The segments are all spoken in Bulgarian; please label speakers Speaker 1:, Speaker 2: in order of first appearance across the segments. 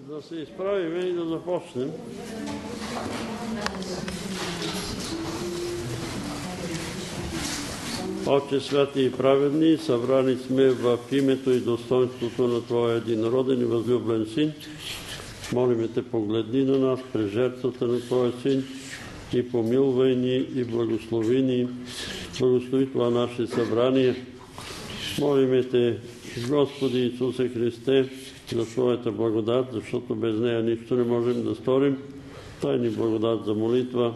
Speaker 1: Да се изправиме и да започнем. Отче святи и праведни, събрани сме в името и достоинството на Твоя единороден и възлюблен Син. Молиме Те, погледни на нас през жертвата на Твоя Син и помилвай ни и благослови ни. Благослови това наше събрание. Молиме Те, Господи Исусе Христе, за Твоята благодат, защото без нея нищо не можем да сторим. Дай ни благодат за молитва,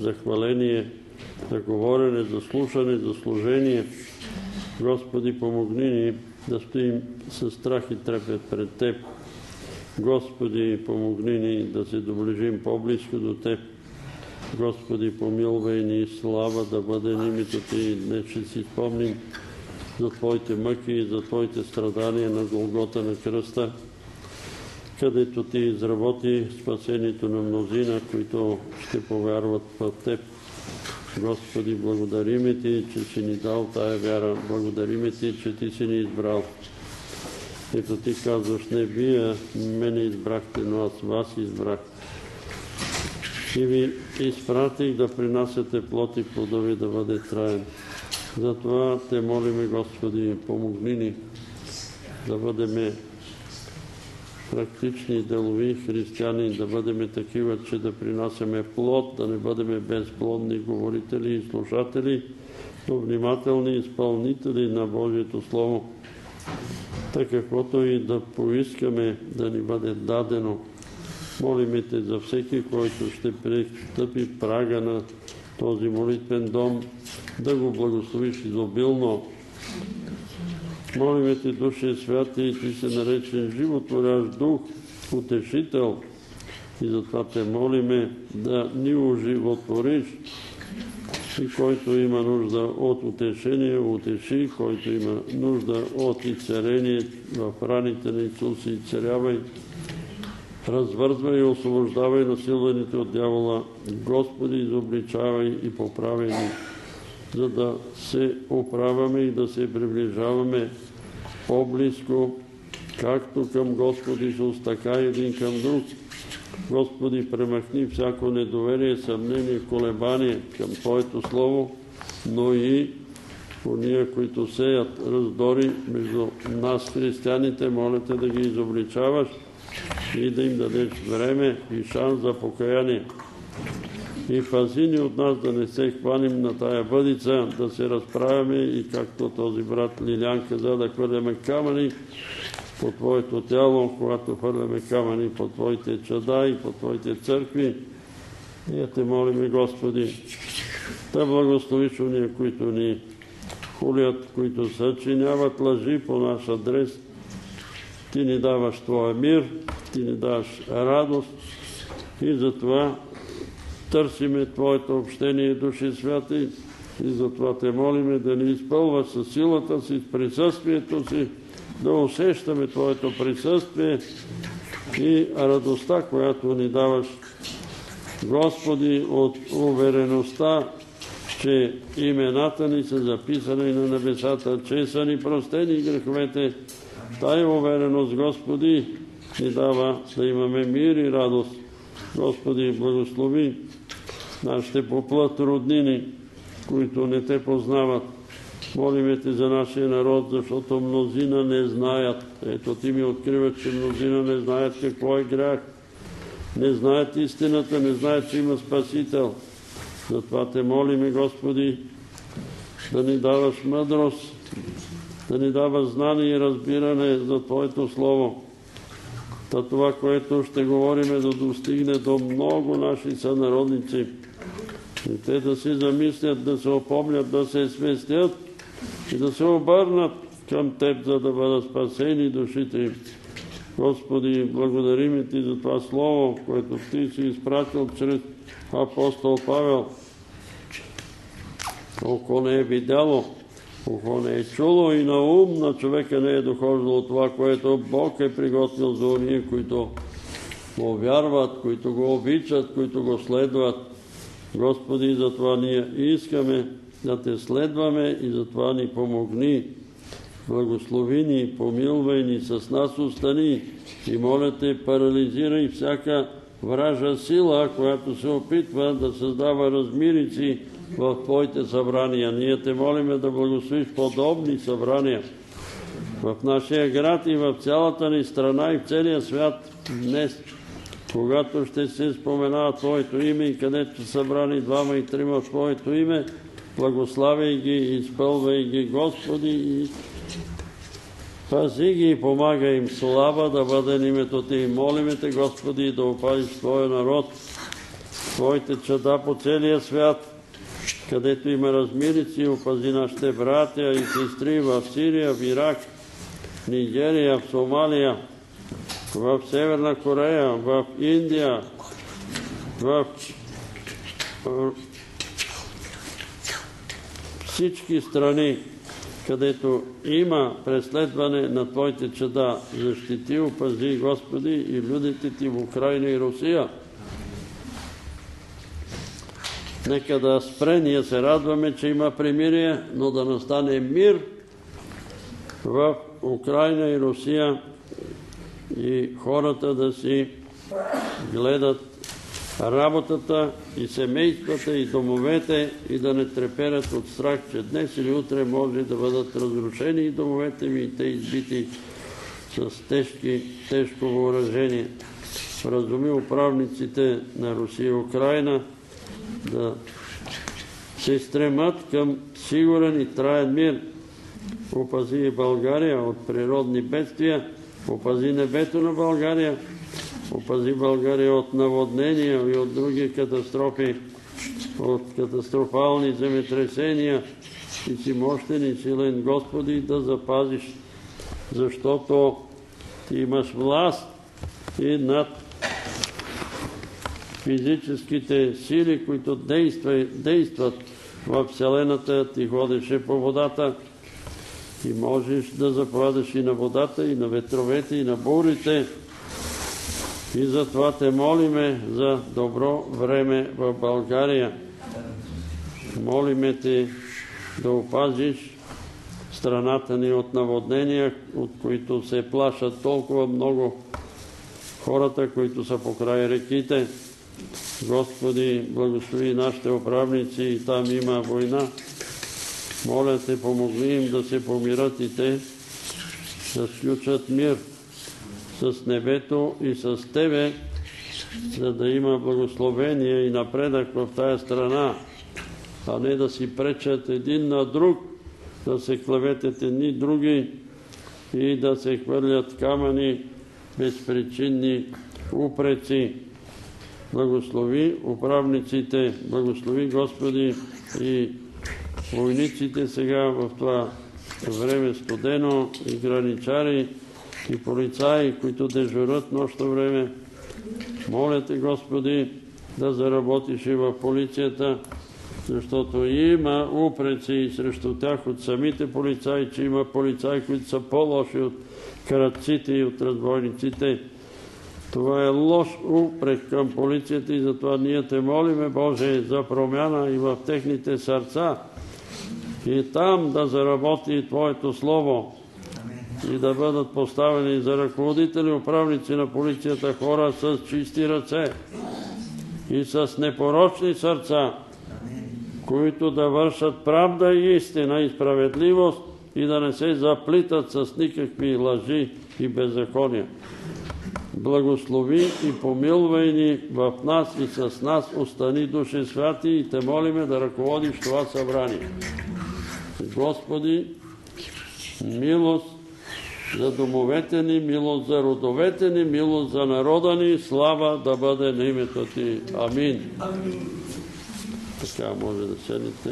Speaker 1: за хваление, за говорене, за слушане, за служение. Господи, помогни ни да стоим с страх и трепет пред Теб. Господи, помогни ни да се доближим по-близко до Теб. Господи, помилвай ни слава да бъде името Ти. Днес ще си спомним за Твоите мъки и за Твоите страдания на Голгота на кръста, където Ти изработи спасението на мнозина, които ще повярват в Теб. Господи, благодариме Ти, че си ни дал тая вяра. Благодариме Ти, че Ти си ни избрал. Ето Ти казваш, не Вие мене избрахте, но аз вас избрах. И ви изпратих да принасяте плод и плодови да бъде траен. Затова Те молиме, Господи, помогни ни да бъдем практични делови християни, да бъдем такива, че да принасяме плод, да не бъдем безплодни говорители и слушатели, но внимателни изпълнители на Божието Слово. Така каквото и да поискаме да ни бъде дадено. Молиме Те за всеки, който ще пристъпи прага на този молитвен дом, да го благословиш изобилно. Молиме Те, Душе Святи, и Ти се наречен животворящ дух, утешител. И затова Те молиме да ни оживотвориш. И който има нужда от утешение, утеши. Който има нужда от изцерение в раните на Исус, изцерявай. Развързвай и освобождавай насилваните от дявола. Господи, изобличавай и поправяй ни, за да се оправяме и да се приближаваме по-близко, както към Господ Исус, така и един към друг. Господи, премахни всяко недоверие, съмнение, колебание към Твоето Слово, но и уния, които сеят раздори между нас, християните, моля Те да ги изобличаваш и да им дадеш време и шанс за покаяние. И пази ни от нас да не се хваним на тая бъдица, да се разправяме и както този брат Лилян каза, да хвърляме камъни по Твоето тяло, когато хвърляме камъни по Твоите чада и по Твоите църкви. Ние те молиме, Господи, да благословиш уния, които ни хулят, които съчиняват лъжи по наш адрес. Ти ни даваш Твоя мир, Ти ни даваш радост и затова търсиме Твоето общение, Души Святи, и затова Те молиме да ни изпълва със силата си, с присъствието си, да усещаме Твоето присъствие и радостта, която ни даваш, Господи, от увереността, че имената ни са записани на небесата, че са ни простени греховете. Тая увереност, Господи, ни дава да имаме мир и радост. Господи, благослови нашите поплът роднини, които не Те познават. Молиме Те за нашия народ, защото мнозина не знаят. Ето Ти ми откриваш, че мнозина не знаят какво е грях. Не знаят истината, не знаят, че има Спасител. Затова Те молиме, Господи, да ни даваш мъдрост, да ни даваш знание и разбиране за Твоето Слово. Та това, което ще говориме, да достигне до много наши сънародници. И те да си замислят, да се опомнят, да се свестят и да се обърнат към Теб, за да бъдат спасени душите им. Господи, благодарим Ти за това Слово, което Ти си изпратил чрез апостол Павел. Око не е видяло, око не е чуло и на ум на човека не е дохождало това, което Бог е приготвил за уния, които му вярват, които го обичат, които го следват. Господи, затова ние искаме да Те следваме и затова ни помогни благослови ни, помилвай ни, с нас остани и моля те, парализирай всяка вража сила, която се опитва да създава размирици в Твоите събрания. Ние те молиме да благословиш подобни събрания в нашия град и в цялата ни страна и в целия свят днес, когато ще се споменава Твоето име и където събрани двама и трима в Твоето име, благославяй ги, изпълвай ги, Господи, и пази ги и помагай им. Слава да бъде името Ти. Молиме Те, Господи, да опазиш Твоя народ, Твоите чада по целия свят, където има размирици, опази нашите братя и сестри в Сирия, в Ирак, в Нигерия, в Сомалия, в Северна Корея, в Индия, в всички страни, където има преследване на Твоите чада. Защити, опази, Господи, и людите Ти в Украина и Русия. Нека да спре, ние се радваме, че има примирие, но да настане мир в Украина и Русия и хората да си гледат работата и семействата и домовете и да не треперят от страх, че днес или утре може да бъдат разрушени и домовете ми и те избити с тежки, тежко въоръжение. Разуми управниците на Русия и Украина да. Се стремат към сигурен и траен мир. Опази и България от природни бедствия, опази небето на България, опази България от наводнения и от други катастрофи, от катастрофални земетресения. И си мощен и силен Господи да запазиш, защото Ти имаш власт и над физическите сили, които действат в Вселената, ти ходеше по водата и можеш да заповядаш и на водата, и на ветровете, и на бурите. И затова те молиме за добро време в България. Молиме те да опазиш страната ни от наводнения, от които се плашат толкова много хората, които са по край реките. Господи, благослови нашите управници и там има война. Моля те, помогни им да се помират и те, да сключат мир с небето и с Тебе, за да има благословение и напредък в тая страна, а не да си пречат един на друг, да се клеветят едни други и да се хвърлят камъни безпричинни упреци. Благослови управниците, благослови Господи и войниците сега в това време студено и граничари и полицаи, които дежурат нощно време. Моля те, Господи, да заработиш и в полицията, защото има упреци срещу тях от самите полицаи, че има полицаи, които са по-лоши от кръците и от разбойниците. Това е лош упрек към полицията и затова ние те молиме, Боже, за промяна и в техните сърца. И там да заработи Твоето Слово и да бъдат поставени за ръководители, управници на полицията хора с чисти ръце и с непорочни сърца, които да вършат правда и истина и справедливост и да не се заплитат с никакви лъжи и беззакония. Благослови и помилвай ни в нас и с нас остани души святи и те молиме да ръководиш това събрание. Господи, милост за домовете ни, милост за родовете ни, милост за народа ни, слава да бъде на името Ти. Амин. Така може да седнете.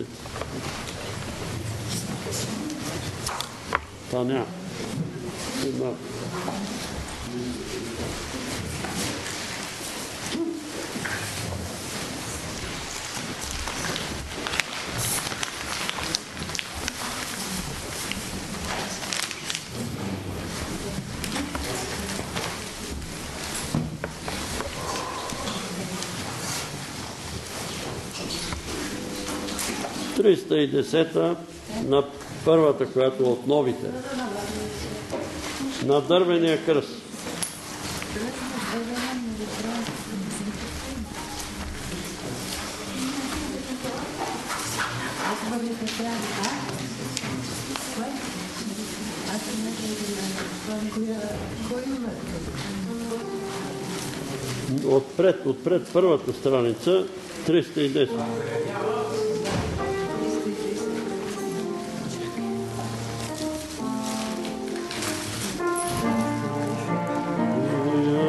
Speaker 1: Таня. Една. 310 на първата, която е от новите. На дървения кръст. Отпред, отпред първата страница, 310.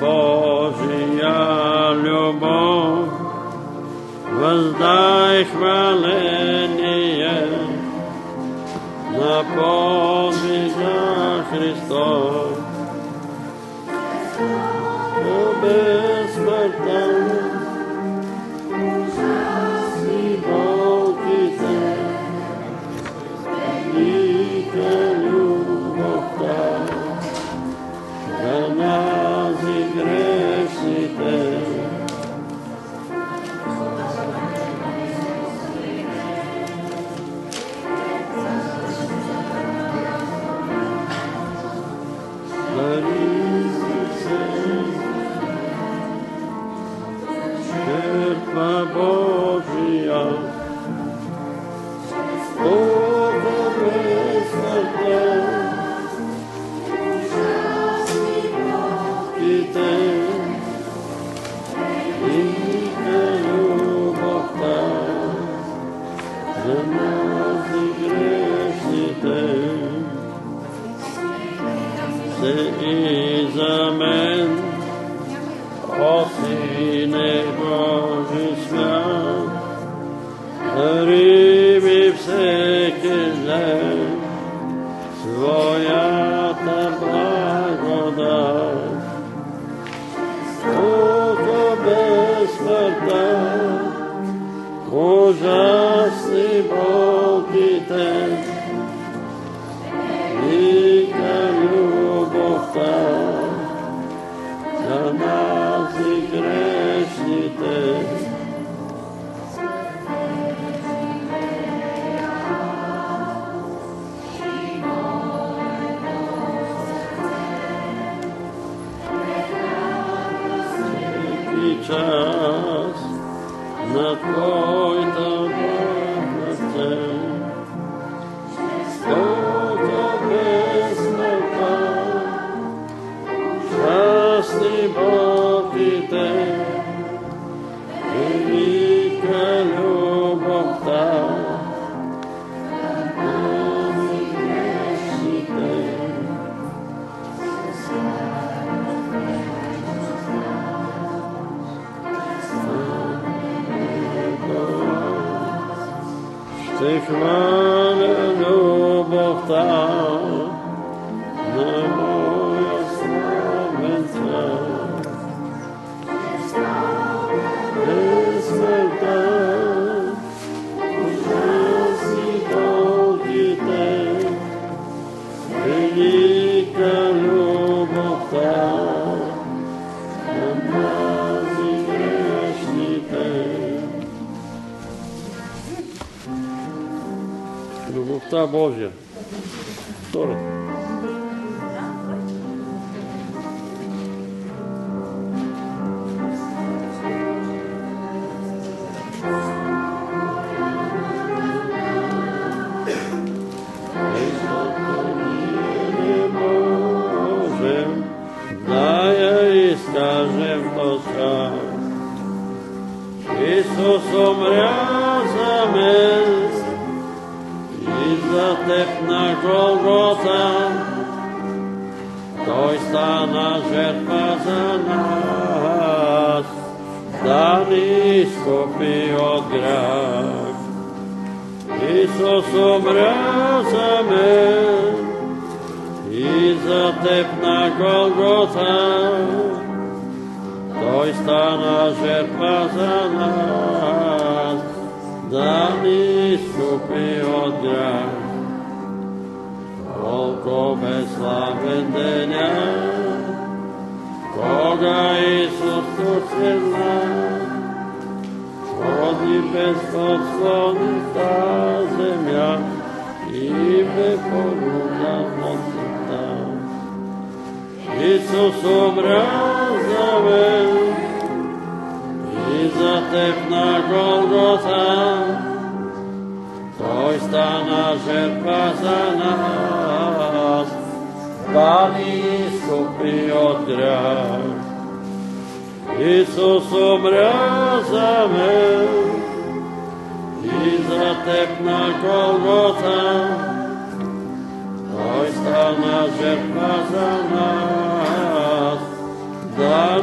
Speaker 1: Божия любовь, воздай хваление, наполни меня Христом. Любовь.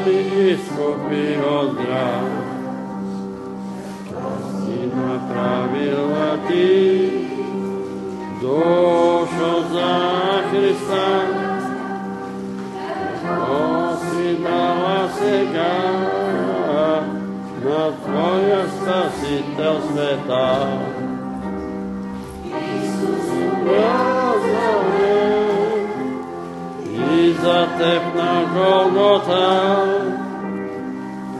Speaker 1: Да ни изкупи от грях. И направила ти душу за Христа, си дала сега на Твоя за Теб на Голгота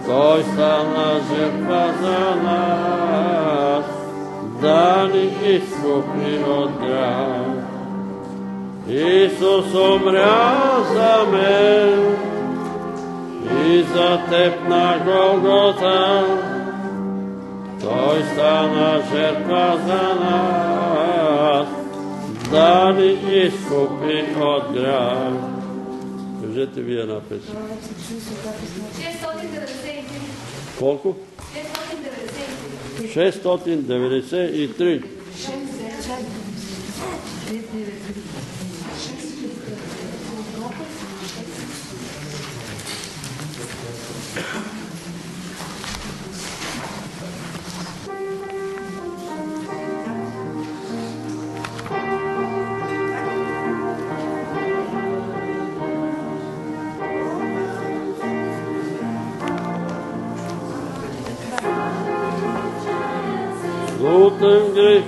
Speaker 1: Той стана жертва за нас, да ни изкупи от грях. Исус умря за мен и за теб на Голгота. Той стана жертва за нас, да ни изкупи от грях. Кажете вие една песен.
Speaker 2: 693.
Speaker 1: Колко?
Speaker 2: 693.
Speaker 1: 693.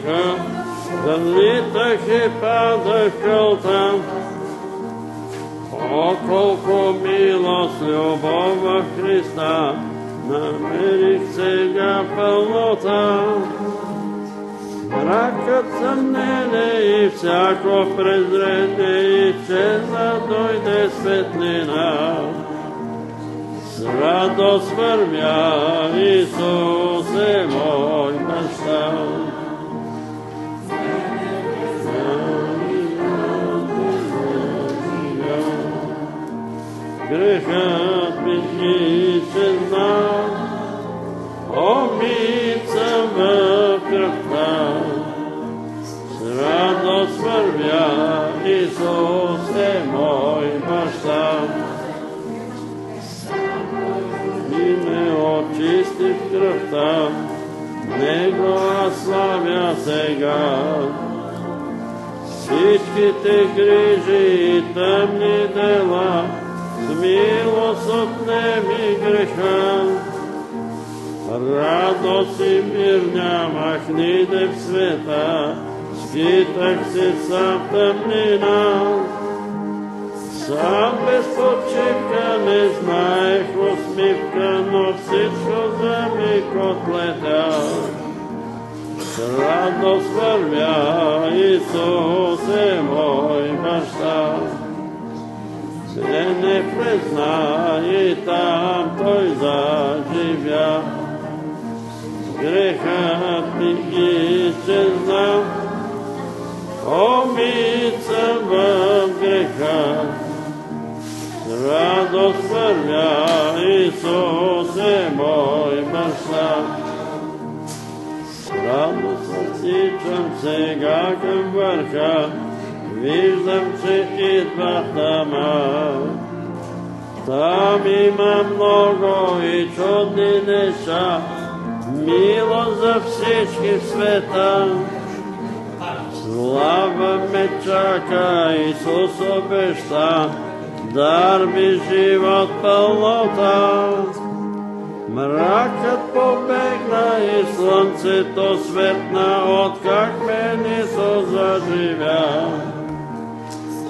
Speaker 1: Греха, залитах и падах в кълта. О, колко милост, любов в Христа, намерих сега пълнота. Мракът съмнение и всяко презрение изчезна, дойде светлина. С радост вървя, Исус е мой баща. Ми изчезна, омит съм в кръвта. С радост вървя, Исус е мой баща. и ме очисти в кръвта, Него аз славя сега. Всичките грижи и тъмни дела, с милост отнеми греха. Радост и мир нямах ниде в света, скитах се сам в тъмнина. Сам без почивка не знаех усмивка, но всичко за миг отлетя. С радост вървя, Исус е мой баща. Се не призна и там той заживя. Грехът ми изчезна, омит съм в греха. Радост вървя, Исус е мой баща. С радост отсичам сега към върха, Виждам, че идва тама. Там има много и чудни неща, милост за всички в света. Слава ме чака, Исус обеща, дар ми живот пълнота. Мракът побегна и слънцето светна, откак мен Исус заживя.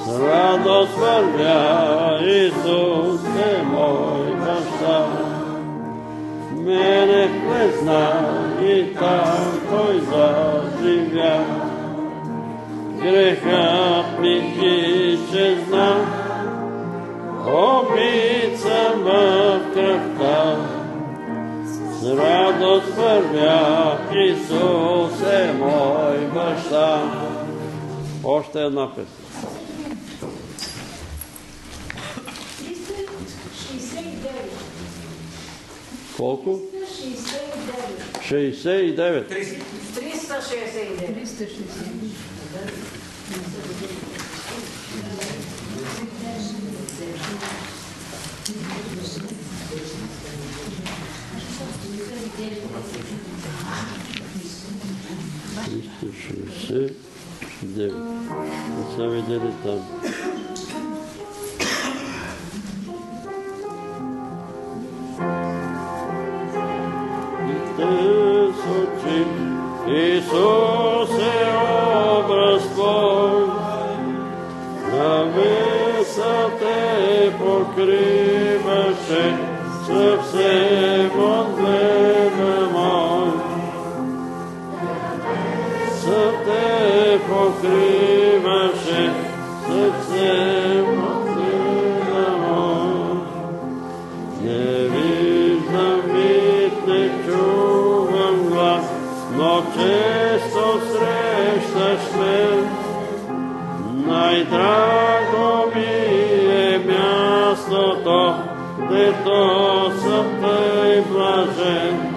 Speaker 1: Радост вървя, Исус е мой баща. Мене влезна и там Той заживя. Грехът ми изчезна, обид съм в кръвта. С радост вървя, Исус е мой баща. Още една песен. Колко?
Speaker 3: 369.
Speaker 1: 69.
Speaker 3: 369.
Speaker 1: Триста шестдесет девет. Не са видели там. И те сочи, Исус дето съм тъй блажен.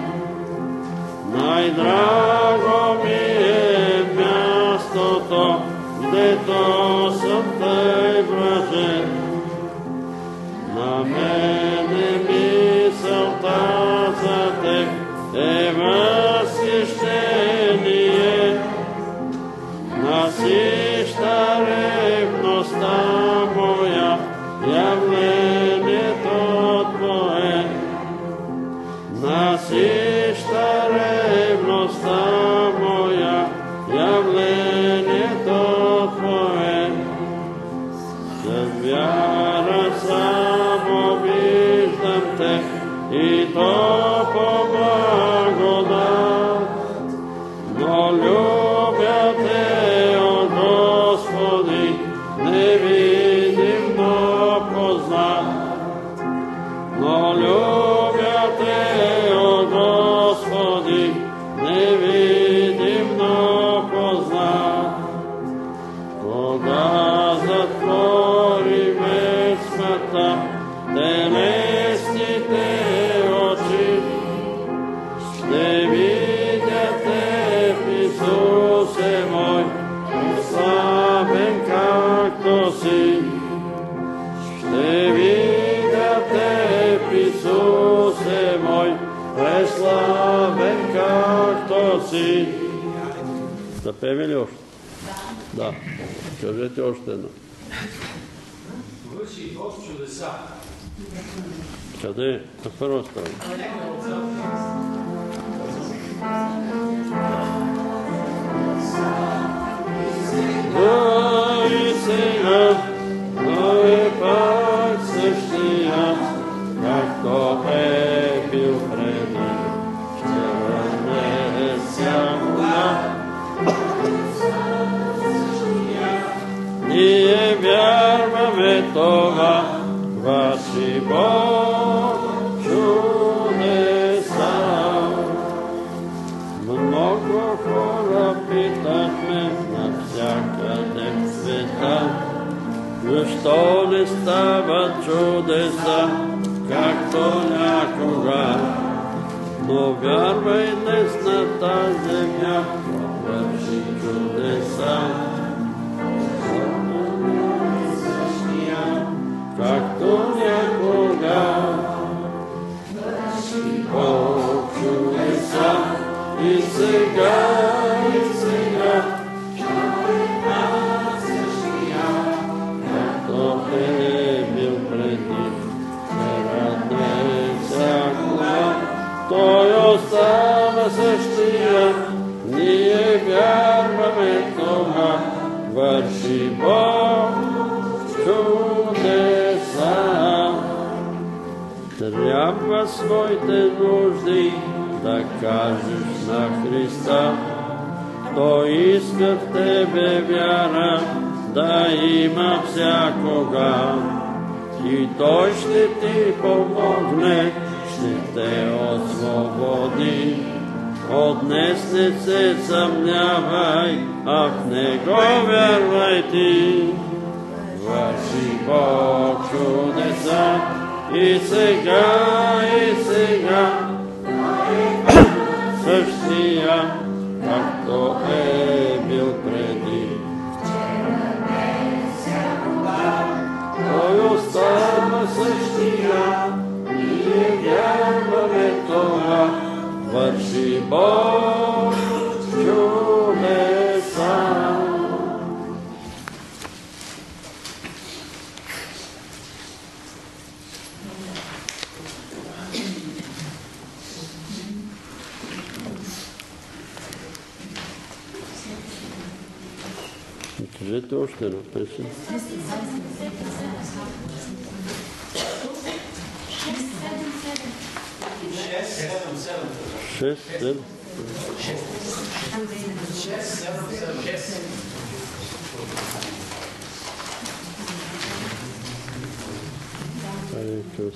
Speaker 1: Да ли още? Да. Кажете още едно.
Speaker 4: Върши Бог чудеса.
Speaker 1: Къде? На първа страна. Той сега, то не става чудеса, както някога. Но вярвай днес на тази земя, върши чудеса. Както някога, върши Бог чудеса и сега. Трябва своите нужди да кажеш на Христа. Той иска в тебе вяра да има всякога. И Той ще ти помогне, ще те освободи. От днес не се съмнявай, а в Него вярвай ти. Върши Бог чудеса и сега, и сега. Същия, както е бил преди. Той остава същия, ние вярваме това, върши Бог Кажете още една песен. Шест, седем. Айде, къс,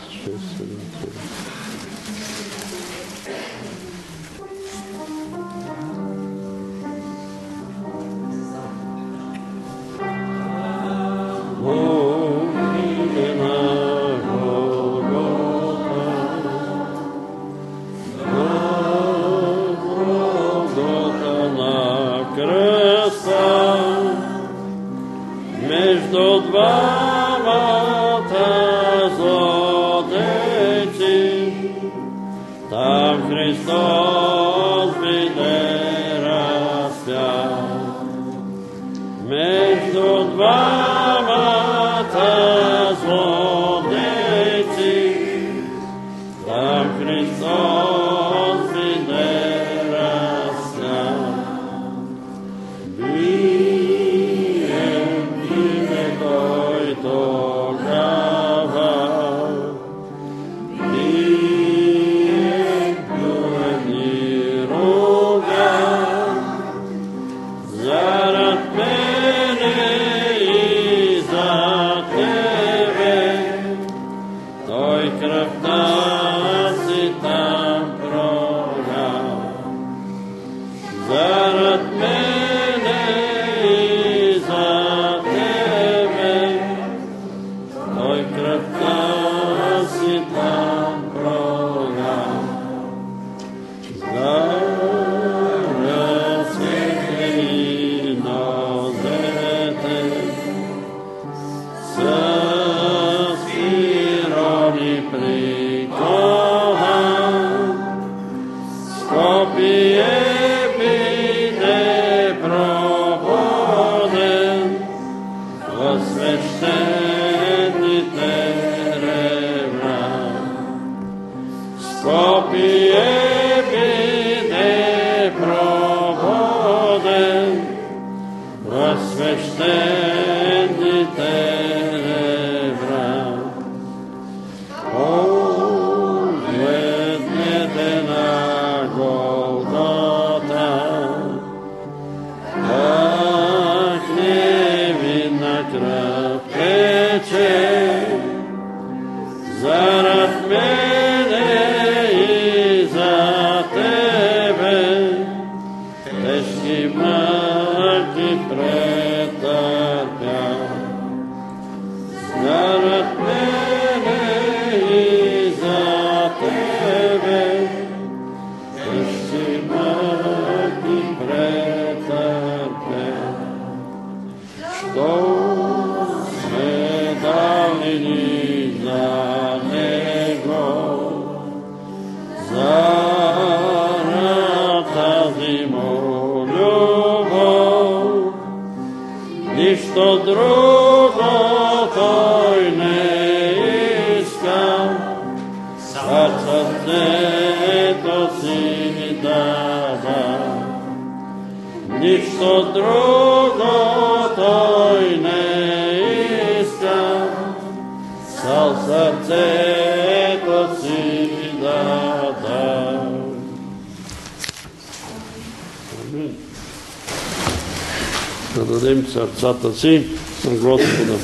Speaker 1: си на Господа.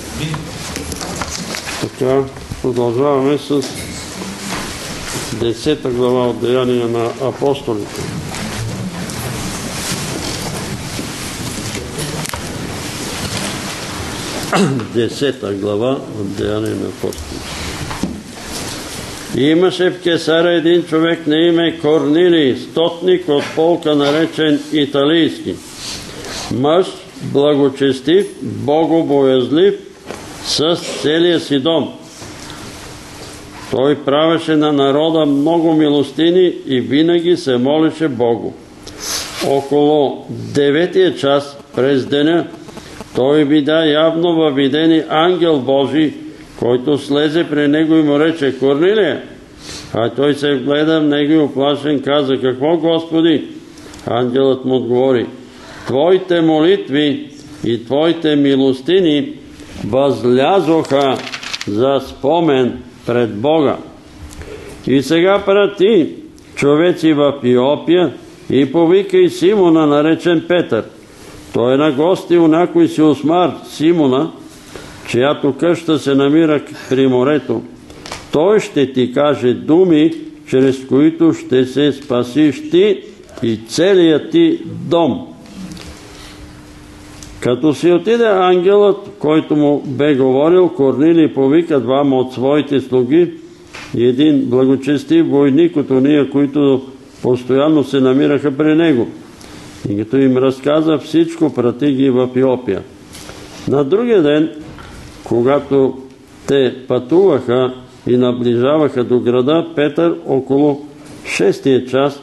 Speaker 1: Така, продължаваме с 10 глава от Деяния на апостолите. Десета глава от Деяния на апостолите. Имаше в Кесара един човек на име Корнилий, стотник от полка наречен Италийски. Мъж благочестив, богобоязлив с целия си дом. Той правеше на народа много милостини и винаги се молеше Богу. Около деветия час през деня той видя явно във видени ангел Божий, който слезе при него и му рече Корнилия. А той се вгледа в него и оплашен каза Какво Господи? Ангелът му отговори Твоите молитви и Твоите милостини възлязоха за спомен пред Бога. И сега прати човеци в Иопия и повикай Симона, наречен Петър. Той е на гости у някой си осмар Симона, чиято къща се намира при морето. Той ще ти каже думи, чрез които ще се спасиш ти и целият ти дом. Като си отиде ангелът, който му бе говорил, Корнили повика двама от своите слуги и един благочестив войник от уния, които постоянно се намираха при него. И като им разказа всичко, прати ги в Иопия. На другия ден, когато те пътуваха и наближаваха до града, Петър около шестия час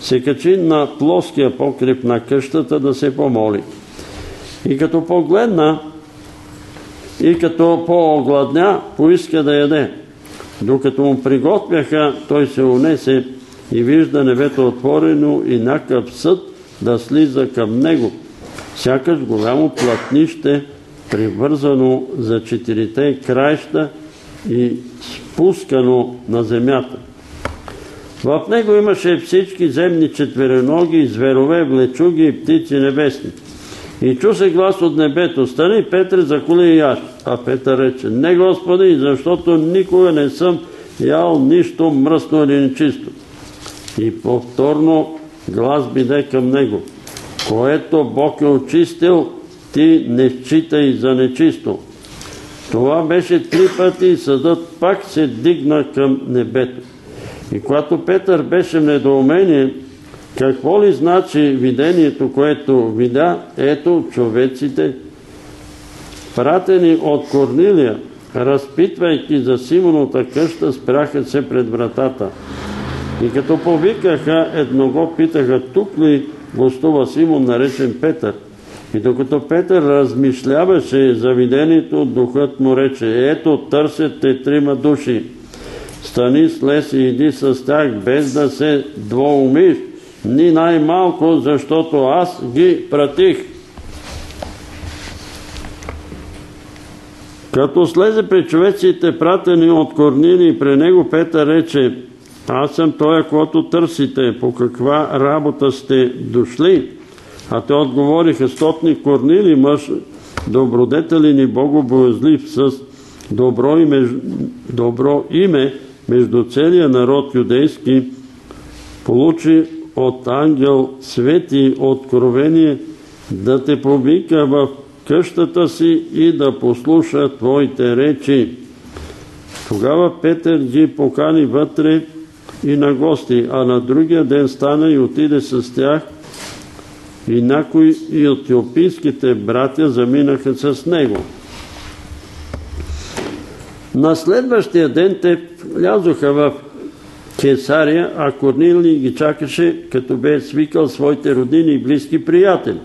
Speaker 1: се качи на плоския покрив на къщата да се помоли. И като погледна и като по-огладня, поиска да яде. Докато му приготвяха, той се унесе и вижда небето отворено и някакъв съд да слиза към него. Сякаш голямо платнище, привързано за четирите краища и спускано на земята. В него имаше всички земни четвереноги, зверове, влечуги и птици небесни. И чу се глас от небето, стани Петре, закули и яш. А Петър рече, не Господи, защото никога не съм ял нищо мръсно или нечисто. И повторно глас биде към него. Което Бог е очистил, ти не считай за нечисто. Това беше три пъти и съдът пак се дигна към небето. И когато Петър беше в недоумение, какво ли значи видението, което видя? Ето човеците, пратени от Корнилия, разпитвайки за Симоната къща, спряха се пред вратата. И като повикаха, едно го питаха, тук ли гостува Симон, наречен Петър. И докато Петър размишляваше за видението, духът му рече, ето търсят те трима души. Стани, слез и иди с тях, без да се двоумиш ни най-малко, защото аз ги пратих. Като слезе при човеците, пратени от Корнили, при него Петър рече, аз съм той, който търсите, по каква работа сте дошли. А те отговориха, стотни Корнили, мъж, добродетелен и богобоязлив, с добро име, добро име между целия народ юдейски, получи от ангел свети откровение да те повика в къщата си и да послуша Твоите речи. Тогава Петър ги покани вътре и на гости, а на другия ден стана и отиде с тях и някои и етиопийските братя заминаха с него. На следващия ден те влязоха в Кесария, а Корнилий ги чакаше, като бе свикал своите родини и близки приятели.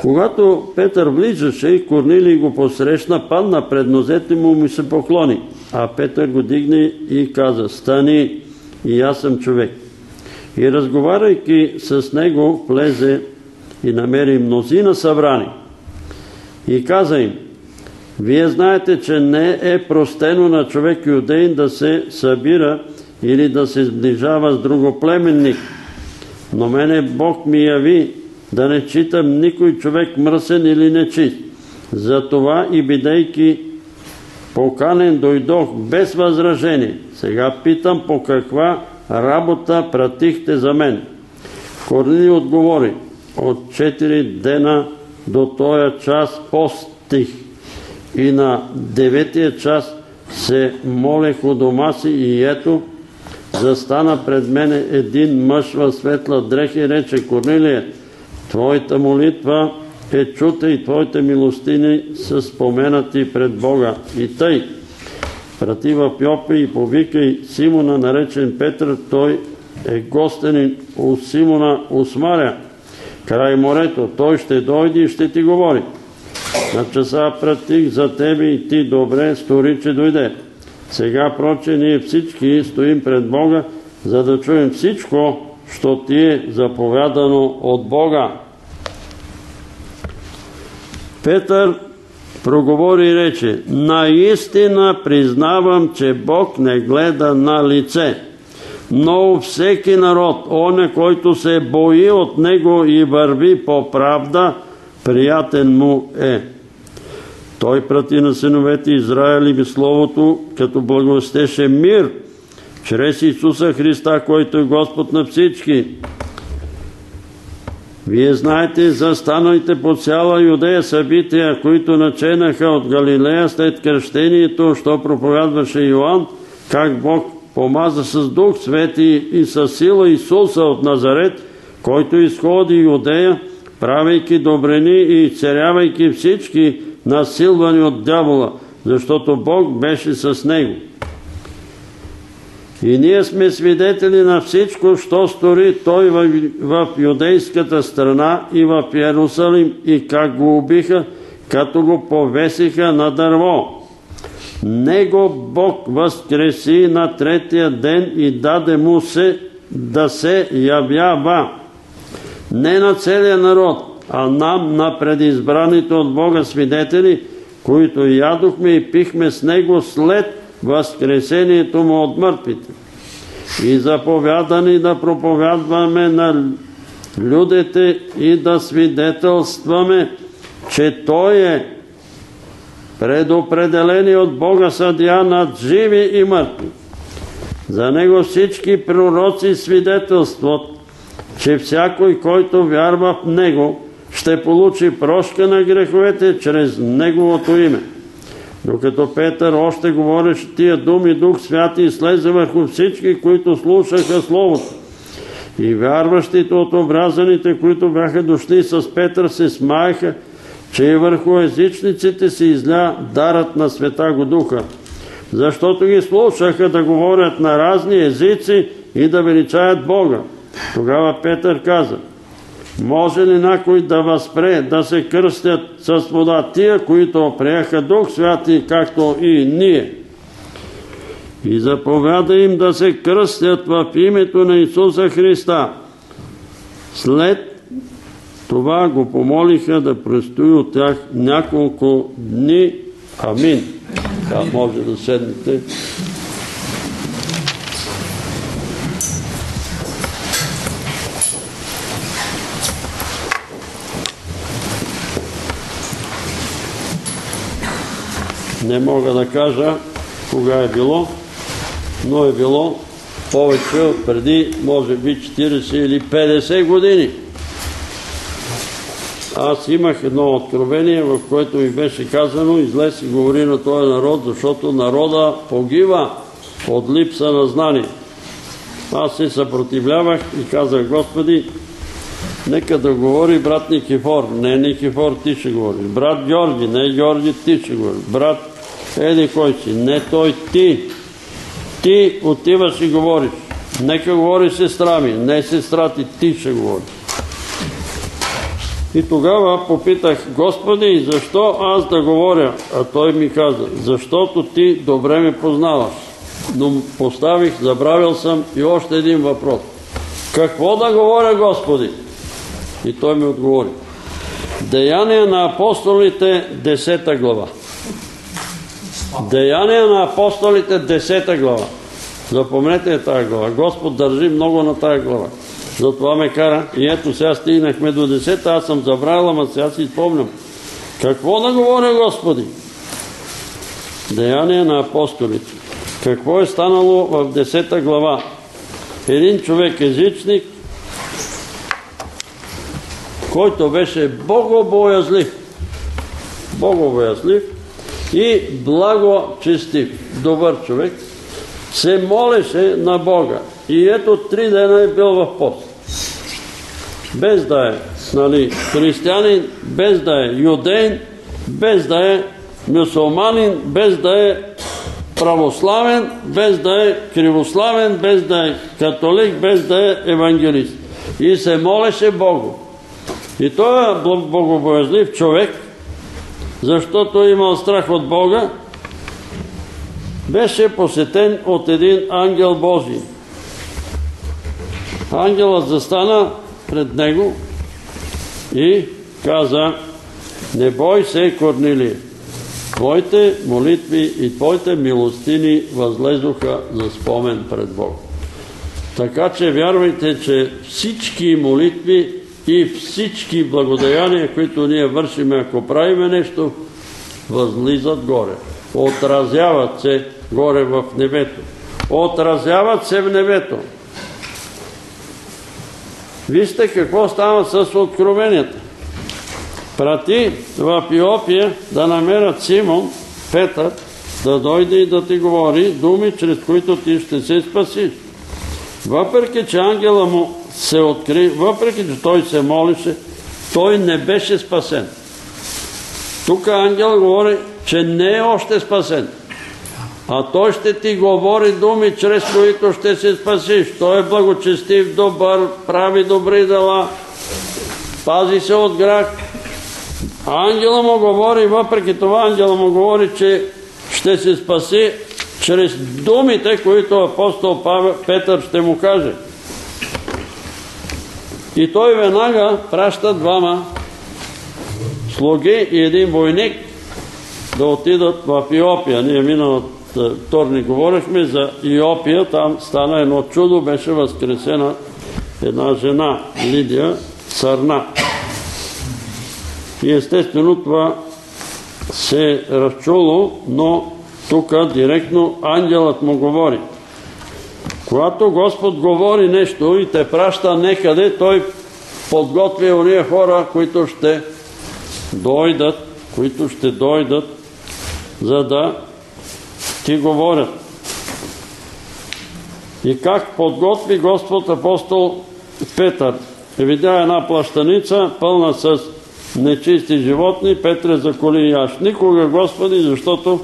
Speaker 1: Когато Петър влизаше Корнилий го посрещна, падна пред нозете му ми се поклони. А Петър го дигне и каза, стани и аз съм човек. И разговаряйки с него, влезе и намери мнозина събрани. И каза им, вие знаете, че не е простено на човек юдейн да се събира или да се сближава с другоплеменник. Но мене Бог ми яви да не читам никой човек мръсен или нечист. Затова и бидейки поканен дойдох без възражение. Сега питам по каква работа пратихте за мен. Корнили отговори, от 4 дена до този час постих и на деветия час се молех у дома си и ето застана пред мене един мъж в светла дреха и рече Корнилие, Твоята молитва е чута и Твоите милостини са споменати пред Бога. И тъй, прати в Йопе и повикай Симона, наречен Петър, той е гостенин у Симона Усмаря, край морето. Той ще дойде и ще ти говори. На часа пратих за тебе и ти добре стори, че дойде. Сега, проче, ние всички стоим пред Бога, за да чуем всичко, що ти е заповядано от Бога. Петър проговори и рече, наистина признавам, че Бог не гледа на лице, но всеки народ, оне, който се бои от Него и върви по правда, приятен му е. Той прати на синовете Израили Словото, като благовестеше мир чрез Исуса Христа, който е Господ на всички. Вие знаете за станалите по цяла Юдея събития, които наченаха от Галилея след кръщението, що проповядваше Йоанн, как Бог помаза с Дух Свети и с сила Исуса от Назарет, който изходи Юдея, правейки добрини и царявайки всички насилвани от дявола, защото Бог беше с него. И ние сме свидетели на всичко, що стори той в, в юдейската страна и в Иерусалим и как го убиха, като го повесиха на дърво. Него Бог възкреси на третия ден и даде му се да се явява. Не на целия народ, а нам на предизбраните от Бога свидетели, които ядохме и пихме с Него след възкресението му от мъртвите. И заповядани да проповядваме на людите и да свидетелстваме, че Той е предопределени от Бога съдия над живи и мъртви. За Него всички пророци свидетелстват, че всякой, който вярва в Него, ще получи прошка на греховете чрез Неговото име. Докато Петър още говореше тия думи, Дух Святи излезе върху всички, които слушаха Словото. И вярващите от образаните, които бяха дошли с Петър, се смаяха, че и върху езичниците се изля дарът на Света го Духа. Защото ги слушаха да говорят на разни езици и да величаят Бога. Тогава Петър каза – може ли някой да възпре да се кръстят с вода тия, които приеха Дух Святи, както и ние? И заповяда им да се кръстят в името на Исуса Христа. След това го помолиха да престои от тях няколко дни. Амин. Да, може да седнете. Не мога да кажа кога е било, но е било повече от преди, може би, 40 или 50 години. Аз имах едно откровение, в което ми беше казано, излез и говори на този народ, защото народа погива от липса на знание. Аз се съпротивлявах и казах, Господи, нека да говори брат Никифор. Не Никифор, ти ще говори. Брат Георги, не Георги, ти ще говори. Брат Еди кой си, не той, ти. Ти отиваш и говориш. Нека говори сестра ми, не сестра ти, ти ще говори. И тогава попитах, Господи, защо аз да говоря? А той ми каза, защото ти добре ме познаваш. Но поставих, забравил съм и още един въпрос. Какво да говоря, Господи? И той ми отговори. Деяния на апостолите, 10 глава. Деяния на апостолите, 10 глава. Запомнете тази глава. Господ държи много на тази глава. Затова ме кара. И ето сега стигнахме до 10, аз съм забравил, ама сега си спомням. Какво да говоря, Господи? Деяния на апостолите. Какво е станало в 10 глава? Един човек езичник, който беше богобоязлив. Богобоязлив и благочестив. Добър човек. Се молеше на Бога. И ето три дена е бил в пост. Без да е нали, християнин, без да е юдейн, без да е мюсулманин, без да е православен, без да е кривославен, без да е католик, без да е евангелист. И се молеше Богу. И той е богобоязлив човек, защото е имал страх от Бога, беше посетен от един ангел Божий. Ангелът застана пред него и каза, не бой се, Корнилие, твоите молитви и твоите милостини възлезоха за спомен пред Бог. Така че вярвайте, че всички молитви и всички благодаяния, които ние вършиме, ако правиме нещо, възлизат горе. Отразяват се горе в небето. Отразяват се в небето. Вижте какво става с откровенията. Прати в Иопия да намерят Симон, Петър, да дойде и да ти говори думи, чрез които ти ще се спасиш. Въпреки, че ангела му се откри, въпреки, че той се молише, той не беше спасен. Тук ангел говори, че не е още спасен. А той ще ти говори думи, чрез които ще се спасиш. Той е благочестив, добър, прави добри дела, пази се от грях. А ангела му говори, въпреки това ангела му говори, че ще се спаси чрез думите, които апостол Петър ще му каже. И той веднага праща двама слуги и един войник да отидат в Иопия. Ние миналата вторник говорихме за Иопия, там стана едно чудо, беше възкресена една жена, Лидия Сарна. И естествено това се е разчуло, но тук директно ангелът му говори. Когато Господ говори нещо и те праща некъде, Той подготвя уния хора, които ще дойдат, които ще дойдат, за да ти говорят. И как подготви Господ апостол Петър. Е видя една плащаница, пълна с нечисти животни, Петре заколи яш. Никога, Господи, защото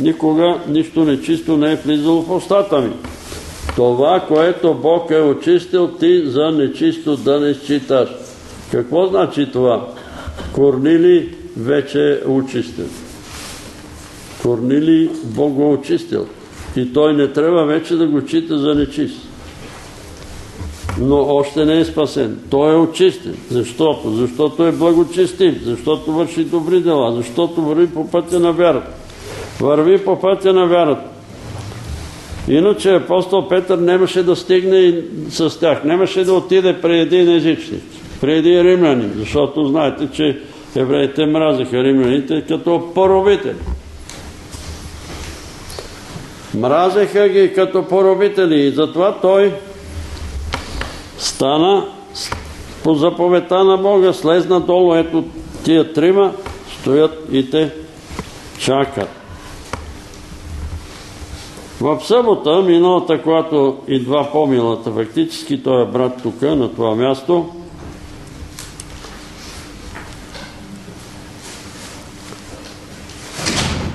Speaker 1: никога нищо нечисто не е влизало в устата ми. Това, което Бог е очистил, ти за нечисто да не считаш. Какво значи това? Корнили вече е очистен. Корнили Бог го очистил. И той не трябва вече да го чита за нечист. Но още не е спасен. Той е очистен. Защото? Защото е благочестив. Защото върши добри дела. Защото върви по пътя на вярата. Върви по пътя на вярата. Иначе апостол Петър нямаше да стигне с тях. Нямаше да отиде при един езичник. При един римлянин. Защото знаете, че евреите мразиха римляните като поробители. Мразеха ги като поробители и затова той стана по заповедта на Бога, слезна долу, ето тия трима стоят и те чакат. В събота, миналата, когато идва по-милата, фактически той е брат тук, на това място,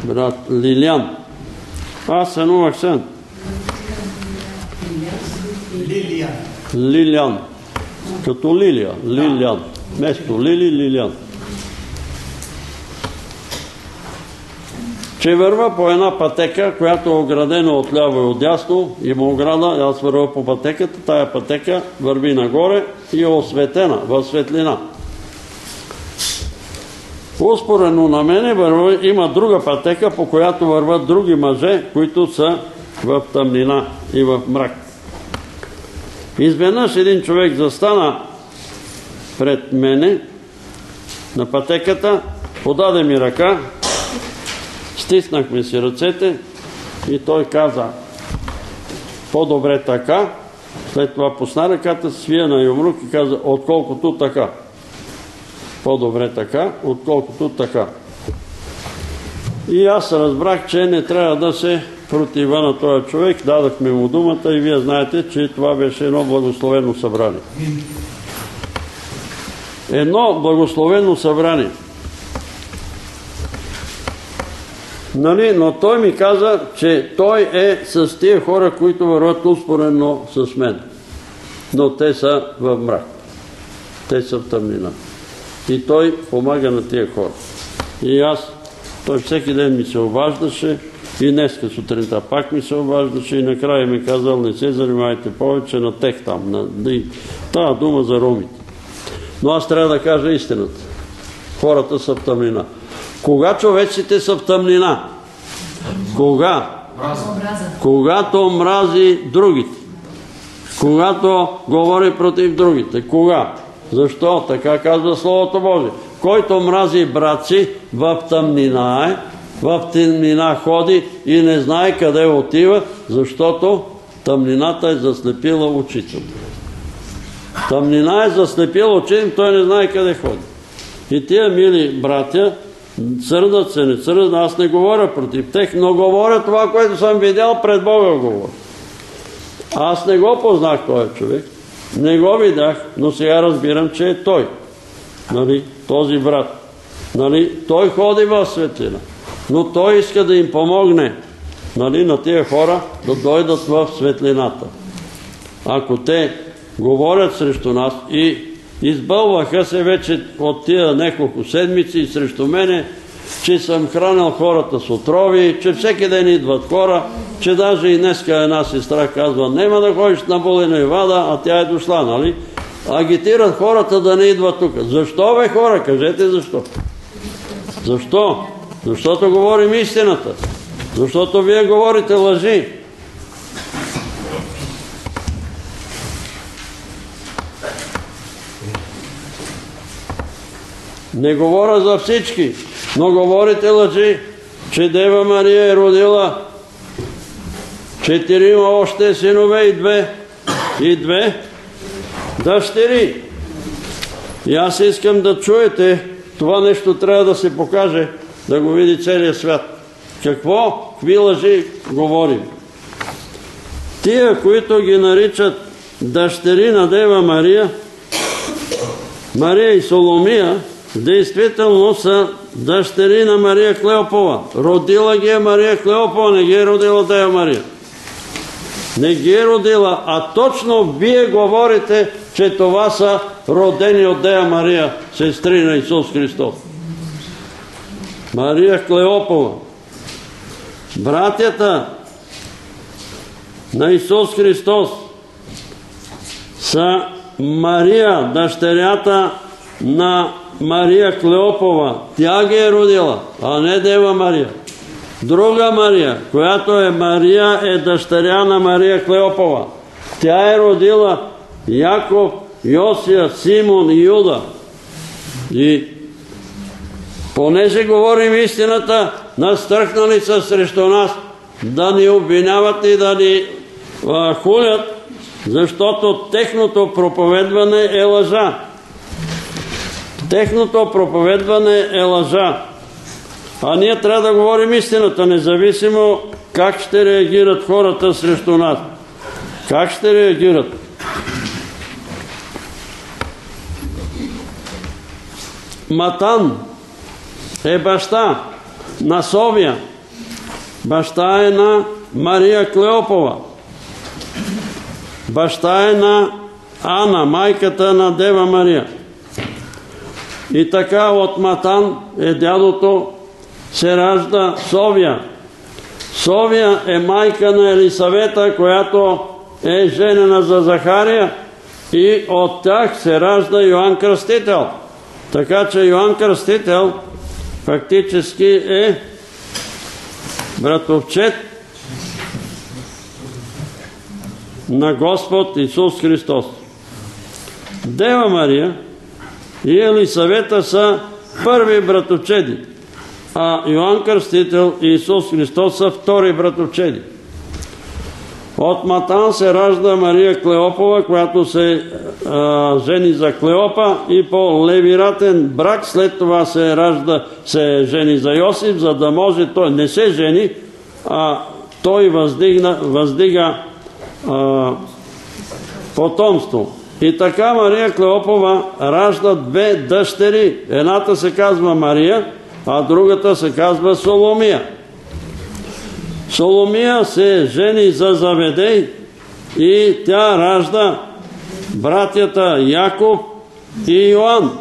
Speaker 1: брат Лилиан. Аз нов акцент.
Speaker 3: Лилиан.
Speaker 1: Лилиан. Като лилия, лилиан. Место лили, лилиан. Че върва по една пътека, която е оградена от ляво и от дясно, има ограда, аз върва по пътеката, тая пътека върви нагоре и е осветена в светлина. Успорено на мене върва, има друга пътека, по която върват други мъже, които са в тъмнина и в мрак. Изведнъж един човек застана пред мене на пътеката, подаде ми ръка, стиснахме си ръцете и той каза по-добре така, след това пусна ръката, свия на юмрук и каза отколкото така. По-добре така, отколкото така. И аз разбрах, че не трябва да се протива на този човек. Дадахме му думата и вие знаете, че това беше едно благословено събрание. Едно благословено събрание. Нали? Но той ми каза, че той е с тия хора, които върват успорено с мен. Но те са в мрак. Те са в тъмнина. И той помага на тия хора. И аз, той всеки ден ми се обаждаше, и днеска сутринта пак ми се обаждаше и накрая ми казал, не се занимайте повече на тех там. На... Тава дума за ромите. Но аз трябва да кажа истината. Хората са в тъмнина. Кога човеците са в тъмнина? Кога? Когато мрази другите. Когато говори против другите. Кога? Защо? Така казва Словото Божие. Който мрази брат си, в тъмнина е, в тъмнина ходи и не знае къде отива, защото тъмнината е заслепила очите. Тъмнина е заслепила очите, той не знае къде ходи. И тия мили братя, сърдат се, не сърдат, аз не говоря против тех, но говоря това, което съм видял пред Бога говоря. Аз не го познах този човек, не го видях, но сега разбирам, че е той. Нали? Този брат. Нали? Той ходи в светлина но той иска да им помогне нали, на тия хора да дойдат в светлината. Ако те говорят срещу нас и избълваха се вече от тия неколко седмици срещу мене, че съм хранил хората с отрови, че всеки ден идват хора, че даже и днеска една сестра казва, нема да ходиш на Болина и Вада, а тя е дошла, нали? Агитират хората да не идват тук. Защо бе хора? Кажете защо. Защо? Защото говорим истината. Защото вие говорите лъжи. Не говоря за всички, но говорите лъжи, че Дева Мария е родила четирима още синове и две, и две дъщери. И аз искам да чуете, това нещо трябва да се покаже да го види целият свят. Какво? Какви лъжи говорим? Тия, които ги наричат дъщери на Дева Мария, Мария и Соломия, действително са дъщери на Мария Клеопова. Родила ги е Мария Клеопова, не ги е родила Дева Мария. Не ги е родила, а точно вие говорите, че това са родени от Дева Мария, сестри на Исус Христос. Мария Клеопова, братята на Исус Христос са Мария, дъщерята на Мария Клеопова. Тя ги е родила, а не Дева Мария. Друга Мария, която е Мария, е дъщеря на Мария Клеопова. Тя е родила Яков, Йосия, Симон и Юда. И Понеже говорим истината, настръхнали са срещу нас да ни обвиняват и да ни хулят, защото техното проповедване е лъжа. Техното проповедване е лъжа. А ние трябва да говорим истината, независимо как ще реагират хората срещу нас. Как ще реагират? Матан, е баща на Совия. Баща е на Мария Клеопова. Баща е на Ана, майката на Дева Мария. И така от Матан е дядото, се ражда Совия. Совия е майка на Елисавета, която е женена за Захария и от тях се ражда Йоанн Кръстител. Така че Йоанн Кръстител фактически е братовчет на Господ Исус Христос. Дева Мария и Елисавета са първи братовчеди, а Йоанн Кръстител и Исус Христос са втори братовчеди. От Матан се ражда Мария Клеопова, която се а, жени за Клеопа и по левиратен брак след това се ражда, се жени за Йосиф, за да може той не се жени, а той въздига а, потомство. И така Мария Клеопова ражда две дъщери. Едната се казва Мария, а другата се казва Соломия. Соломия се жени за Заведей и тя ражда братята Яков и Йоан.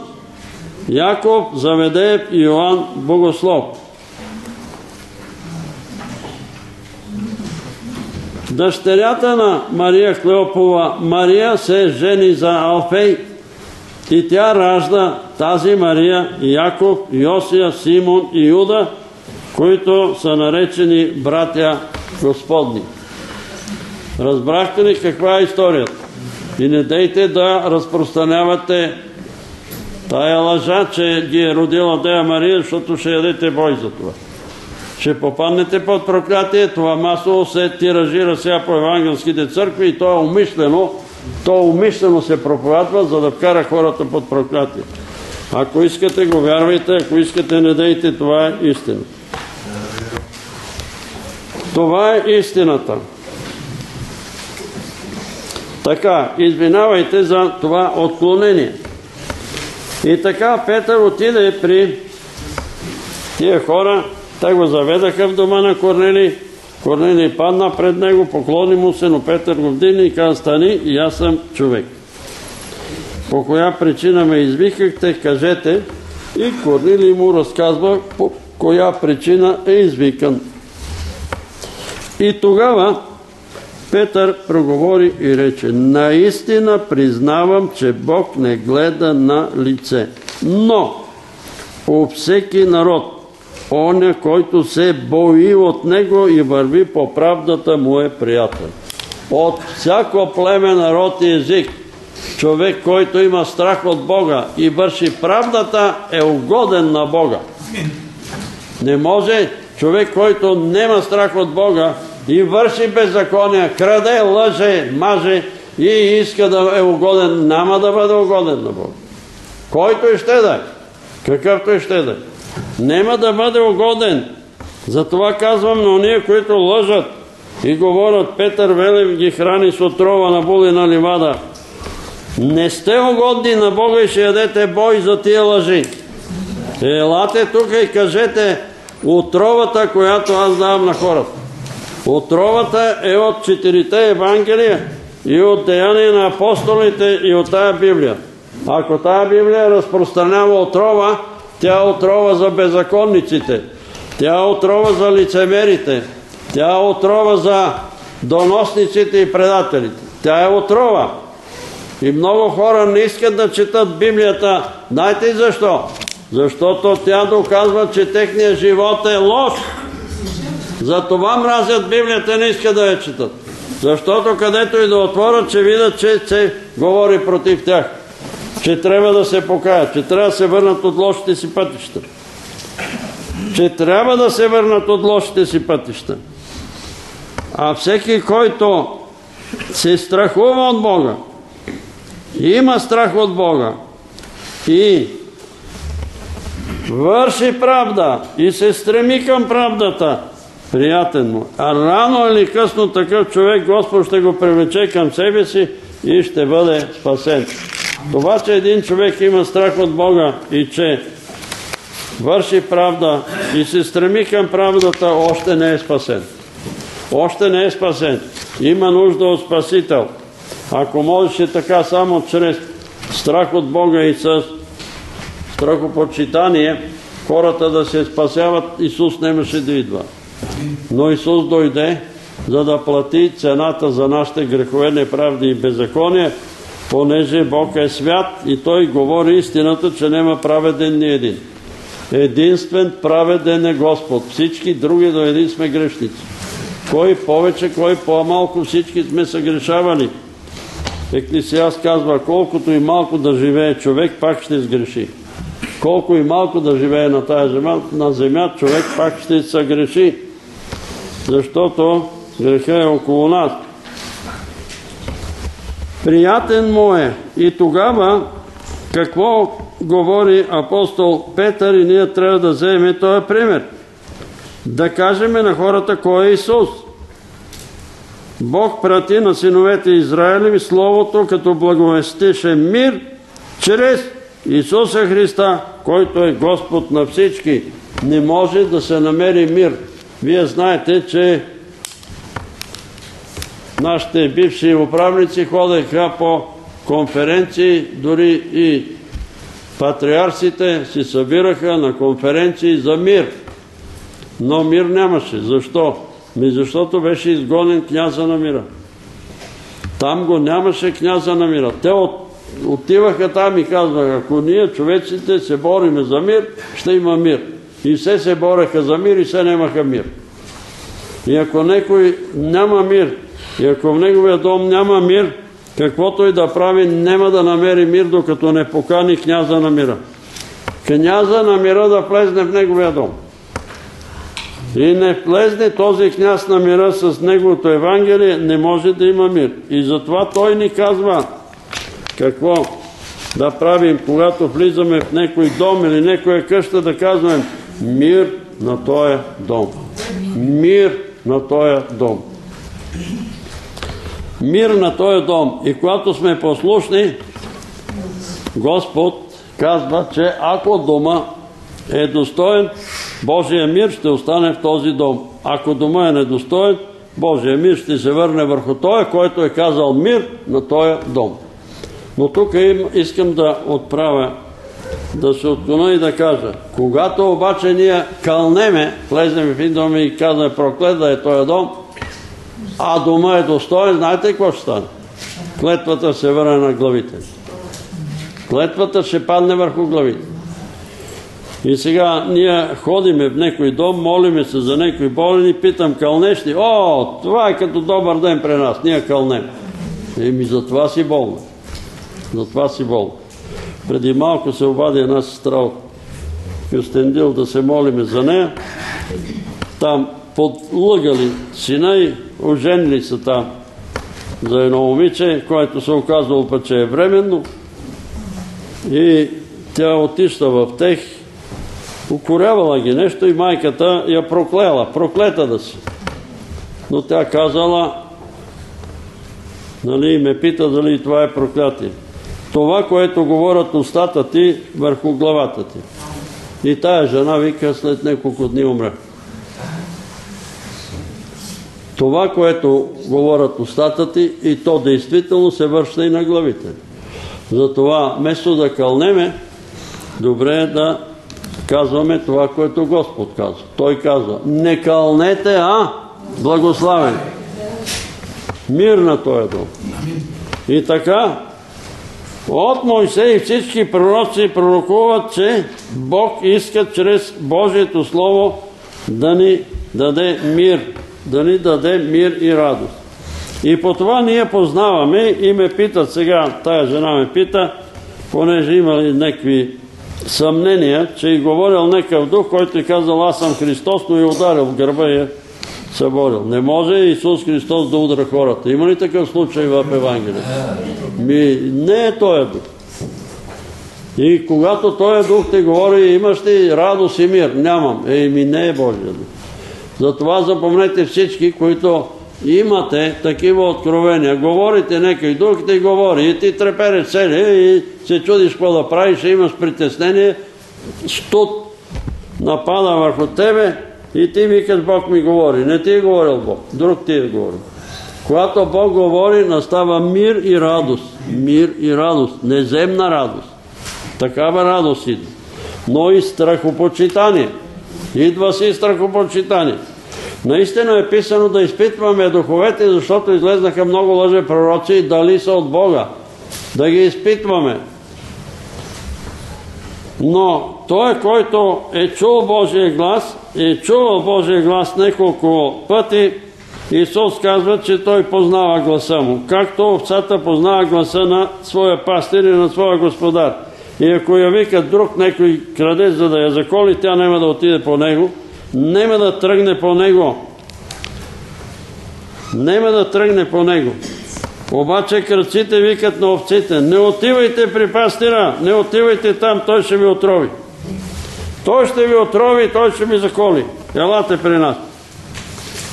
Speaker 1: Яков, Заведеев и Йоан Богослов. Дъщерята на Мария Клеопова, Мария се жени за Алфей и тя ражда тази Мария, Яков, Йосия, Симон и Юда, които са наречени братя Господни. Разбрахте ли каква е историята? И не дейте да разпространявате тая лъжа, че ги е родила Дея Мария, защото ще ядете бой за това. Ще попаднете под проклятие, това масово се тиражира сега по евангелските църкви и то е умишлено, то умишлено се проповядва, за да вкара хората под проклятие. Ако искате, го вярвайте, ако искате, не дейте, това е истина. Това е истината. Така, извинавайте за това отклонение. И така Петър отиде при тия хора, те го заведаха в дома на Корнели. Корнели падна пред него, поклони му се, но Петър го вдигна и каза, стани и аз съм човек. По коя причина ме извикахте, кажете. И Корнили му разказва по коя причина е извикан. И тогава Петър проговори и рече, наистина признавам, че Бог не гледа на лице, но у всеки народ, оня, който се бои от него и върви по правдата му е приятел. От всяко племе, народ и език, човек, който има страх от Бога и върши правдата, е угоден на Бога. Не може човек, който нема страх от Бога и върши беззакония, краде, лъже, маже и иска да е угоден, няма да бъде угоден на Бога. Който и ще да е, какъвто и ще да е. Нема да бъде угоден. Затова казвам на уния, които лъжат и говорят, Петър Велев ги храни с отрова на були на ливада. Не сте угодни на Бога и ще ядете бой за тия лъжи. Елате тук и кажете отровата, която аз давам на хората. Отровата е от четирите Евангелия и от деяния на апостолите и от тая Библия. Ако тая Библия разпространява отрова, тя отрова за беззаконниците, тя отрова за лицемерите, тя отрова за доносниците и предателите. Тя е отрова. И много хора не искат да четат Библията. Знаете и защо? Защото тя доказва, че техният живот е лош. Затова мразят Библията, не искат да я четат. Защото където и да отворят, че видят, че се говори против тях. Че трябва да се покаят, че трябва да се върнат от лошите си пътища. Че трябва да се върнат от лошите си пътища. А всеки, който се страхува от Бога, има страх от Бога и върши правда и се стреми към правдата, приятен му. А рано или късно такъв човек Господ ще го привлече към себе си и ще бъде спасен. Това, че един човек има страх от Бога и че върши правда и се стреми към правдата, още не е спасен. Още не е спасен. Има нужда от спасител. Ако можеше така само чрез страх от Бога и с страхопочитание хората да се спасяват, Исус немаше да идва. Но Исус дойде, за да плати цената за нашите грехове, неправди и беззакония, понеже Бог е свят и Той говори истината, че няма праведен ни един. Единствен праведен е Господ. Всички други до един сме грешници. Кой повече, кой по-малко, всички сме съгрешавали. Еклисиаст казва, колкото и малко да живее човек, пак ще сгреши. Колко и малко да живее на тази земя, на земя човек пак ще съгреши. Защото греха е около нас. Приятен му е. И тогава какво говори апостол Петър и ние трябва да вземем този пример. Да кажем на хората кой е Исус. Бог прати на синовете Израилеви Словото, като благовестише мир чрез Исуса Христа, който е Господ на всички. Не може да се намери мир. Вие знаете, че нашите бивши управници ходеха по конференции, дори и патриарсите се събираха на конференции за мир. Но мир нямаше. Защо? Ми защото беше изгонен княза на мира. Там го нямаше княза на мира. Те от, отиваха там и казваха, ако ние човеците се бориме за мир, ще има мир. И все се бореха за мир и все нямаха мир. И ако некой няма мир, и ако в неговия дом няма мир, каквото и да прави, няма да намери мир, докато не покани княза на мира. Княза на мира да влезне в неговия дом. И не влезне този княз на мира с неговото Евангелие, не може да има мир. И затова той ни казва какво да правим, когато влизаме в некой дом или некоя къща, да казваме мир на този дом. Мир на този дом мир на този дом. И когато сме послушни, Господ казва, че ако дома е достоен, Божия мир ще остане в този дом. Ако дома е недостоен, Божия мир ще се върне върху този, който е казал мир на този дом. Но тук искам да отправя, да се отклона и да кажа, когато обаче ние кълнеме, влезем в един дом и казваме проклет да е този дом, а дома е достоен, знаете какво ще стане? Клетвата се върне на главите. Клетвата ще падне върху главите. И сега ние ходиме в некой дом, молиме се за некой болен питам кълнеш ли? О, това е като добър ден при нас, ние кълнем. Еми за това си болна. За това си болна. Преди малко се обади една сестра от Кюстендил да се молиме за нея. Там подлъгали сина и оженили са там за едно момиче, което се оказало път, че е временно. И тя отишла в тех, укорявала ги нещо и майката я проклела, проклета да си. Но тя казала, нали, ме пита дали това е проклятие. Това, което говорят устата ти върху главата ти. И тая жена вика след няколко дни умре това, което говорят устата ти, и то действително се вършва и на главите. Затова, вместо да кълнеме, добре е да казваме това, което Господ казва. Той казва, не кълнете, а благославен. Мир на този дом. И така, от Мойсей всички пророци пророкуват, че Бог иска чрез Божието Слово да ни даде мир да ни даде мир и радост. И по това ние познаваме и ме питат сега, тая жена ме пита, понеже имали някакви съмнения, че и говорил некъв дух, който е казал, аз съм Христос, но и ударил в гърба и е съборил. Не може Исус Христос да удра хората. Има ли такъв случай в Евангелието? Ми, не е този дух. И когато този дух ти говори, имаш ли радост и мир? Нямам. Еми, не е Божия дух. Затова запомнете всички, които имате такива откровения. Говорите некой друг, ти говори и ти трепереш цели и се чудиш какво да правиш, имаш притеснение, студ напада върху тебе и ти викаш Бог ми говори. Не ти е говорил Бог, друг ти е говорил. Когато Бог говори, настава мир и радост. Мир и радост. Неземна радост. Такава радост идва. Но и страхопочитание. Идва си страхопочитание. Наистина е писано да изпитваме духовете, защото излезнаха много лъже пророци, дали са от Бога. Да ги изпитваме. Но той, който е чул Божия глас, е чувал Божия глас неколко пъти, Исус казва, че той познава гласа му, както овцата познава гласа на своя пастир и на своя господар. И ако я вика друг некой краде, за да я заколи, тя няма да отиде по него, няма да тръгне по него. Няма да тръгне по него. Обаче кръците викат на овците, не отивайте при пастира, не отивайте там, той ще ви отрови. Той ще ви отрови, той ще ви заколи. Елате при нас.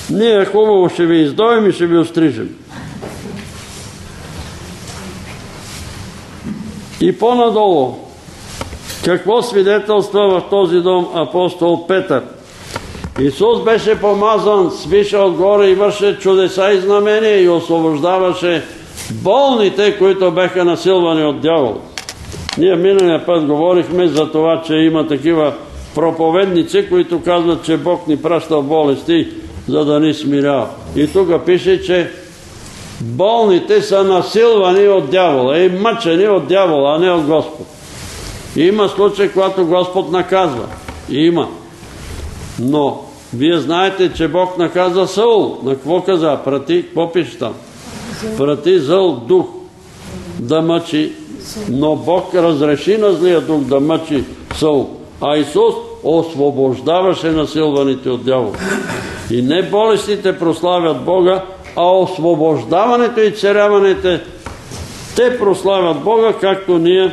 Speaker 1: Ние хубаво ще ви издоим и ще ви острижем. И по-надолу, какво свидетелства в този дом апостол Петър? Исус беше помазан, свиша отгоре и върше чудеса и знамения и освобождаваше болните, които беха насилвани от дявол. Ние миналия път говорихме за това, че има такива проповедници, които казват, че Бог ни праща болести, за да ни смирява. И тук пише, че болните са насилвани от дявола и мъчени от дявола, а не от Господ. Има случаи, когато Господ наказва. Има. Но вие знаете, че Бог наказа Саул. На какво каза? Прати, какво пише там? Прати зъл дух да мъчи, но Бог разреши на злия дух да мъчи Саул. А Исус освобождаваше насилваните от дявол. И не болестите прославят Бога, а освобождаването и царяването те прославят Бога, както ние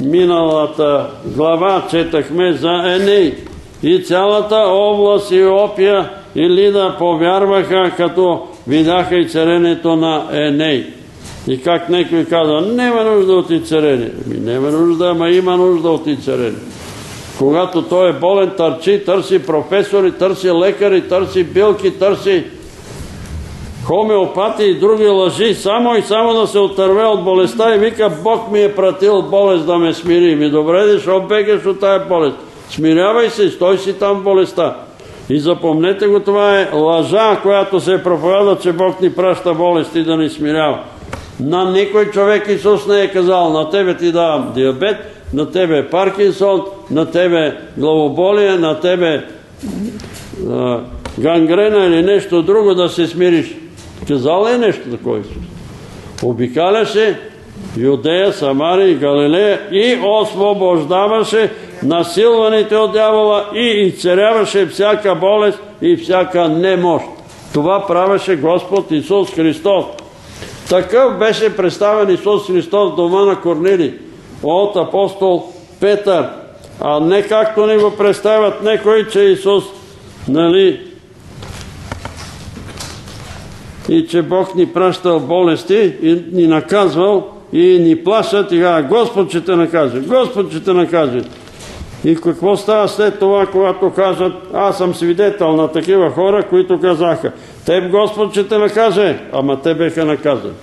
Speaker 1: миналата глава четахме за Еней. И цялата област и Опия и Лида повярваха, като видяха и царенето на Еней. И как некой каза, нема нужда от и царене. Ами нема нужда, ама има нужда от и царене. Когато той е болен, търчи, търси професори, търси лекари, търси билки, търси хомеопати и други лъжи, само и само да се отърве от болестта и вика, Бог ми е пратил болест да ме смири. Ми добре, защо бегаш от тая болест? Смирявай се, стой си там болестта. И запомнете го, това е лъжа, която се проповяда, че Бог ни праща болести да ни смирява. На никой човек Исус не е казал, на тебе ти давам диабет, на тебе Паркинсон, на тебе главоболие, на тебе гангрена или нещо друго да се смириш. Казал е нещо такова Исус. Обикаляше Юдея, Самария и Галилея и освобождаваше насилваните от дявола и изцеряваше всяка болест и всяка немощ. Това правеше Господ Исус Христос. Такъв беше представен Исус Христос в дома на Корнили от апостол Петър, а не както ни го представят некои, че Исус, нали, и че Бог ни пращал болести и ни наказвал и ни плашат и казва, Господ ще те накаже, Господ ще те накаже. И какво става след това, когато кажат, аз съм свидетел на такива хора, които казаха, теб Господ ще те накаже, ама те беха наказани.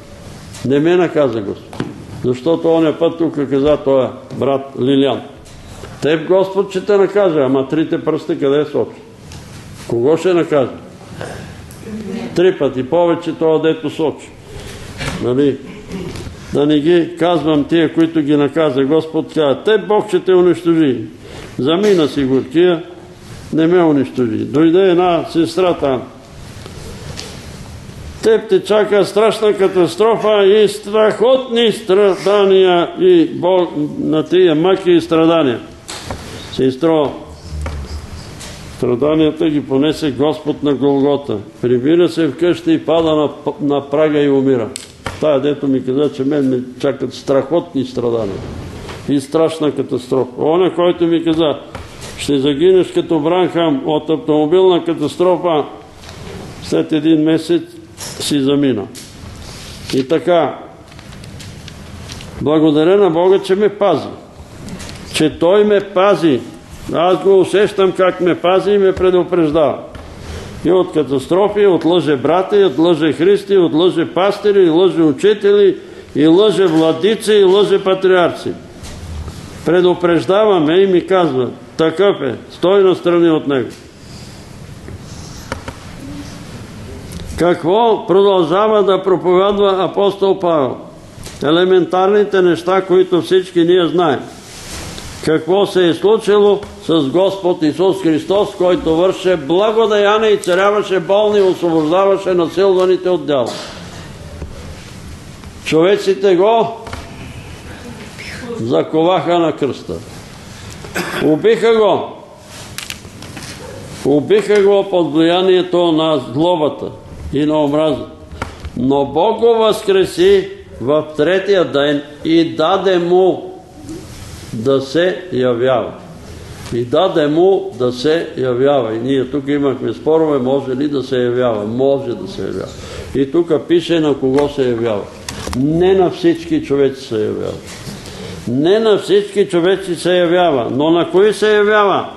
Speaker 1: Не ме наказа Господ. Защото оня път тук каза този брат Лилян. Теб Господ ще те накаже, ама трите пръсти къде са общи? Кого ще накаже? Три пъти повече това дето сочи. Нали? Да не ги казвам тия, които ги наказа Господ, каза, те Бог ще те унищожи. Замина си горкия, не ме унищожи. Дойде една сестра там. Теб те чака страшна катастрофа и страхотни страдания и Бог на тия мъки и страдания. Сестро, страданията ги понесе Господ на Голгота. Прибира се вкъщи и пада на прага и умира. Тая дето ми каза, че мен ме чакат страхотни страдания и страшна катастрофа. Оня, който ми каза, ще загинеш като Бранхам от автомобилна катастрофа, след един месец си замина. И така, благодаря на Бога, че ме пази. Че Той ме пази. Аз го усещам как ме пази и ме предупреждава. и от катастрофи, от лъже брати, от лъже христи, от лъже пастири, и лъже учители, и лъже владици, и лъже патриарци. Предупреждаваме и ми казва, такъв е, стой настрани от него. Какво продължава да проповядва апостол Павел? Елементарните неща, които всички ние знаем. Какво се е случило с Господ Исус Христос, който върше благодаяне и царяваше болни и освобождаваше насилваните от дяло. Човеците го заковаха на кръста. Убиха го. Убиха го под влиянието на злобата и на омраза. Но Бог го възкреси в третия ден и даде му да се явява. И даде му да се явява. И ние тук имахме спорове, може ли да се явява? Може да се явява. И тук пише на кого се явява. Не на всички човеци се явява. Не на всички човеци се явява, но на кои се явява?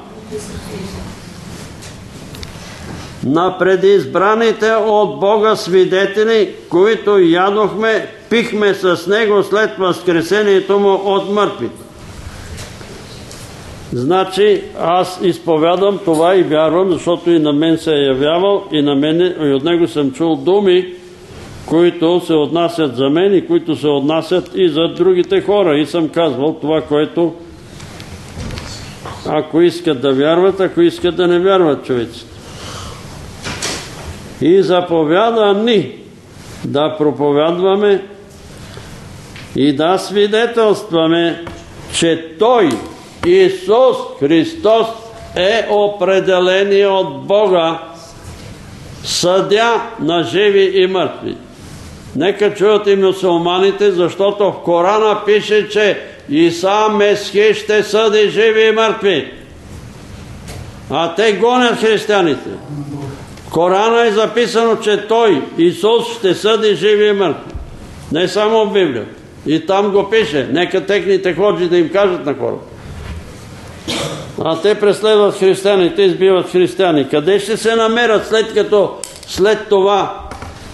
Speaker 1: На предизбраните от Бога свидетели, които ядохме, пихме с Него след възкресението Му от мъртвите. Значи аз изповядам това и вярвам, защото и на мен се е явявал и, на мене, и от него съм чул думи, които се отнасят за мен и които се отнасят и за другите хора. И съм казвал това, което ако искат да вярват, ако искат да не вярват човеците. И заповяда ни да проповядваме и да свидетелстваме, че Той, Исус Христос, е определение от Бога съдя на живи и мъртви. Нека чуят и мусулманите, защото в Корана пише, че Иса Месхи ще съди живи и мъртви. А те гонят християните. В Корана е записано, че Той, Исус, ще съди живи и мъртви. Не само в Библия. И там го пише. Нека техните ходжи да им кажат на хората. А те преследват християните, избиват християни. Къде ще се намерят след като след това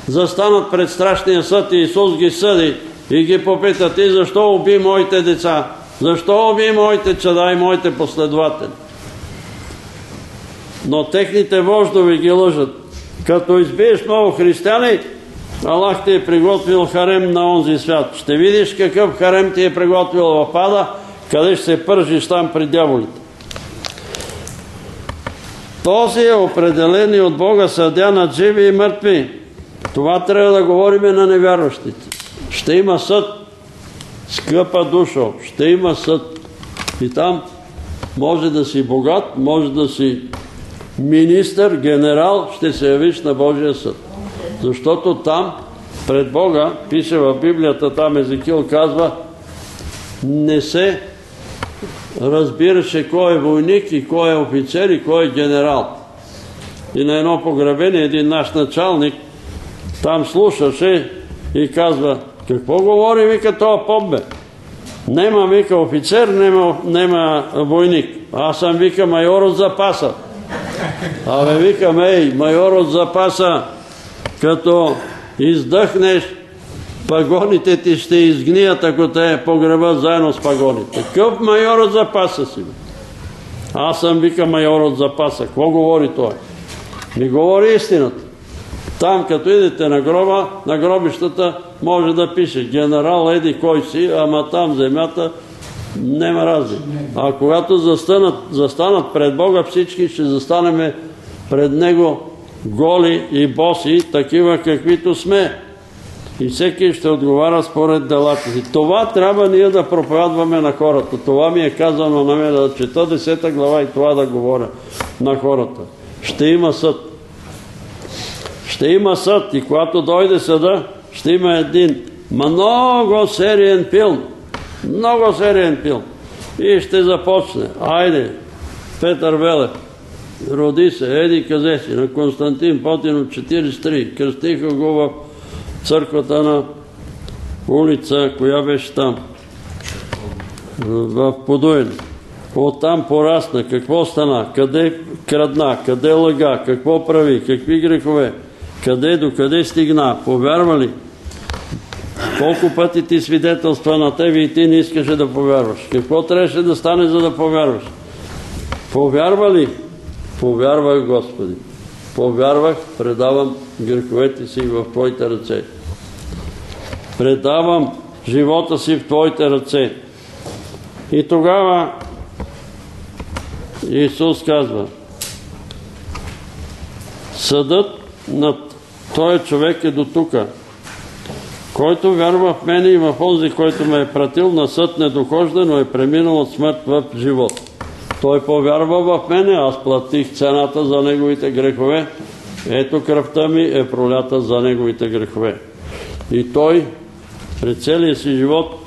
Speaker 1: застанат пред страшния съд и Исус ги съди и ги попита, ти защо уби моите деца? Защо уби моите чада и моите последователи? Но техните вождови ги лъжат. Като избиеш много християни, Аллах ти е приготвил харем на онзи свят. Ще видиш какъв харем ти е приготвил в ада, къде ще се пържиш там при дяволите. Този е определен и от Бога съдя над живи и мъртви. Това трябва да говорим на невярващите. Ще има съд, скъпа душо, ще има съд. И там може да си богат, може да си министър, генерал, ще се явиш на Божия съд. Защото там, пред Бога, пише в Библията, там Езекил казва, не се разбираше кой е войник и кой е офицер и кой е генерал. И на едно погребение един наш началник там слушаше и казва, какво говори, вика, това поп бе? Нема, вика, офицер, нема, нема войник. Аз съм, вика, майор от запаса. Абе, викам, ей, майор от запаса, като издъхнеш, пагоните ти ще изгният, ако те погребат заедно с пагоните. Какъв майор от запаса си? Аз съм, вика, майор от запаса. Какво говори той? Ми говори истината. Там, като идете на гроба, на гробищата, може да пише генерал Еди кой си, ама там земята няма разлика. А когато застанат, застанат пред Бога, всички ще застанеме пред Него голи и боси, такива каквито сме. И всеки ще отговаря според делата си. Това трябва ние да проповядваме на хората. Това ми е казано на мен да чета 10 глава и това да говоря на хората. Ще има съд. Ще има съд и когато дойде съда, ще има един много сериен филм. Много сериен филм. И ще започне. Айде, Петър Велев. Роди се, Еди Казеси, на Константин Потино 43. Кръстиха го в църквата на улица, коя беше там, в Подуен. Оттам порасна. Какво стана? Къде крадна? Къде лъга? Какво прави? Какви грехове? Къде, до къде стигна? Повярва ли? Колко пъти ти свидетелства на тебе и ти не искаше да повярваш? Какво трябваше да стане, за да повярваш? Повярва ли? Повярвах, Господи. Повярвах, предавам греховете си в Твоите ръце. Предавам живота си в Твоите ръце. И тогава Исус казва, съдът над този човек е до тука. Който вярва в мене и в онзи, който ме е пратил, на съд не дохожда, но е преминал от смърт в живот. Той повярва в мене, аз платих цената за неговите грехове. Ето кръвта ми е пролята за неговите грехове. И той пред целия си живот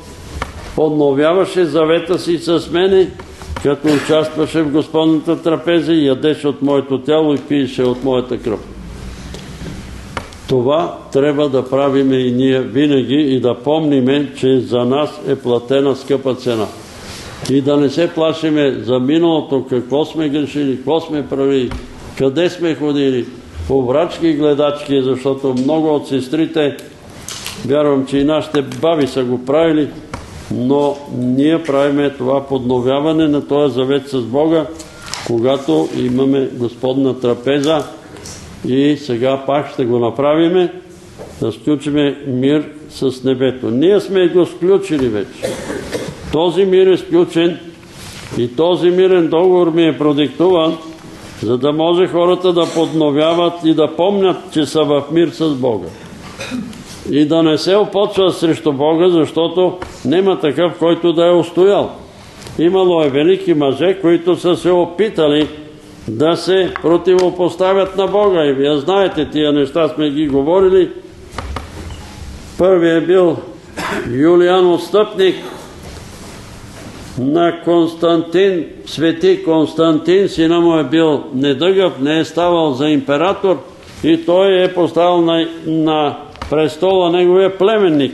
Speaker 1: подновяваше завета си с мене, като участваше в Господната трапеза и ядеше от моето тяло и пиеше от моята кръв. Това трябва да правиме и ние винаги и да помниме, че за нас е платена скъпа цена. И да не се плашиме за миналото, какво сме грешили, какво сме правили, къде сме ходили, по врачки и гледачки, защото много от сестрите, вярвам, че и нашите баби са го правили, но ние правиме това подновяване на този завет с Бога, когато имаме Господна трапеза и сега пак ще го направиме, да сключиме мир с небето. Ние сме го сключили вече. Този мир е сключен и този мирен договор ми е продиктуван, за да може хората да подновяват и да помнят, че са в мир с Бога. И да не се опочват срещу Бога, защото нема такъв, който да е устоял. Имало е велики мъже, които са се опитали да се противопоставят на Бога. И вие знаете, тия неща сме ги говорили. Първият е бил Юлиан Отстъпник на Константин, свети Константин, сина му е бил недъгъв, не е ставал за император и той е поставил на, на престола неговия племенник.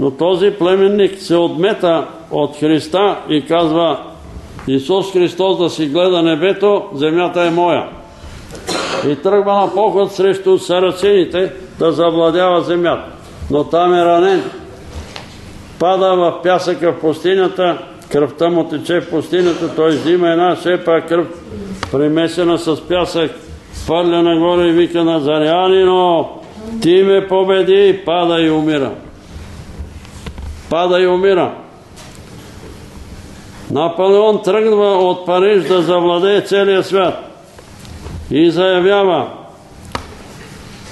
Speaker 1: Но този племенник се отмета от Христа и казва Исус Христос да си гледа небето, земята е моя. И тръгва на поход срещу сарацените да завладява земята. Но там е ранен. Пада в пясъка в пустинята, кръвта му тече в пустинята, той взима една шепа кръв, примесена с пясък, хвърля нагоре и вика на Зарянино, ти ме победи, пада и умира. Пада и умира. Наполеон тръгва от Париж да завладее целия свят и заявява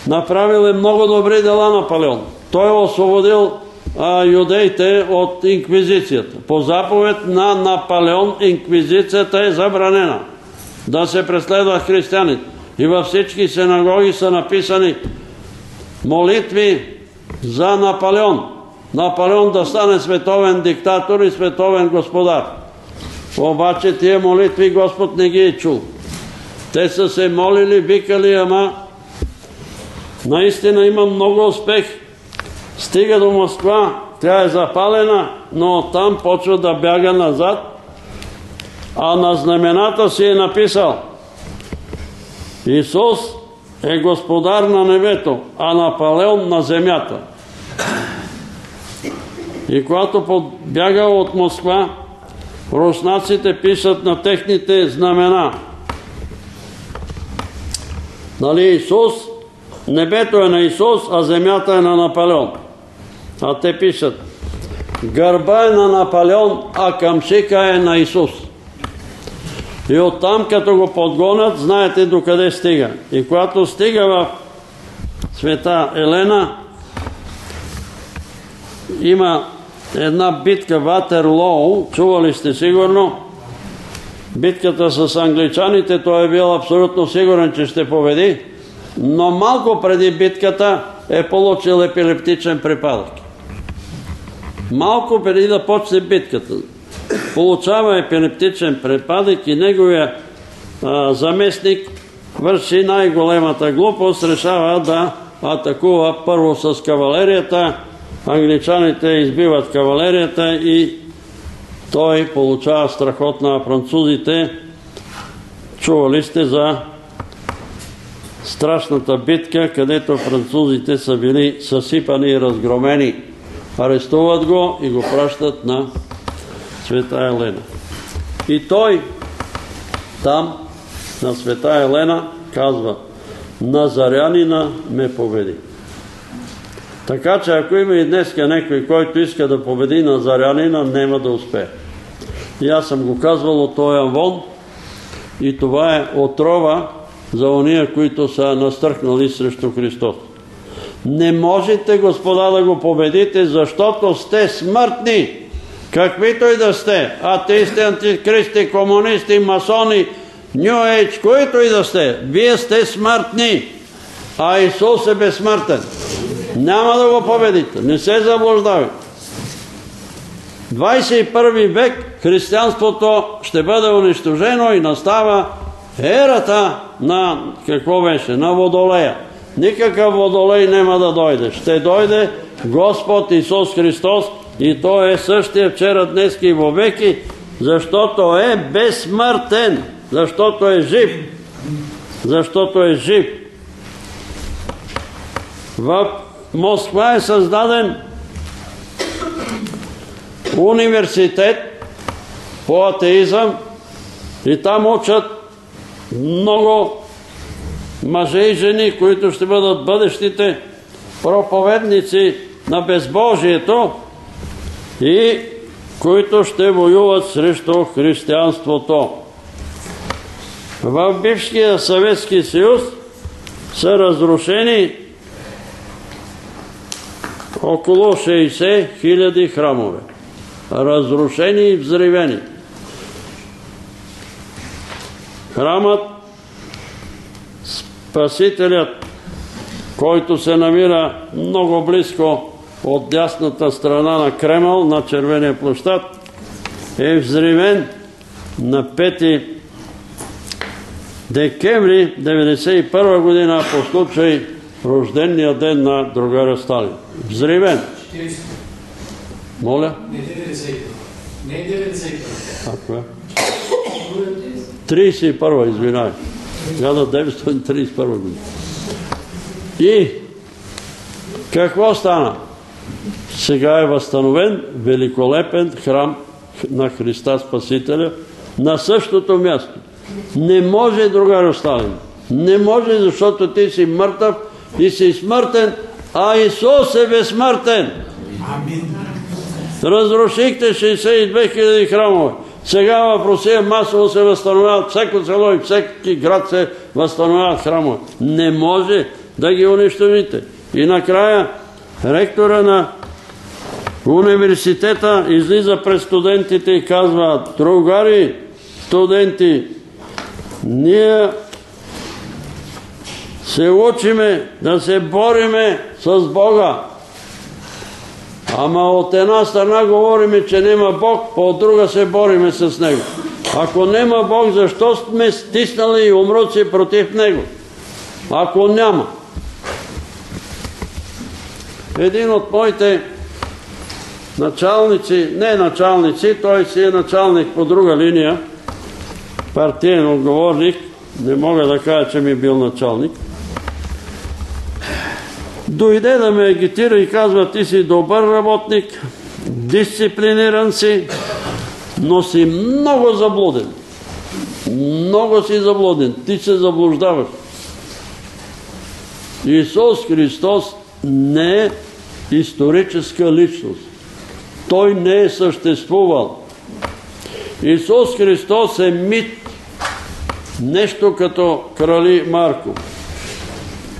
Speaker 1: направил е много добри дела Наполеон. Той е освободил юдеите от инквизицията. По заповед на Наполеон инквизицията е забранена да се преследва християните. И във всички синагоги са написани молитви за Наполеон. Наполеон да стане световен диктатор и световен господар. Обаче тия молитви Господ не ги е чул. Те са се молили, викали, ама наистина има много успех. Стига до Москва, тя е запалена, но там почва да бяга назад, а на знамената си е написал Исус е господар на небето, а Наполеон на земята. И когато бяга от Москва, руснаците пишат на техните знамена. Нали Исус, небето е на Исус, а земята е на Наполеон. А те пишат, гърба е на Наполеон, а камшика е на Исус. И оттам, като го подгонят, знаете докъде стига. И когато стига в света Елена, има една битка Ватерлоу, чували сте сигурно, битката с англичаните, той е бил абсолютно сигурен, че ще победи, но малко преди битката е получил епилептичен припадък. Малко преди да почне битката. Получава епилептичен припадък и неговия заместник върши най-големата глупост, решава да атакува първо с кавалерията, англичаните избиват кавалерията и той получава страхот на французите. Чували сте за страшната битка, където французите са били съсипани и разгромени. Арестуват го и го пращат на Света Елена. И той там на Света Елена казва Назарянина ме победи. Така че ако има и днеска някой, който иска да победи Назарянина, няма да успее. И аз съм го казвал от този Амвон и това е отрова за ония, които са настръхнали срещу Христос. Не можете, Господа, да го победите, защото сте смъртни. Каквито и да сте, атеисти, антикристи, комунисти, масони, Нью Ейдж, които и да сте, вие сте смъртни, а Исус е безсмъртен. Няма да го победите, не се заблуждавайте. 21 век християнството ще бъде унищожено и настава ерата на, какво беше, на водолея. Никакъв водолей няма да дойде. Ще дойде Господ Исус Христос и Той е същия вчера, днес и вовеки, защото е безсмъртен, защото е жив. Защото е жив. В Москва е създаден университет по атеизъм и там учат много мъже и жени, които ще бъдат бъдещите проповедници на безбожието и които ще воюват срещу християнството. В бившия Съветски съюз са разрушени около 60 хиляди храмове. Разрушени и взривени. Храмът Спасителят, който се намира много близко от дясната страна на Кремъл, на Червения площад, е взривен на 5 декември 1991 година по случай рождения ден на другаря Сталин. Взривен. Моля?
Speaker 3: Не 91. Не 91.
Speaker 1: Ако е? 31, извинай. 1931 година. И какво стана? Сега е възстановен великолепен храм на Христа Спасителя на същото място. Не може, другаро Сталин. Не може, защото ти си мъртъв и си смъртен, а Исус е безсмъртен. Разрушихте 62 000 храмове. Сега в Русия масово се възстановяват, всеко село и всеки град се възстановяват храмове. Не може да ги унищожите. И накрая ректора на университета излиза пред студентите и казва, другари, студенти, ние се учиме да се бориме с Бога. Ама от една страна говориме, че нема Бог, по друга се бориме с Него. Ако нема Бог, защо сме стиснали и умруци против Него? Ако няма. Един от моите началници, не началници, той си е началник по друга линия, партиен отговорник, не мога да кажа, че ми е бил началник, дойде да ме агитира и казва, ти си добър работник, дисциплиниран си, но си много заблуден. Много си заблуден. Ти се заблуждаваш. Исус Христос не е историческа личност. Той не е съществувал. Исус Христос е мит. Нещо като крали Марко.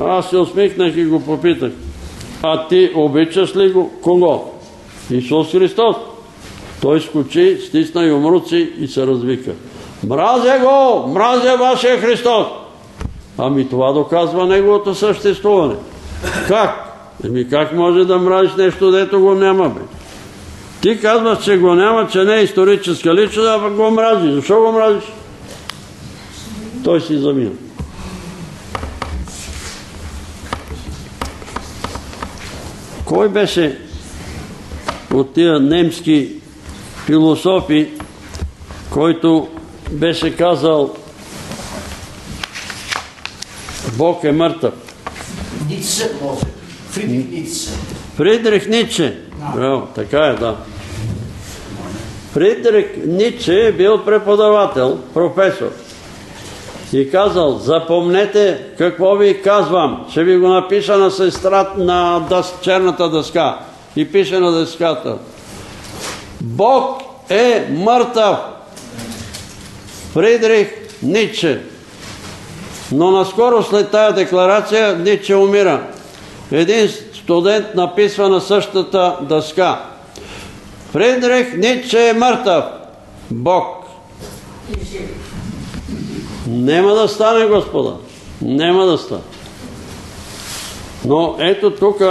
Speaker 1: Аз се усмихнах и го попитах. А ти обичаш ли го? Кого? Исус Христос. Той скочи, стисна и умруци и се развика. Мразя го! Мразя вашия Христос! Ами това доказва неговото съществуване. Как? Еми как може да мразиш нещо, дето го няма, бе? Ти казваш, че го няма, че не е историческа личност, а го мразиш. Защо го мразиш? Той си замина. Кой беше от тия немски философи, който беше казал Бог е мъртъв.
Speaker 4: Ницше може. Фридрих Ницше.
Speaker 1: Фридрих Ницше. Браво, така е, да. Фридрих Ницше е бил преподавател, професор. И казал, запомнете какво ви казвам. Ще ви го напиша на сестра на дъс, черната дъска. И пише на дъската. Бог е мъртъв. Фридрих Ницше. Но наскоро след тая декларация Ницше умира. Един студент написва на същата дъска. Фридрих Ницше е мъртъв. Бог. Нема да стане, Господа. Нема да стане. Но ето тук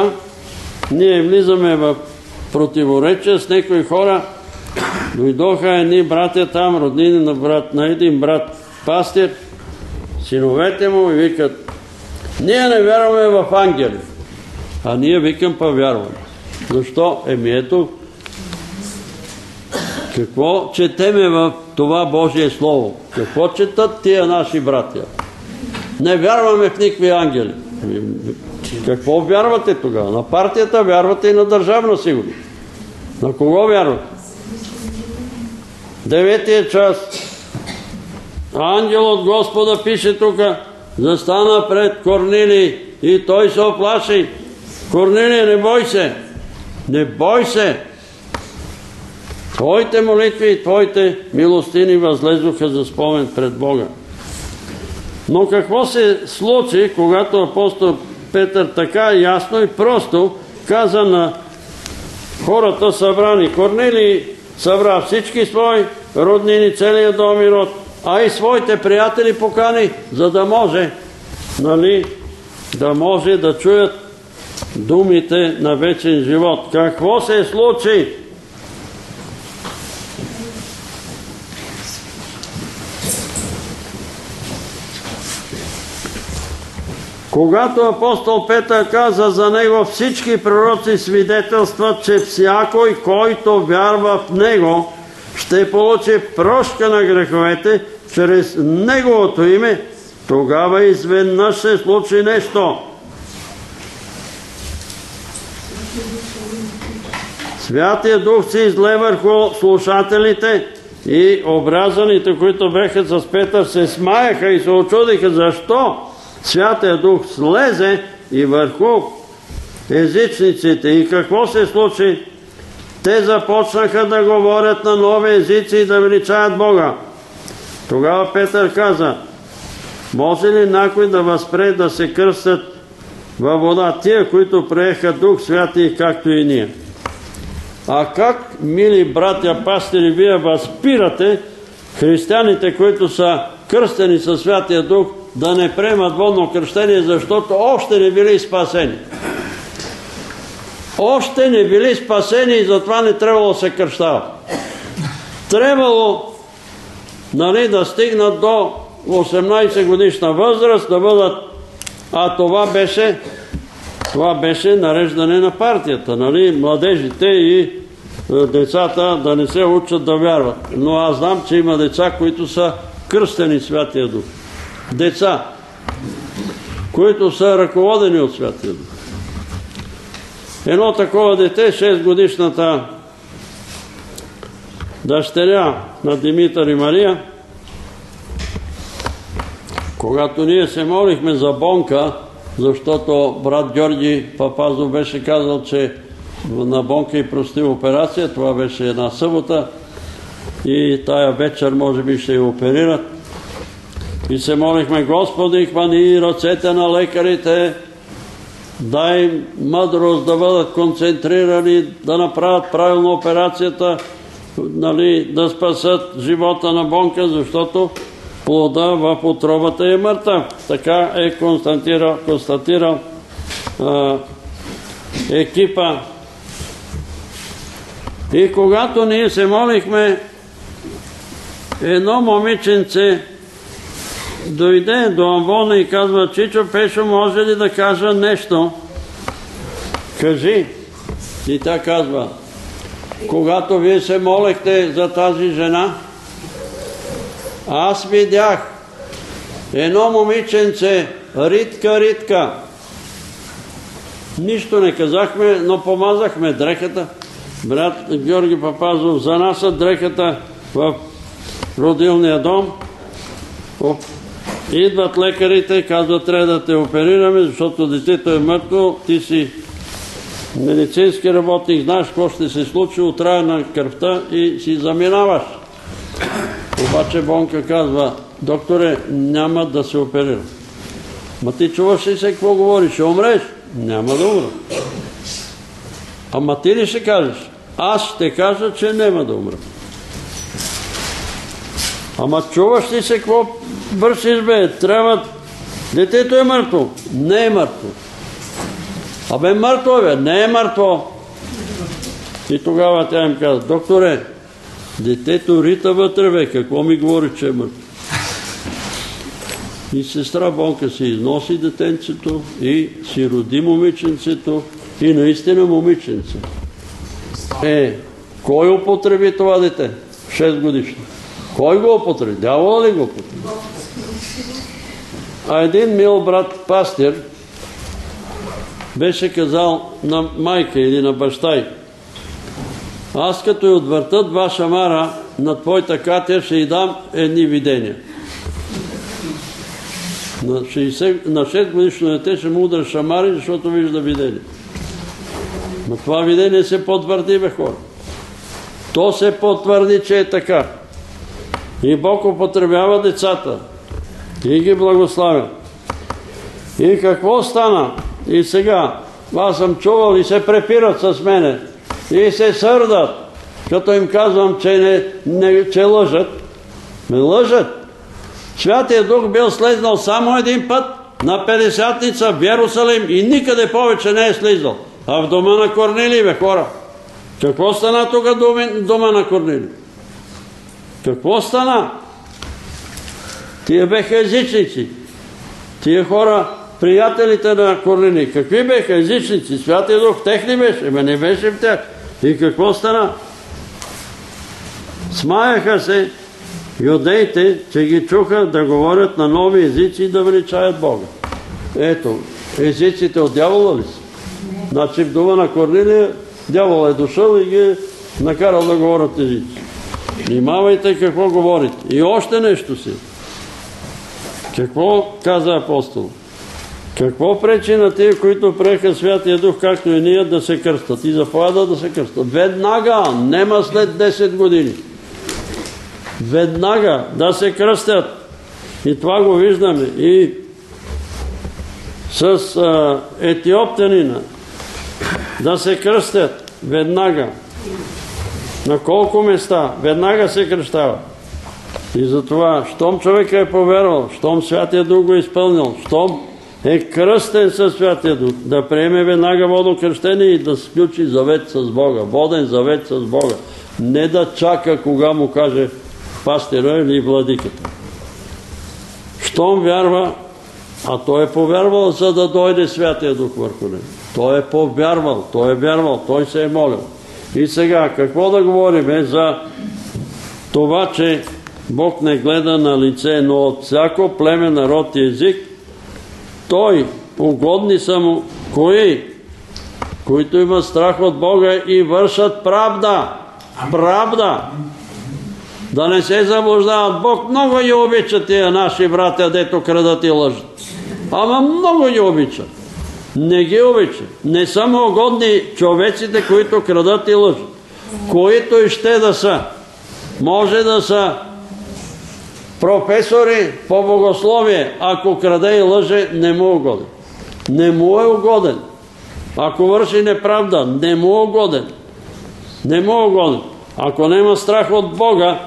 Speaker 1: ние влизаме в противоречие с някои хора. Дойдоха едни братя там, роднини на, брат, на един брат пастир, синовете му и викат, ние не вярваме в ангели, а ние викам па вярваме. Защо? Еми ето, какво четеме в това Божие Слово? Какво четат тия наши братя? Не вярваме в никакви ангели. Какво вярвате тогава? На партията вярвате и на държавна сигурност. На кого вярвате? Деветия час. Ангел от Господа пише тук, застана пред Корнили и той се оплаши. Корнили, не бой се! Не бой се! Твоите молитви и Твоите милостини възлезоха за спомен пред Бога. Но какво се случи, когато апостол Петър така ясно и просто каза на хората събрани. Корнили събра всички свои роднини, целият дом и род, а и своите приятели покани, за да може, нали, да може да чуят думите на вечен живот. Какво се случи? Когато апостол Петър каза за него, всички пророци свидетелстват, че всякой, който вярва в него, ще получи прошка на греховете чрез неговото име, тогава изведнъж се случи нещо. Святия Дух се изле върху слушателите и образаните, които беха с Петър, се смаяха и се очудиха защо Святия Дух слезе и върху езичниците. И какво се случи? Те започнаха да говорят на нови езици и да величаят Бога. Тогава Петър каза, може ли някой да възпре да се кръстят във вода тия, които приеха Дух Святи, както и ние? А как, мили братя пастири, вие възпирате християните, които са кръстени със Святия Дух, да не приемат водно кръщение, защото още не били спасени. Още не били спасени и затова не трябвало се кръщават. Трябвало нали, да стигнат до 18 годишна възраст, да бъдат, а това беше, това беше нареждане на партията, нали, младежите и децата да не се учат да вярват. Но аз знам, че има деца, които са кръстени Святия Дух деца, които са ръководени от Святия Дух. Едно такова дете, 6 годишната дъщеря на Димитър и Мария, когато ние се молихме за Бонка, защото брат Георги Папазов беше казал, че на Бонка и прости операция, това беше една събота и тая вечер може би ще я оперират. И се молихме, Господи, хвани ръцете на лекарите, дай мъдрост да бъдат концентрирани, да направят правилно операцията, нали, да спасат живота на Бонка, защото плода в отробата е мъртъв. Така е констатирал, екипа. И когато ние се молихме, едно момиченце дойде до Амвона и казва, Чичо Пешо, може ли да кажа нещо? Кажи. И тя казва, когато вие се молехте за тази жена, аз видях едно момиченце, Ритка, Ритка. Нищо не казахме, но помазахме дрехата. Брат Георги Папазов занаса дрехата в родилния дом. Идват лекарите, казват, трябва да те оперираме, защото детето е мъртво, ти си медицински работник, знаеш какво ще се случи, отрая на кръвта и си заминаваш. Обаче Бонка казва, докторе, няма да се оперира. Ма ти чуваш ли се какво говориш? Ще умреш? Няма да умра. Ама ти ли ще кажеш? Аз ще кажа, че няма да умра. Ама чуваш ли се какво вършиш бе? Трябва... Детето е мъртво. Не е мъртво. Абе мъртво бе. Не е мъртво. И тогава тя им каза, докторе, детето рита вътре бе. Какво ми говори, че е мъртво? И сестра Бонка си износи детенцето и си роди момиченцето и наистина момиченце. Е, кой употреби това дете? 6 годишно. Кой го употреби? Дявола ли го употреби? А един мил брат пастир беше казал на майка или на баща й, аз като й отвъртат два шамара на твоята катя, ще й дам едни видения. На, 60, на 6 годишно дете ще му удря шамари, защото вижда видение. Но това видение се потвърди, бе хора. То се потвърди, че е така. И Бог употребява децата. И ги благославя. И какво стана? И сега, аз съм чувал и се препират с мене. И се сърдат, като им казвам, че, не, не, че лъжат. Ме лъжат. Святия Дух бил слезнал само един път на 50-ница в Ярусалим и никъде повече не е слизал. А в дома на Корнили, бе, хора. Какво стана тук дома на Корнили? Какво стана? Тия беха езичници. Тия хора, приятелите на Корнили, какви беха езичници? Святия Дух тех ли беше? Ме не беше в тях. И какво стана? Смаяха се юдеите, че ги чуха да говорят на нови езици и да величаят Бога. Ето, езиците от дявола ли са? Значи в дома на Корнилия дявол е дошъл и ги е накарал да говорят езици. Внимавайте какво говорите. И още нещо си. Какво каза апостол? Какво пречи на тия, които преха Святия Дух, както и ние, да се кръстат? И заповяда да се кръстат. Веднага, нема след 10 години. Веднага да се кръстят. И това го виждаме. И с а, етиоптянина да се кръстят веднага. На колко места? Веднага се кръщава. И затова, щом човека е повервал, щом Святия Дух го е изпълнил, щом е кръстен със Святия Дух, да приеме веднага водокръщение и да сключи завет с Бога, воден завет с Бога. Не да чака кога му каже пастира или владиката. Щом вярва, а той е повярвал, за да дойде Святия Дух върху него. Той е повярвал, той е вярвал, той се е молил. И сега, какво да говорим за това, че Бог не гледа на лице, но от всяко племе, народ и език, той угодни са му кои? Които имат страх от Бога и вършат правда. Правда. Да не се заблуждават. Бог много ги обича тия наши братя, дето крадат и лъжат. Ама много ги обича. Не ги обича. Не са му угодни човеците, които крадат и лъжат. Които и ще да са. Може да са професори по богословие. Ако краде и лъже, не му е угоден. Не му е угоден. Ако върши неправда, не му е угоден. Не му е угоден. Ако няма страх от Бога,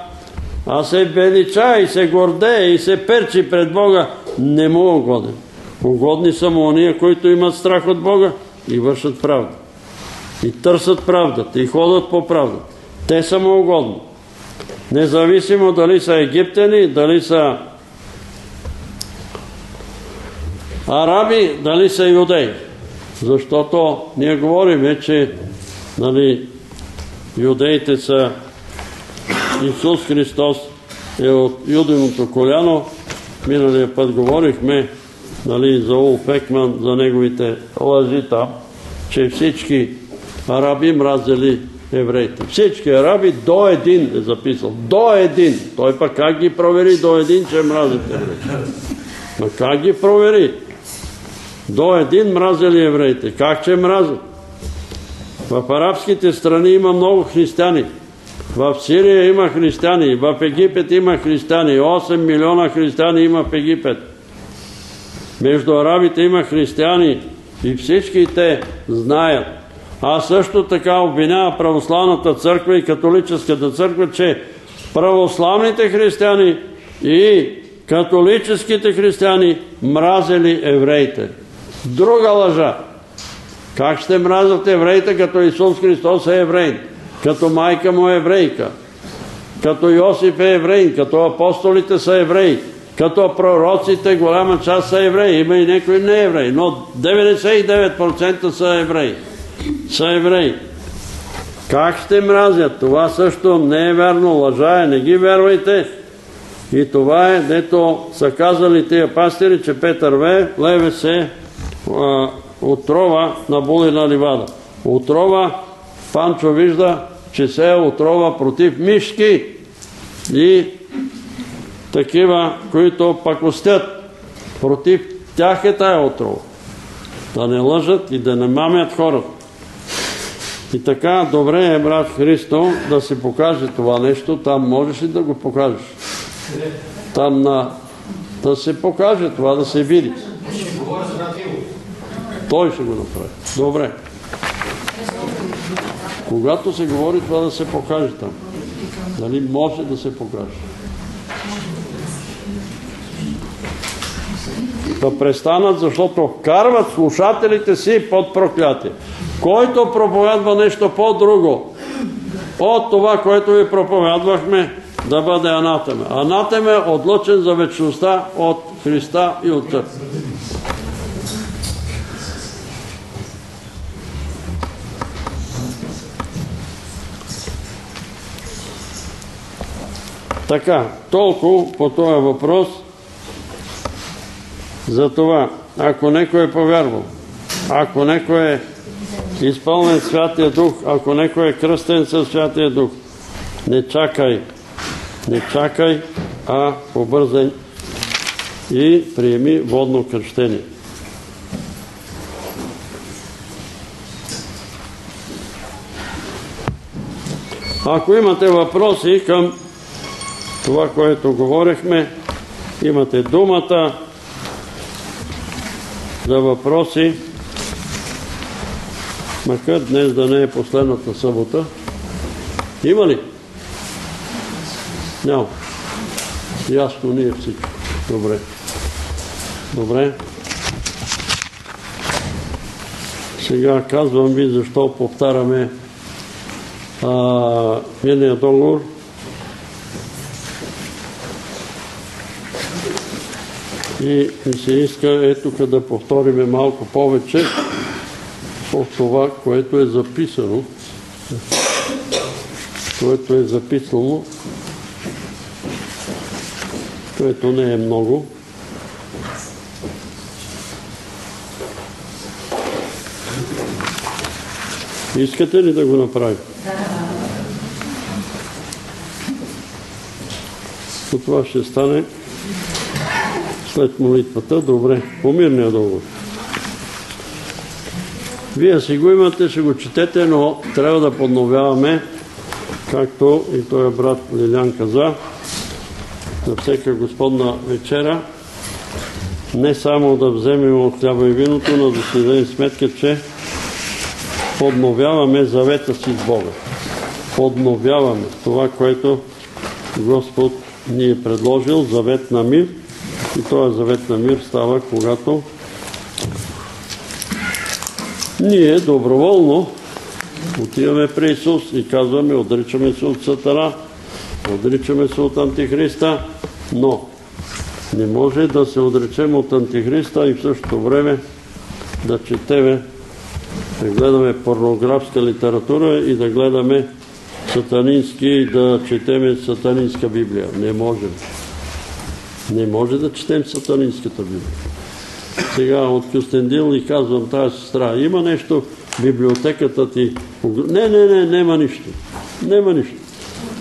Speaker 1: а се велича и се гордее и се перчи пред Бога, не му угоден. Угодни са му ония, които имат страх от Бога и вършат правда. И търсят правдата, и ходят по правдата. Те са му угодни. Независимо дали са египтяни, дали са араби, дали са юдеи. Защото ние говориме, че нали, юдеите са Исус Христос е от юденото коляно. Миналия път говорихме нали, за Улф Екман, за неговите лъжи там, че всички араби мразили евреите. Всички араби до един е записал. До един. Той пък как ги провери до един, че мразят евреите? Ма как ги провери? До един мразили евреите. Как че мразят? В арабските страни има много християни. В Сирия има християни, в Египет има християни, 8 милиона християни има в Египет. Между арабите има християни и всички те знаят. А също така обвинява православната църква и католическата църква, че православните християни и католическите християни мразили евреите. Друга лъжа. Как ще мразят евреите, като Исус Христос е еврей? Като майка му е еврейка? Като Йосиф е еврей? Като апостолите са евреи? Като пророците, голяма част са евреи. Има и някои не евреи, но 99% са евреи. Са евреи. Как ще мразят? Това също не е верно. Лъжа е. Не ги вервайте. И това е, дето са казали тия пастири, че Петър Ве, леве се отрова на Булина ливада. Отрова, Панчо вижда, че се е отрова против мишки и такива, които пакостят. Против тях е тая отрова. Да не лъжат и да не мамят хората. И така, добре е, брат Христо, да си покаже това нещо. Там можеш ли да го покажеш? Там на... да се покаже това, да се види. Той ще го направи. Добре. Когато се говори това да се покаже там. Дали може да се покаже? Да престанат, защото карват слушателите си под проклятие. Който проповядва нещо по-друго от това, което ви проповядвахме, да бъде анатеме. Анатеме е отлъчен за вечността от Христа и от Църква. Така, толкова по този въпрос. За това, ако некой е повярвал, ако некой е изпълнен Святия Дух, ако некой е кръстен със Святия Дух, не чакай, не чакай, а побързай и приеми водно кръщение. Ако имате въпроси към това, което говорихме. Имате думата за въпроси, макар днес да не е последната събота. Има ли? Няма. Ясно ни е всичко. Добре. Добре. Сега казвам ви защо повтаряме миния договор И ми се иска ето да повториме малко повече от това, което е записано, което е записано, което не е много. Искате ли да го направим? Да. Това ще стане след молитвата. Добре, по мирния договор. Вие си го имате, ще го четете, но трябва да подновяваме, както и той брат Лилян каза, на всека Господна вечера, не само да вземем от хляба и виното, но да си дадем сметка, че подновяваме завета си с Бога. Подновяваме това, което Господ ни е предложил, завет на мир – и този завет на мир става, когато ние доброволно отиваме при Исус и казваме, отричаме се от Сатана, отричаме се от Антихриста, но не може да се отречем от Антихриста и в същото време да четеме, да гледаме порнографска литература и да гледаме сатанински да четеме сатанинска Библия. Не можем. Не може да четем сатанинската Библия. Сега от Кюстендил и казвам тази сестра, има нещо в библиотеката ти. Не, не, не, нема нищо. Нема нищо.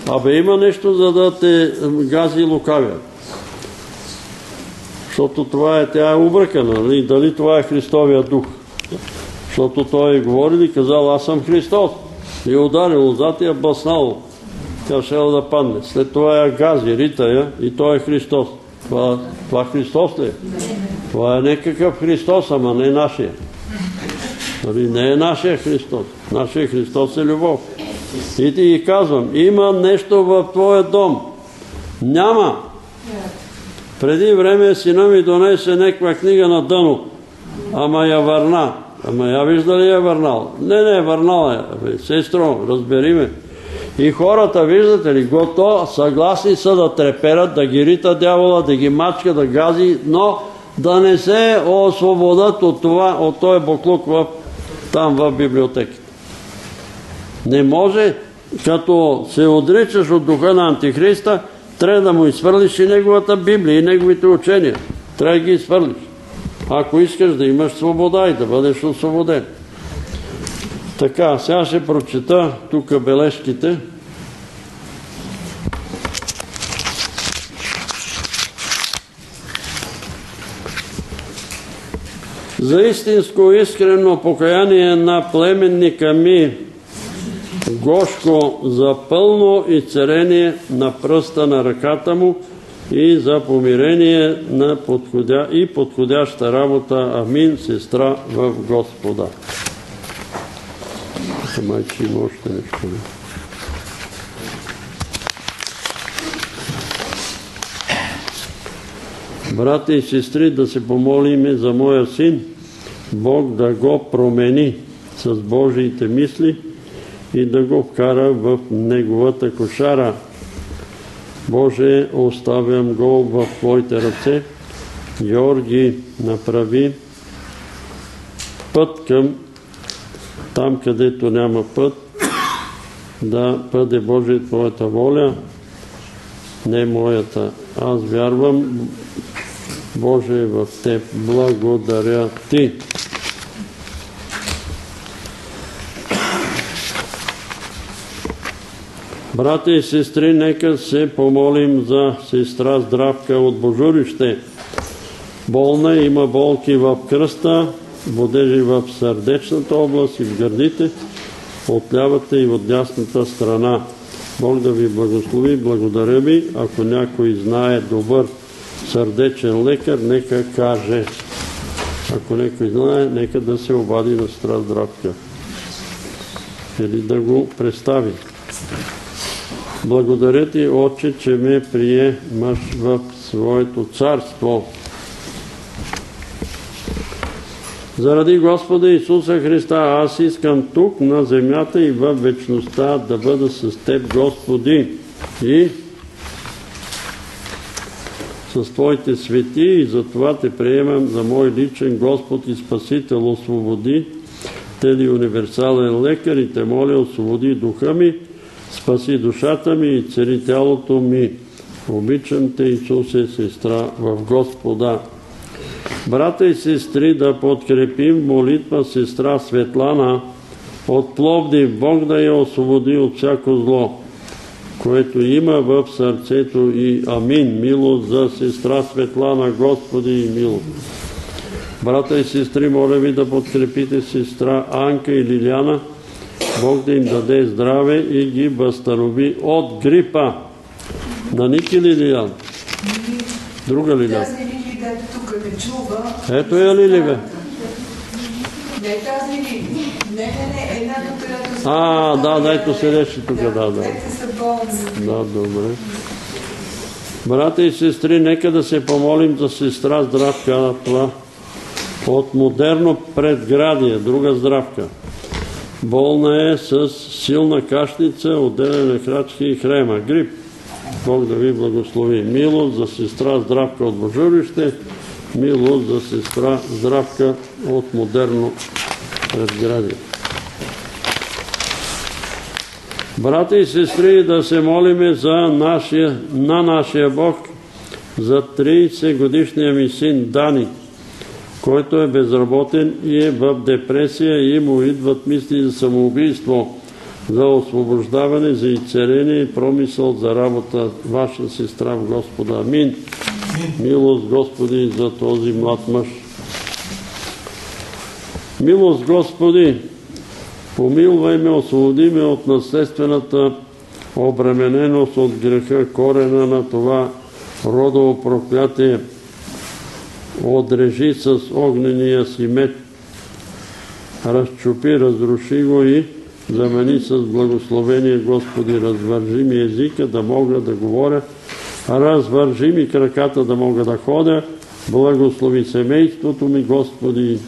Speaker 1: Абе има нещо, за да те гази и лукавя. Защото това е, тя е обръкана. Нали? Дали това е Христовия дух? Защото той е говорил и казал, аз съм Христос. И ударил отзад и е бъснал. Тя ще да падне. След това я гази, рита я и той е Христос. Това, Христос ли е? Това е някакъв Христос, ама не нашия. Нали? Не е нашия Христос. Нашия Христос е любов. И ти ги казвам, има нещо в твоя дом. Няма. Преди време сина ми донесе някаква книга на дъно, ама я върна. Ама я вижда ли я върнал? Не, не, върнал е. Сестро, разбери ме. И хората, виждате ли, гото, съгласни са да треперят, да ги рита дявола, да ги мачка, да гази, но да не се освободят от това, от този буклук в, там в библиотеките. Не може, като се отричаш от духа на Антихриста, трябва да му изхвърлиш и неговата Библия, и неговите учения. Трябва да ги изхвърлиш. Ако искаш да имаш свобода и да бъдеш освободен. Така, сега ще прочета тук бележките. За истинско искрено покаяние на племенника ми Гошко за пълно изцерение на пръста на ръката му и за помирение на подходя... и подходяща работа. Амин, сестра в Господа. Майче има още нещо. Брати и сестри, да се помолиме за моя син, Бог да го промени с Божиите мисли и да го вкара в неговата кошара. Боже, оставям го в Твоите ръце. Георги, направи път към там, където няма път, да бъде Боже Твоята воля, не моята. Аз вярвам, Боже, в Теб. Благодаря Ти. Брата и сестри, нека се помолим за сестра Здравка от Божурище. Болна, има болки в кръста, бодежи в сърдечната област и в гърдите, от лявата и от дясната страна. Бог да ви благослови, благодаря ви. Ако някой знае добър сърдечен лекар, нека каже. Ако някой знае, нека да се обади на сестра Здравка. Или да го представи. Благодаря ти, Отче, че ме приемаш в своето царство. Заради Господа Исуса Христа, аз искам тук на земята и в вечността да бъда с Теб, Господи. И с Твоите свети и затова Те приемам за мой личен Господ и Спасител. Освободи Те универсален лекар и Те моля, освободи духа ми, спаси душата ми и цели тялото ми. Обичам те, Исусе, сестра в Господа. Брата и сестри, да подкрепим молитва сестра Светлана от Пловдив. Бог да я освободи от всяко зло, което има в сърцето и амин. Милост за сестра Светлана, Господи и милост. Брата и сестри, моля ви да подкрепите сестра Анка и Лиляна, Бог да им даде здраве и ги възстанови от грипа. На Ники Лилиян? Друга Лилиян?
Speaker 5: Тази Лили, дето тук не чува.
Speaker 1: Ето я Лили, бе.
Speaker 5: Не тази Лили. Не, не, не, едната, която...
Speaker 1: А, да, дайте седеше тук, да, да. Да, добре. Брата и сестри, нека да се помолим за сестра Здравка това от модерно предградие, друга здравка. Болна е с силна кашница, отделяне крачки и хрема. Грип. Бог да ви благослови. Милост за сестра Здравка от Божурище. Милост за сестра Здравка от модерно предградие. Брати и сестри, да се молиме за нашия, на нашия Бог, за 30 годишния ми син Дани, който е безработен и е в депресия и му идват мисли за самоубийство, за освобождаване, за изцеление и промисъл за работа. Ваша сестра в Господа. Амин. Милост Господи за този млад мъж. Милост Господи, помилвай ме, освободи ме от наследствената обремененост от греха, корена на това родово проклятие. Одрежи с огнения си меч, разчупи, разруши го и замени с благословение, Господи, развържи ми езика да мога да говоря, развържи ми краката да мога да ходя, благослови семейството ми, Господи.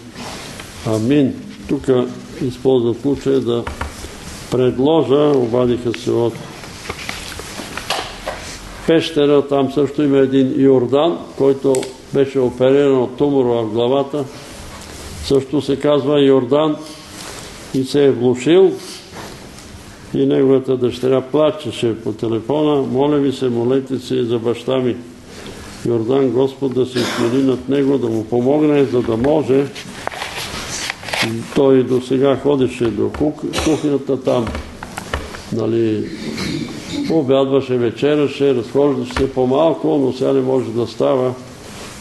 Speaker 1: Амин. Тук използва случая да предложа, обадиха се от пещера, там също има един Йордан, който беше опериран от тумор в главата. Също се казва Йордан и се е влушил и неговата дъщеря плачеше по телефона. Моля ви се, молете се за баща ми. Йордан Господ да се смени над него, да му помогне, за да може. Той до сега ходеше до кухнята там, нали, обядваше, вечераше, разхождаше се по-малко, но сега не може да става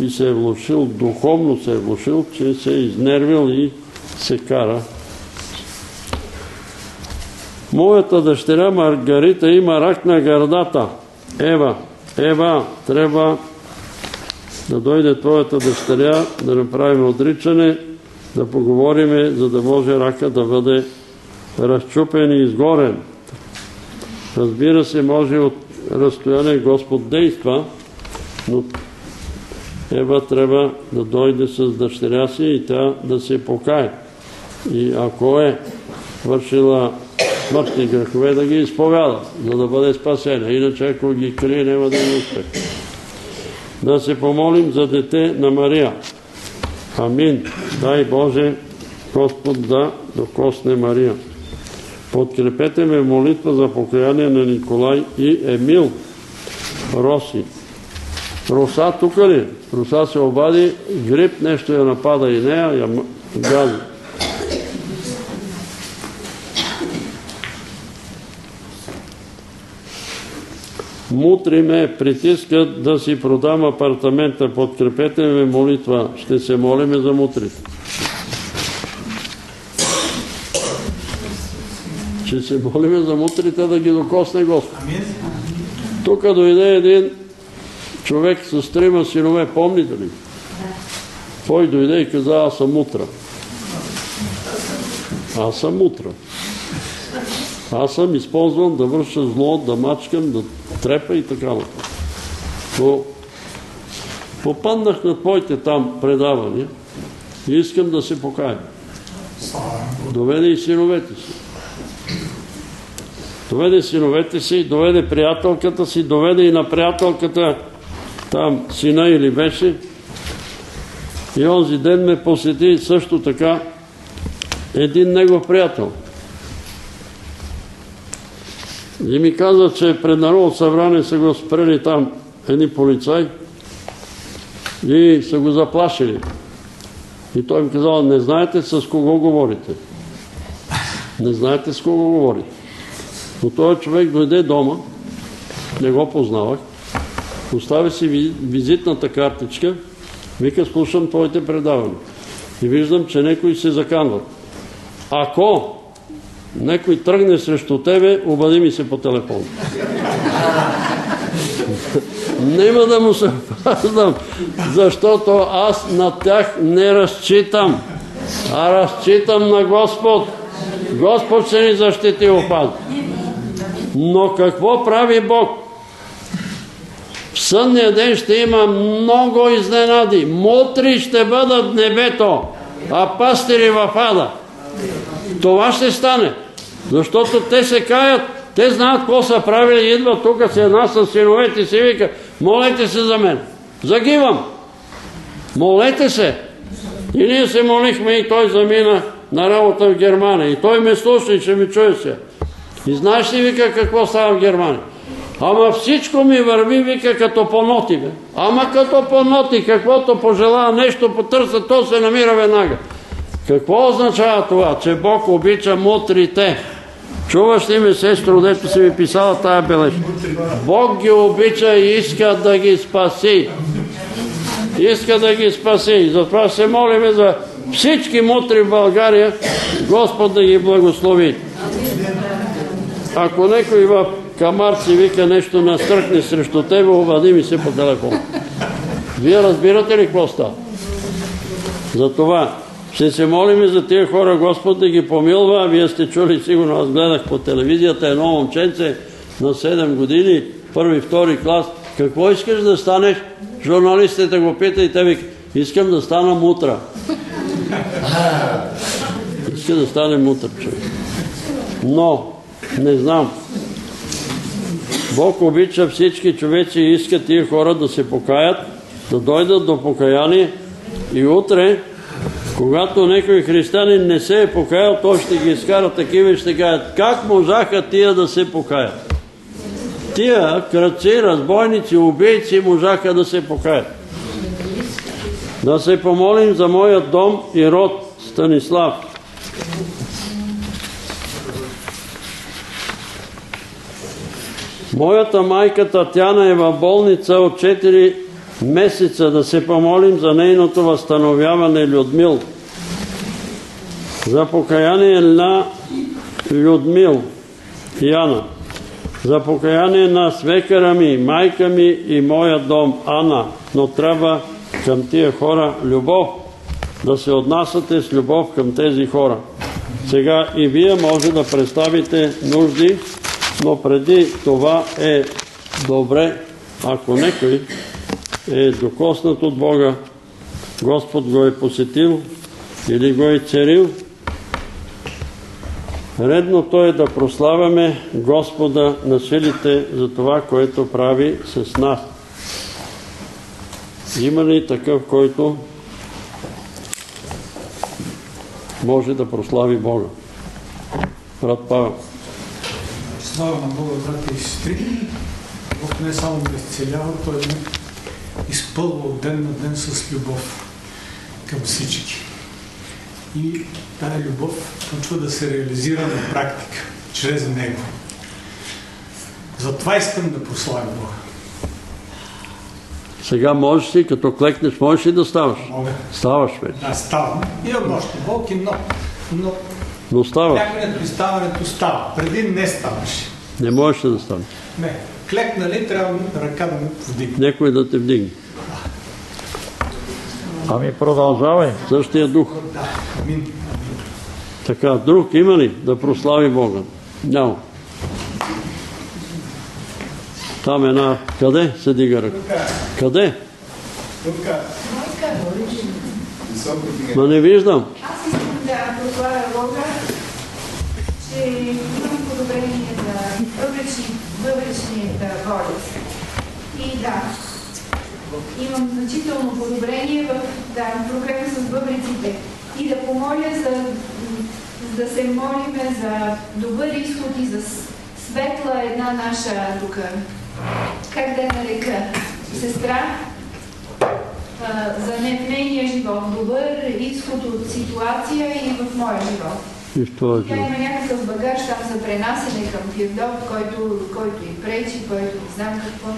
Speaker 1: и се е влушил, духовно се е влушил, че се е изнервил и се кара. Моята дъщеря Маргарита има рак на гърдата. Ева, Ева, трябва да дойде твоята дъщеря, да направим отричане, да поговориме, за да може рака да бъде разчупен и изгорен. Разбира се, може от разстояние Господ действа, но Ева трябва да дойде с дъщеря си и тя да се покае. И ако е вършила смъртни грехове, да ги изповяда, за да бъде спасена. Иначе, ако ги крие, няма да има успех. Да се помолим за дете на Мария. Амин. Дай Боже, Господ да докосне Мария. Подкрепете ме молитва за покаяние на Николай и Емил Роси. Роса тук ли? Роса се обади, грип, нещо я напада и нея, я гази. Мутри ме притискат да си продам апартамента. Подкрепете ме молитва. Ще се молиме за мутри. Ще се молиме за мутрите да ги докосне Господ. Тук дойде един човек с трима синове, помните ли? Той дойде и каза, аз съм мутра. Аз съм мутра. Аз съм използван да върша зло, да мачкам, да трепа и така нататък. Попаднах на твоите там предавания и искам да се покая. Доведе и синовете си. Доведе синовете си, доведе приятелката си, доведе и на приятелката там сина или беше. И онзи ден ме посети също така един негов приятел – и ми каза, че пред Народно събрание са го спрели там едни полицаи и са го заплашили. И той им казал, не знаете с кого говорите. Не знаете с кого говорите. Но този човек дойде дома, не го познавах, остави си визитната картичка, вика, слушам твоите предавания. И виждам, че некои се заканват. Ако некой тръгне срещу тебе, обади ми се по телефон. Нема да му се паздам, защото аз на тях не разчитам, а разчитам на Господ. Господ ще ни защити опад. Но какво прави Бог? В сънния ден ще има много изненади. Мутри ще бъдат небето, а пастири в ада. Това ще стане. Защото те се каят, те знаят какво са правили, идват тук с една с синовете и си вика, молете се за мен. Загивам. Молете се. И ние се молихме и той замина на работа в Германия. И той ме слуша и ще ми чуе се. И знаеш ли, вика, какво става в Германия? Ама всичко ми върви, вика, като по ноти, бе. Ама като по ноти, каквото пожела, нещо потърса, то се намира веднага. Какво означава това? Че Бог обича мутрите. Чуваш ли ми, сестро, дето си ми писала тая бележка? Бог ги обича и иска да ги спаси. Иска да ги спаси. Затова се молиме за всички мутри в България, Господ да ги благослови. Ако некой в камар си вика нещо настръкне срещу тебе, обади ми се по телефон. Вие разбирате ли какво става? Затова ще се молим за тия хора, Господ да ги помилва. Вие сте чули, сигурно аз гледах по телевизията едно момченце на 7 години, първи, втори клас. Какво искаш да станеш? Журналистите го пита и те вика, искам да стана мутра. Иска да стане мутър човек. Но, не знам. Бог обича всички човеци и иска тия хора да се покаят, да дойдат до покаяние и утре когато някой християнин не се е покаял, той ще ги изкара такива и ще кажат, как можаха тия да се покаят? Тия кръци, разбойници, убийци можаха да се покаят. Да се помолим за моят дом и род Станислав. Моята майка Татяна е в болница от 4 месеца да се помолим за нейното възстановяване Людмил. За покаяние на Людмил Яна. За покаяние на свекара ми, майка ми и моя дом Ана. Но трябва към тия хора любов. Да се отнасяте с любов към тези хора. Сега и вие може да представите нужди, но преди това е добре, ако некой е докоснат от Бога, Господ го е посетил или го е царил, редно той е да прославяме Господа на силите за това, което прави с нас. Има ли такъв, който може да прослави Бога? Брат Павел.
Speaker 6: Слава на Бога, брати и сестри. Бог не само ме изцелява, Той ме изпълва от ден на ден с любов към всички. И тая любов почва да се реализира на практика, чрез Него. Затова искам да прославя Бога.
Speaker 1: Сега можеш ли, като клекнеш, можеш ли да ставаш?
Speaker 6: Мога.
Speaker 1: Ставаш вече.
Speaker 6: Да, ставам. Имам още болки, но, но
Speaker 1: Но ставаш.
Speaker 6: клякането и ставането става. Преди не ставаше.
Speaker 1: Не можеш ли да станеш.
Speaker 6: Не. Клекнали трябва ръка да ме повдигне.
Speaker 1: Некой да те вдигне. Ами продължавай. Същия дух. Така, друг има ли да прослави Бога? Няма. Там една... Къде се дига ръка? Къде?
Speaker 6: Тук
Speaker 1: Ма не виждам.
Speaker 5: Аз искам да прославя Бога, че имам подобрение за бъбречни, бъбречната болест. И да, имам значително подобрение в да, проблема с бъбреците. И да помоля за да се молиме за добър изход и за светла една наша тук. Как да я нарека? Сестра, за не в нейния живот. Добър изход от ситуация и в моя живот.
Speaker 1: И в това
Speaker 5: Тя има някакъв багаж там за пренасене към Пирдов, който, който и пречи, който не знам какво.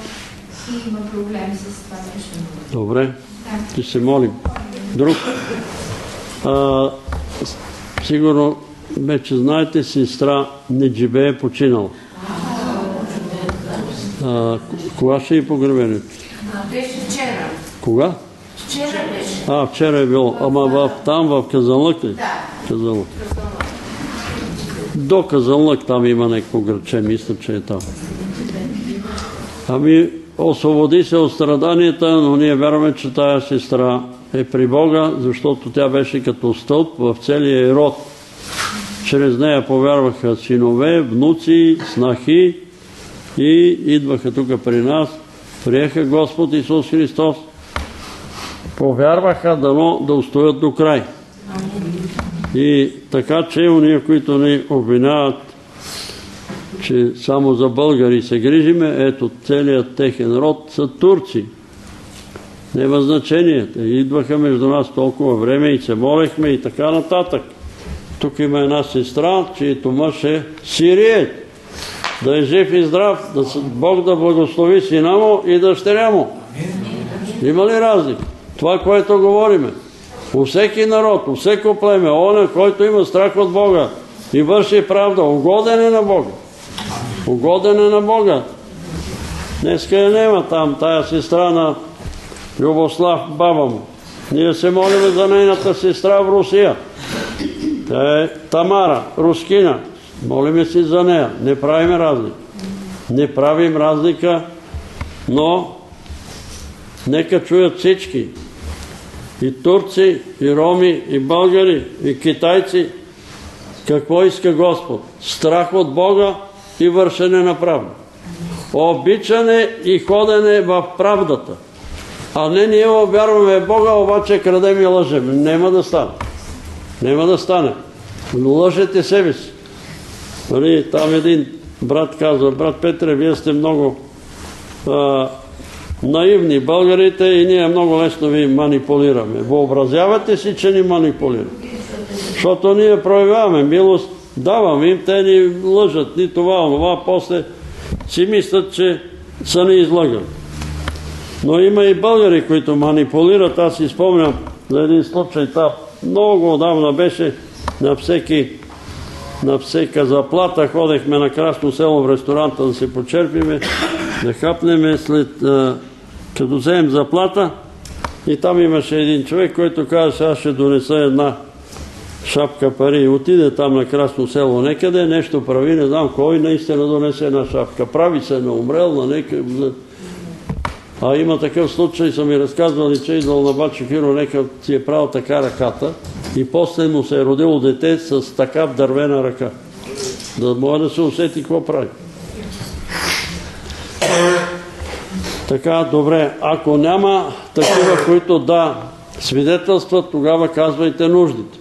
Speaker 5: И има проблем с това нещо.
Speaker 1: Добре.
Speaker 5: Да.
Speaker 1: Ще се молим. Друг. А, сигурно вече знаете, сестра Неджибе е починала. А, кога ще е погребението?
Speaker 7: Беше вчера.
Speaker 1: Кога?
Speaker 7: Вчера беше.
Speaker 1: А, вчера е било. Ама в, там в Казанлък ли?
Speaker 7: Да.
Speaker 1: Казанлък. До Казанлък там има някакво градче, мисля, че е там. Ами, освободи се от страданията, но ние вярваме, че тая сестра е при Бога, защото тя беше като стълб в целия род. Чрез нея повярваха синове, внуци, снахи и идваха тук при нас, приеха Господ Исус Христос, повярваха дано да устоят до край. И така че уния, които ни обвиняват че само за българи се грижиме, ето целият техен род са турци. Нема значение. Те идваха между нас толкова време и се молехме и така нататък. Тук има една сестра, чието мъж е сириец. Да е жив и здрав, да Бог да благослови сина му и дъщеря му. Има ли разлика? Това, което говориме. У всеки народ, у всеко племе, оня, който има страх от Бога и върши правда, угоден е на Бога. Угоден е на Бога. Днеска я нема там, тая сестра на Любослав, баба му. Ние се молиме за нейната сестра в Русия. Тя е Тамара, рускина. Молиме си за нея. Не правим разлика. Не правим разлика, но нека чуят всички. И турци, и роми, и българи, и китайци. Какво иска Господ? Страх от Бога и вършене на правда. Обичане и ходене в правдата. А не ние вярваме в Бога, обаче крадем и лъжем. Нема да стане. Нема да стане. Лъжете себе си. Нали, там един брат казва, брат Петре, вие сте много а, наивни българите и ние много лесно ви манипулираме. Въобразявате си, че ни манипулираме. Защото ние проявяваме милост, даваме им, те ни лъжат, ни това, това, после си мислят, че са ни излагали. Но има и българи, които манипулират. Аз си спомням за един случай там. Много отдавна беше на всеки на всека заплата ходехме на Красно село в ресторанта да се почерпиме, да хапнеме след като вземем заплата и там имаше един човек, който каза, аз ще донеса една шапка пари. Отиде там на Красно село некъде, нещо прави, не знам кой, наистина донесе една шапка. Прави се на умрел, на некъде. А има такъв случай, са ми разказвали, че идвал на Бачо Хиро, нека си е правил така ръката и после му се е родило дете с така дървена ръка. Да може да се усети какво прави. Така, добре. Ако няма такива, които да свидетелстват, тогава казвайте нуждите.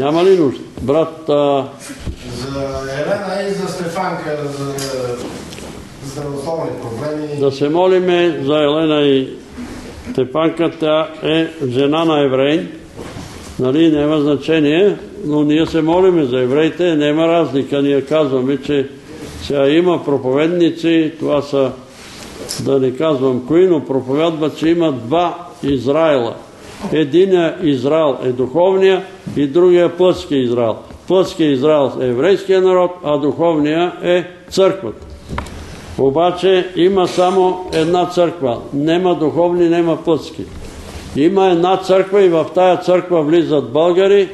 Speaker 1: Няма ли нужда? Брат... А...
Speaker 4: За Елена и за Стефанка, за здравословни проблеми.
Speaker 1: Да се молиме за Елена и Стефанка. Тя е жена на евреин. Нали, няма значение, но ние се молиме за евреите. Няма разлика. Ние казваме, че сега има проповедници, това са, да не казвам кои, но проповядват, че има два Израила. Единия Израел е духовния и другия плътски Израел. Плътския Израел е еврейския народ, а духовния е църквата. Обаче има само една църква. Нема духовни, нема плътски. Има една църква и в тая църква влизат българи,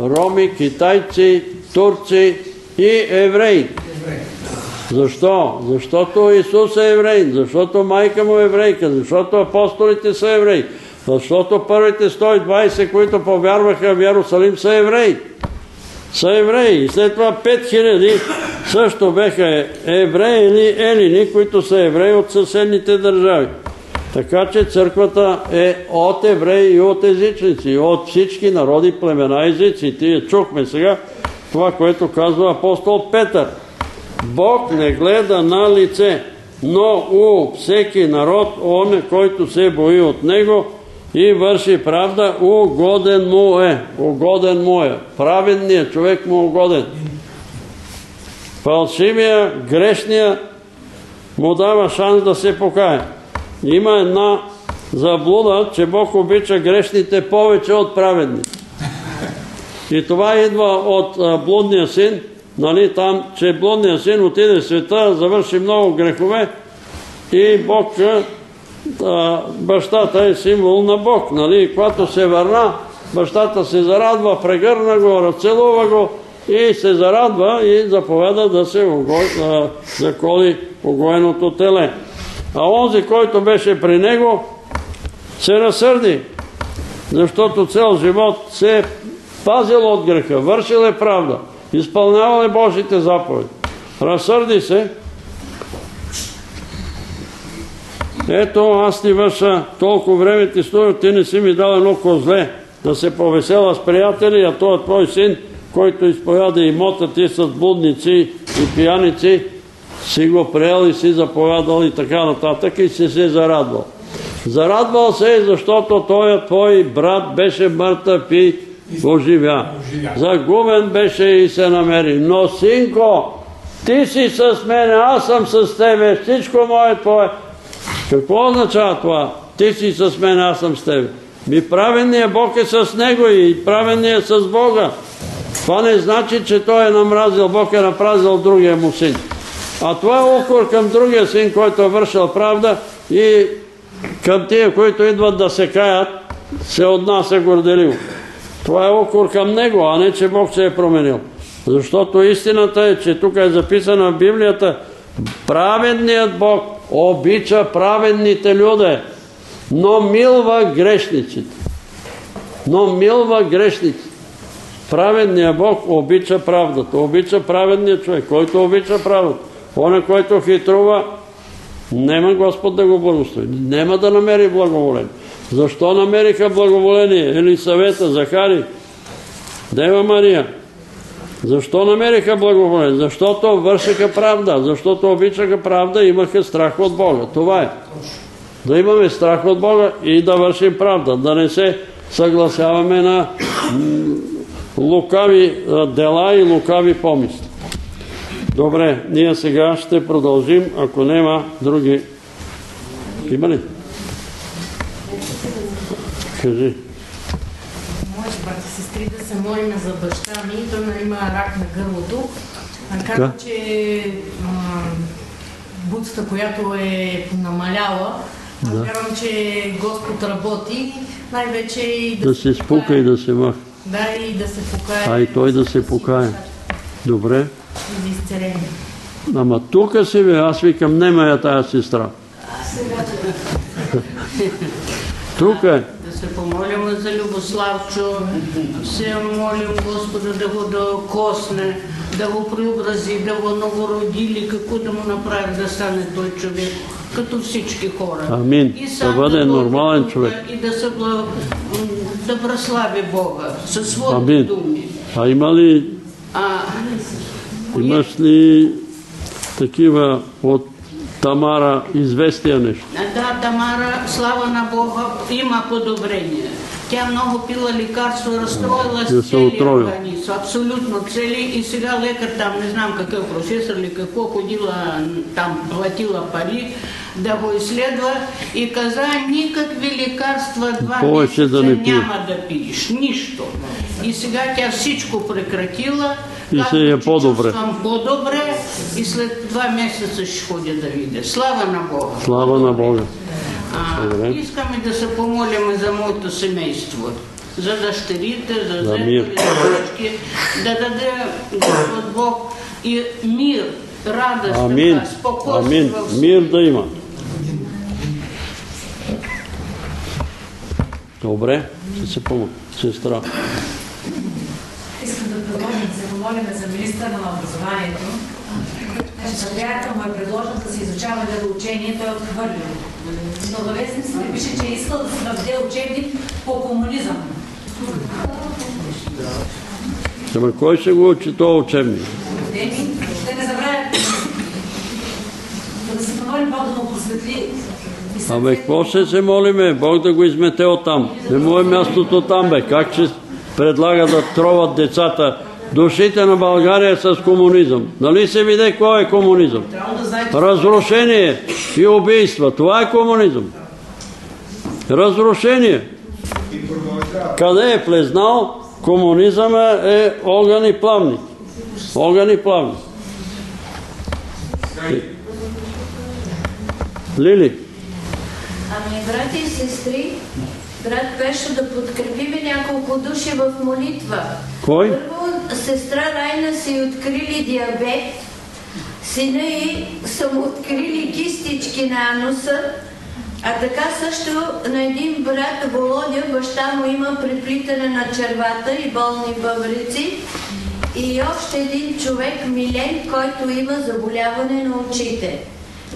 Speaker 1: роми, китайци, турци и евреи. Защо? Защото Исус е еврей, защото майка му е еврейка, защото апостолите са евреи, защото първите 120, които повярваха в Ярусалим, са евреи. Са евреи. И след това 5000 също беха евреи или елини, които са евреи от съседните държави. Така че църквата е от евреи и от езичници, от всички народи, племена, езици. Тие чухме сега това, което казва апостол Петър. Бог не гледа на лице, но у всеки народ, он, който се бои от него и върши правда, угоден му е. Угоден му е. Праведният човек му угоден. Фалшивия, грешния му дава шанс да се покая. Има една заблуда, че Бог обича грешните повече от праведните. И това идва от блудния син, нали, там, че блудният син отиде в света, завърши много грехове и Бог, а, бащата е символ на Бог. Нали, когато се върна, бащата се зарадва, прегърна го, разцелува го и се зарадва и заповеда да се заколи огоеното теле. А онзи, който беше при него, се разсърди, защото цел живот се е пазил от греха, вършил е правда, изпълнявал е Божите заповеди. Разсърди се. Ето, аз ти върша толкова време ти стоя, ти не си ми дал едно козле да се повесела с приятели, а този твой син който изповяда имота ти с блудници и пияници, си го приел и си заповядал и така нататък и си се зарадвал. Зарадвал се, защото той твой брат беше мъртъв и оживя. Загубен беше и се намери. Но, синко, ти си с мене, аз съм с тебе, всичко мое твое. Какво означава това? Ти си с мен, аз съм с тебе. Ми правенният Бог е с него и правенният е с Бога. Това не значи, че той е намразил, Бог е напразил другия му син. А това е укор към другия син, който е вършил правда и към тия, които идват да се каят, се отнася горделиво. Това е укор към него, а не, че Бог се е променил. Защото истината е, че тук е записана в Библията, праведният Бог обича праведните люди, но милва грешниците. Но милва грешниците. Праведният Бог обича правдата, обича праведният човек, който обича правдата. Оне, който хитрува, нема Господ да го благослови. Нема да намери благоволение. Защо намериха благоволение Елисавета, Захари, Дева Мария? Защо намериха благоволение? Защото вършиха правда, защото обичаха правда и имаха страх от Бога. Това е. Да имаме страх от Бога и да вършим правда, да не се съгласяваме на лукави дела и лукави помисли. Добре, ние сега ще продължим, ако нема други. Има ли? Кажи.
Speaker 7: Да молим за баща ми, той нали има рак на гърлото. А каза, че буцата, която е намаляла, аз вярвам, че Господ работи, най-вече и да,
Speaker 1: Да се спука и да се маха.
Speaker 7: Да, и да се покае.
Speaker 1: А и той да се покае. Добре.
Speaker 7: И за изцеление.
Speaker 1: Ама тук си бе, аз викам, нема я тая сестра. Тук е.
Speaker 8: Се помолим за Любославчо, се молим Господа да го да косне, да го преобрази, да го новороди или какво да му направи да стане той човек, като всички хора.
Speaker 1: Амин.
Speaker 8: И
Speaker 1: Да бъде нормален човек.
Speaker 8: И да се да прослави Бога със своите
Speaker 1: Амин.
Speaker 8: думи.
Speaker 1: А има ли,
Speaker 8: А,
Speaker 1: имаш ли такива от Тамара известия нещо?
Speaker 8: Да, Тамара, слава на Бога, има подобрение. Тя много пила лекарство, разстроила
Speaker 1: Да
Speaker 8: целия
Speaker 1: отроила.
Speaker 8: организъм, абсолютно цели. И сега лекар там, не знам какъв професор или какво, ходила там, платила пари да го изследва и каза, никакви лекарства два месеца
Speaker 1: да не пие.
Speaker 8: няма да пиеш, нищо. И сега тя всичко прекратила.
Speaker 1: И се е по-добре.
Speaker 8: по-добре и след два месеца ще ходя да видя. Слава на Бога.
Speaker 1: Слава на Бога.
Speaker 8: А, искаме да се помолим за моето семейство, за дъщерите, за
Speaker 1: За
Speaker 8: зето
Speaker 1: мир.
Speaker 8: и за дочки, да даде Господ Бог и мир, радост,
Speaker 1: Амин.
Speaker 8: спокойствие
Speaker 1: Мир да има. Добре, ще се помогна. Сестра.
Speaker 9: Искам да предложим да се помолим за министра на образованието. Приятел му е предложил да се изучава вероучение, той е отхвърлил. Във вестниците пише, че е искал да се въведе учебник по комунизъм.
Speaker 1: Ама кой ще го учи този учебник?
Speaker 9: Еми, ще не забравят. Да се помолим Бог да му просветли.
Speaker 1: Абе, какво ще се молиме? Бог да го измете от там. Не му е мястото там, бе. Как ще предлага да троват децата? Душите на България с комунизъм. Нали се виде какво е комунизъм? Разрушение и убийства. Това е комунизъм. Разрушение. Къде е влезнал, комунизъм е огън и плавник. Огън и плавник. Лили,
Speaker 10: Ами, брати и сестри, брат беше да подкрепиме няколко души в молитва.
Speaker 1: кой?
Speaker 10: Първо, сестра Райна й открили диабет, сина й са му открили кистички на ануса, а така също на един брат Володя, баща му има преплитане на червата и болни бъбрици. И още един човек, Милен, който има заболяване на очите.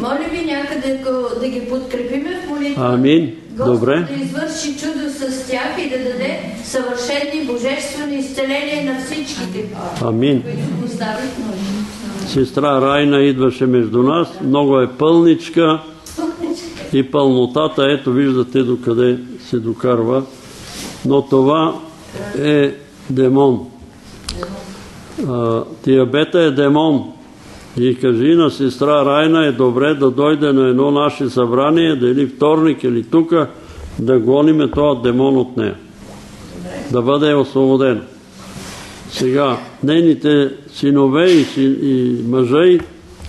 Speaker 10: Моля ви някъде да ги подкрепиме в молитва.
Speaker 1: Амин.
Speaker 10: Господ
Speaker 1: Добре.
Speaker 10: да извърши чудо с тях и да даде съвършени божествени изцеления на всичките хора,
Speaker 1: Амин.
Speaker 10: които поставят нужда.
Speaker 1: Сестра Райна идваше между нас, много е пълничка и пълнотата, ето виждате докъде се докарва, но това е демон. А, диабета е демон. И кажи на сестра Райна е добре да дойде на едно наше събрание, да или вторник, или тука, да гониме този демон от нея. Да бъде освободена. Сега, нейните синове и, си, и мъже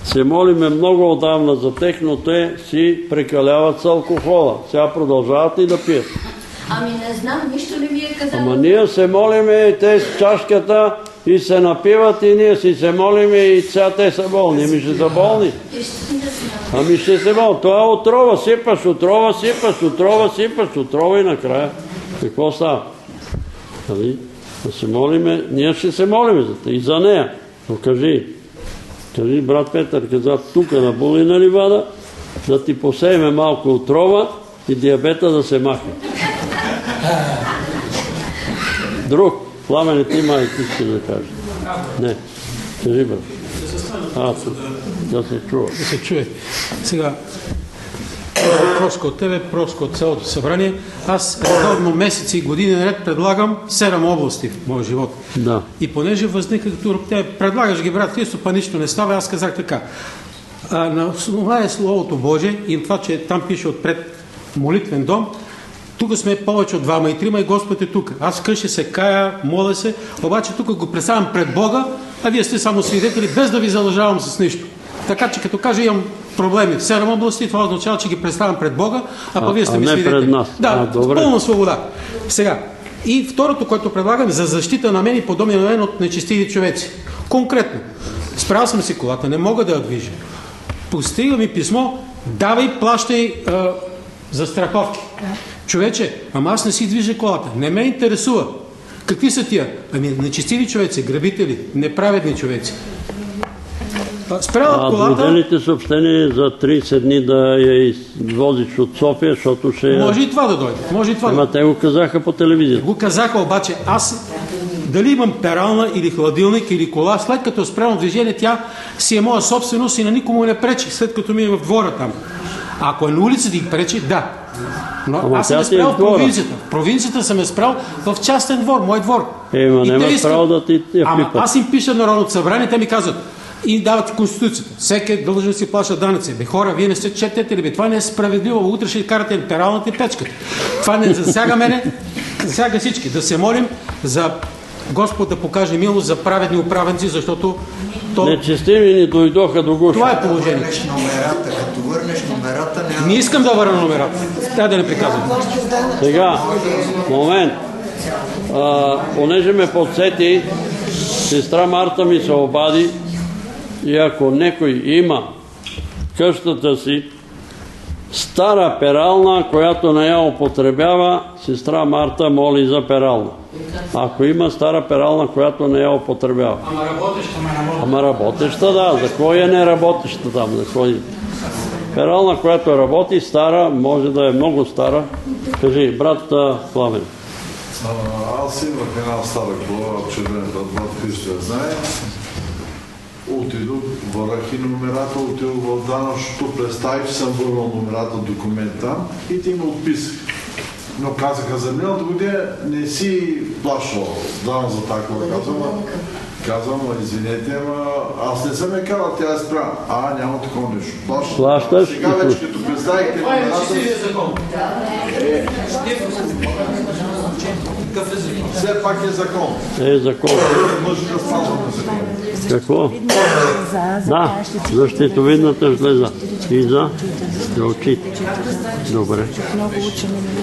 Speaker 1: се молиме много отдавна за тех, но те си прекаляват с алкохола. Сега продължават и да пият.
Speaker 10: Ами не знам, нищо не ми е казал.
Speaker 1: Ама ние се молиме и те с чашката и се напиват и ние си се молиме и сега те са болни. Ами ще са болни. Ами ще се болни. Това е отрова. Сипаш отрова, сипаш отрова, сипаш отрова и накрая. Какво става? Нали? Да се молиме. Ние ще се молиме за те. И за нея. Но кажи. Кажи, брат Петър, каза тук на Булина ливада, да ти посееме малко отрова и диабета да се махне. Друг. Пламене ти май ти ще да кажеш. Не. Кажи, брат. А, да се чува.
Speaker 6: да се чуе. Сега, прошка от тебе, прошка от цялото събрание. Аз редовно месеци и години наред предлагам 7 области в моя живот.
Speaker 1: Да.
Speaker 6: И понеже възникна като те предлагаш ги, брат Христо, па нищо не става, аз казах така. А, на основа е Словото Божие и това, че там пише отпред молитвен дом, тук сме повече от двама и трима и Господ е тук. Аз вкъщи се кая, моля се, обаче тук го представям пред Бога, а вие сте само свидетели, без да ви задължавам с нищо. Така че като кажа имам проблеми в 7 области, това означава, че ги представям пред Бога, а,
Speaker 1: А-
Speaker 6: па вие сте
Speaker 1: а
Speaker 6: ми свидетели.
Speaker 1: пред нас.
Speaker 6: Да,
Speaker 1: А,
Speaker 6: пълна свобода. Сега, и второто, което предлагам, за защита на мен и подобни на мен от нечестиви човеци. Конкретно, спрял съм си колата, не мога да я движа. Постига ми писмо, давай, плащай а, за страховки. Човече, ама аз не си движа колата. Не ме интересува. Какви са тия? Ами нечестиви човеци, грабители, неправедни човеци. Спряла
Speaker 1: А
Speaker 6: колата,
Speaker 1: дойделите съобщение за 30 дни да я извозиш от София, защото ще...
Speaker 6: може и това да дойде. Може и това да
Speaker 1: Ама те го казаха по телевизията.
Speaker 6: Го казаха обаче, аз дали имам перална или хладилник или кола, след като е спрямо движение, тя си е моя собственост и на никому не пречи, след като ми е в двора там. Ако е на улицата и пречи, да. Но
Speaker 1: Ама
Speaker 6: аз съм е спрял
Speaker 1: в
Speaker 6: провинцията. В провинцията съм е спрял в частен двор, мой двор.
Speaker 1: Е, ма
Speaker 6: И
Speaker 1: нема
Speaker 6: те искат-
Speaker 1: право да ти я
Speaker 6: Ама аз им пиша на Народното събрание, те ми казват, и дават Конституцията. Всеки е дължен да си плаща данъци. Бе, хора, вие не сте четете ли? Бе, това не е справедливо. Утре ще карате пералната и печката. Това не засяга мене, засяга всички. Да се молим за Господ да покаже милост за праведни управенци, защото то...
Speaker 1: Нечестиви ни дойдоха до гуша.
Speaker 6: това е положението.
Speaker 11: Върнеш номерата, като върнеш номерата, няма...
Speaker 6: Не искам да върна номерата. Трябва да не приказвам.
Speaker 1: Сега, момент. А, понеже ме подсети, сестра Марта ми се обади и ако некой има къщата си стара перална, която не я употребява, сестра Марта моли за перална. Ако има стара перална, която не я употребява.
Speaker 3: Ама работеща, ама не мога.
Speaker 1: Ама работеща, да. За кой е не работеща там? За кой? Перална, която работи, стара, може да е много стара. Кажи, брат Пламен.
Speaker 12: А, Аз имах една стара кола, червената брат Христо я знае. Отидох, върнах и номерата, отидох в данъчното, представих, съм върнал номерата, документ там и ти ме отписах. Но казаха за миналата година не си плащал данък за тази кола. Казвам, «А, казвам, «А, извинете, ама аз не съм я казал, тя е спря. А, няма такова нещо. Плащаш.
Speaker 1: Плащаш
Speaker 12: Сега вече като представихте
Speaker 3: Това е закон.
Speaker 12: е,
Speaker 3: е закон?
Speaker 12: все пак е закон.
Speaker 1: Е, закон.
Speaker 12: Може да спазваме закон.
Speaker 1: Какво? Да, защитовидната жлеза. И за, за очите. Добре.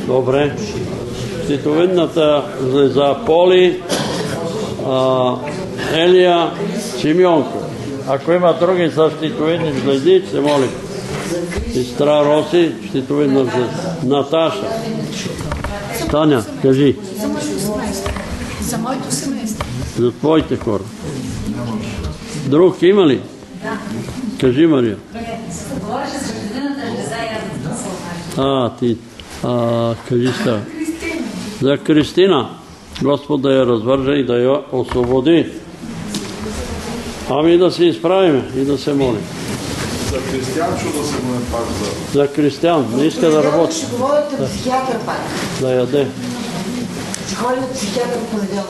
Speaker 1: Добре. Щитовидната жлеза Поли, а, Елия, Симеонко. Ако има други с щитовидни жлези, се молим. Сестра Роси, щитовидна жлеза. Наташа. Таня, кажи.
Speaker 5: За моето семейство. За.
Speaker 1: За твоите хора. Друг има ли? Кажи, Мария.
Speaker 9: Говореше
Speaker 1: А, ти. А, кажи ста. За Кристина. Господ да я развърже и да я освободи. Ами да се изправиме и да се молим.
Speaker 12: За християнчо да се молим пак за...
Speaker 1: За Кристиян. Не иска да работи.
Speaker 13: Ще говорят от психиатър пак.
Speaker 1: Да яде.
Speaker 13: Ще ходи от психиатър в понеделник.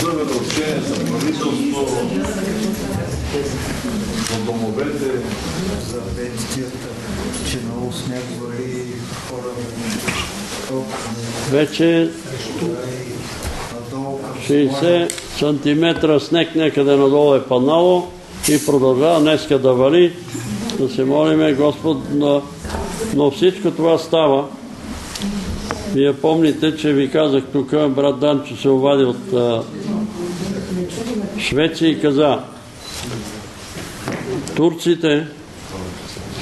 Speaker 12: За вероучение, за правителство, за домовете.
Speaker 11: За бедствията, че много сняг вали хора
Speaker 1: Вече 60 сантиметра снег някъде надолу е паднало и продължава днеска да вали. Да се молиме Господ, но, но всичко това става. Вие помните, че ви казах тук, брат Данчо се обади от а, Швеция и каза, турците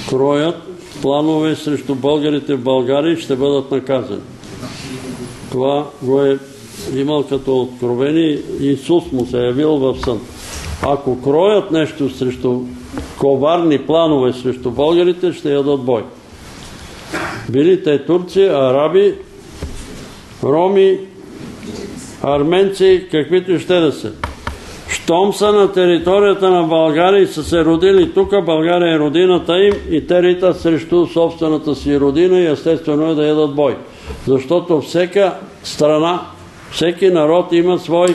Speaker 1: кроят планове срещу българите в България и ще бъдат наказани. Това го е имал като откровение, Исус му се е явил в сън. Ако кроят нещо срещу коварни планове срещу българите, ще ядат бой. Били те турци, араби, роми, арменци, каквито ще да са. Щом са на територията на България и са се родили тук, България е родината им и те ритат срещу собствената си родина и естествено е да ядат бой. Защото всека страна, всеки народ има свой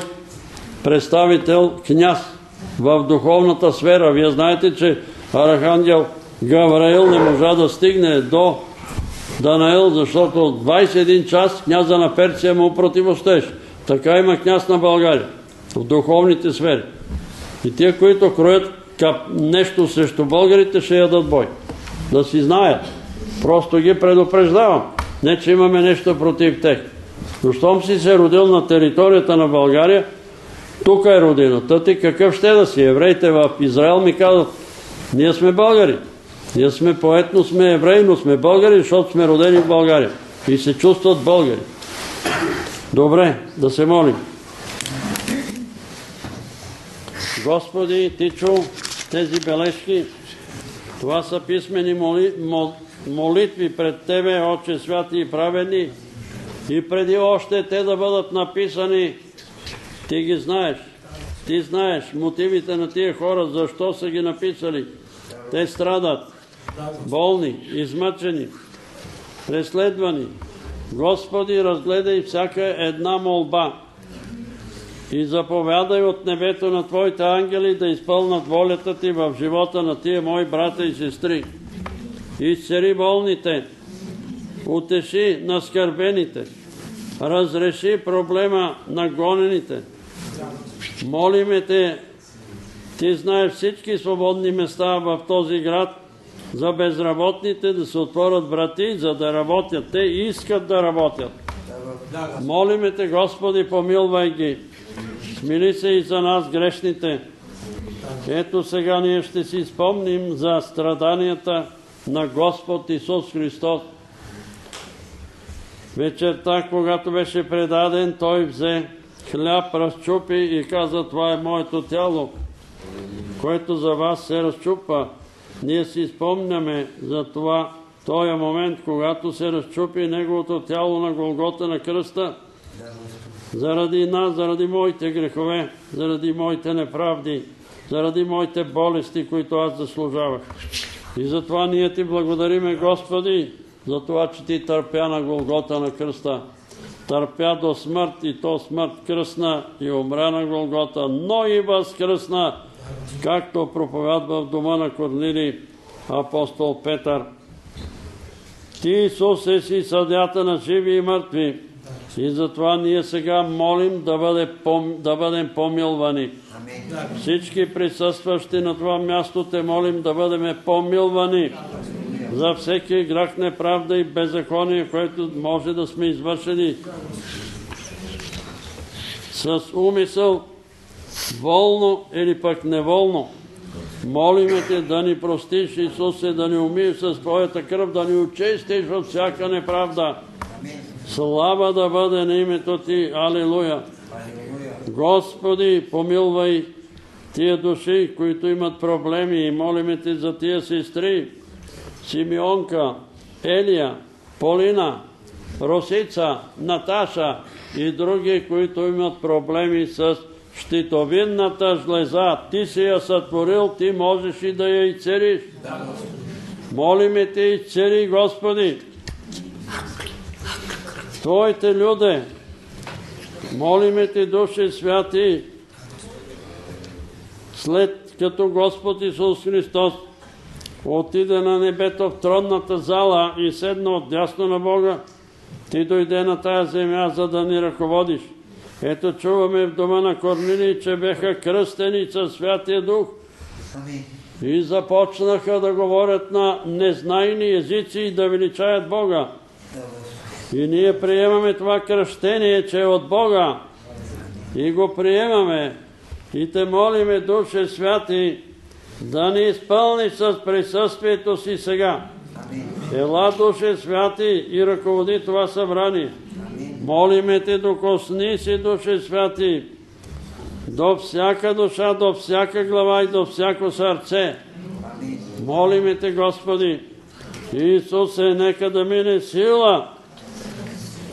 Speaker 1: представител, княз в духовната сфера. Вие знаете, че Архангел Гавраил не можа да стигне до Данаил, защото 21 час княза на Перция му противостеше. Така има княз на България в духовните сфери. И тия, които кроят нещо срещу българите, ще ядат бой. Да си знаят. Просто ги предупреждавам. Не, че имаме нещо против тях. Но щом си се родил на територията на България, тук е родината ти, какъв ще да си? Евреите в Израел ми казват, ние сме българи. Ние сме поетно, сме евреи, но сме българи, защото сме родени в България. И се чувстват българи. Добре, да се молим. Господи, Ти чу тези бележки. Това са писмени моли, мол, молитви пред Тебе, Отче святи и праведни. И преди още те да бъдат написани, Ти ги знаеш. Ти знаеш мотивите на тия хора, защо са ги написали. Те страдат, болни, измъчени, преследвани. Господи, разгледай всяка една молба и заповядай от небето на Твоите ангели да изпълнат волята Ти в живота на тия мои брата и сестри. Изцери болните, утеши наскърбените, разреши проблема на гонените. Молиме Те, Ти знаеш всички свободни места в този град, за безработните да се отворят врати, за да работят. Те искат да работят. Молиме Те, Господи, помилвай ги. Смили се и за нас грешните. Ето сега ние ще си спомним за страданията на Господ Исус Христос. Вечерта, когато беше предаден, Той взе хляб, разчупи и каза, това е моето тяло, което за вас се разчупа. Ние си спомняме за това, този момент, когато се разчупи Неговото тяло на Голгота на кръста, заради нас, заради моите грехове, заради моите неправди, заради моите болести, които аз заслужавах. И затова ние ти благодариме, Господи, за това, че ти търпя на Голгота на кръста. Търпя до смърт и то смърт кръсна и умря на Голгота, но и възкръсна, както проповядва в дома на Корнили апостол Петър. Ти, Исус, е си съдята на живи и мъртви. И затова ние сега молим да, бъде, да бъдем помилвани. Всички присъстващи на това място те молим да бъдем помилвани за всеки грах, неправда и беззаконие, което може да сме извършили с умисъл, волно или пък неволно. Молиме Те да ни простиш, Исусе, да ни умиеш с Твоята кръв, да ни очистиш от всяка неправда. Слава да бъде на името Ти. Алилуя. Господи, помилвай тия души, които имат проблеми и молиме Ти за тия сестри, Симеонка, Елия, Полина, Росица, Наташа и други, които имат проблеми с щитовинната жлеза. Ти си я сътворил, ти можеш и да я изцериш. Молиме те, изцери, Господи, Твоите люди, молиме Те, Душе Святи, след като Господ Исус Христос отиде на небето в тронната зала и седна от дясно на Бога, Ти дойде на тая земя, за да ни ръководиш. Ето чуваме в дома на Корнилий, че беха кръстени със Святия Дух и започнаха да говорят на незнайни езици и да величаят Бога. И ние приемаме това кръщение, че е от Бога. И го приемаме. И те молиме, Душе Святи, да ни изпълниш с присъствието си сега. Ела, Душе Святи, и ръководи това събрание. Молиме Те, докосни си, Душе Святи, до всяка душа, до всяка глава и до всяко сърце. Молиме Те, Господи, Исусе, нека да мине сила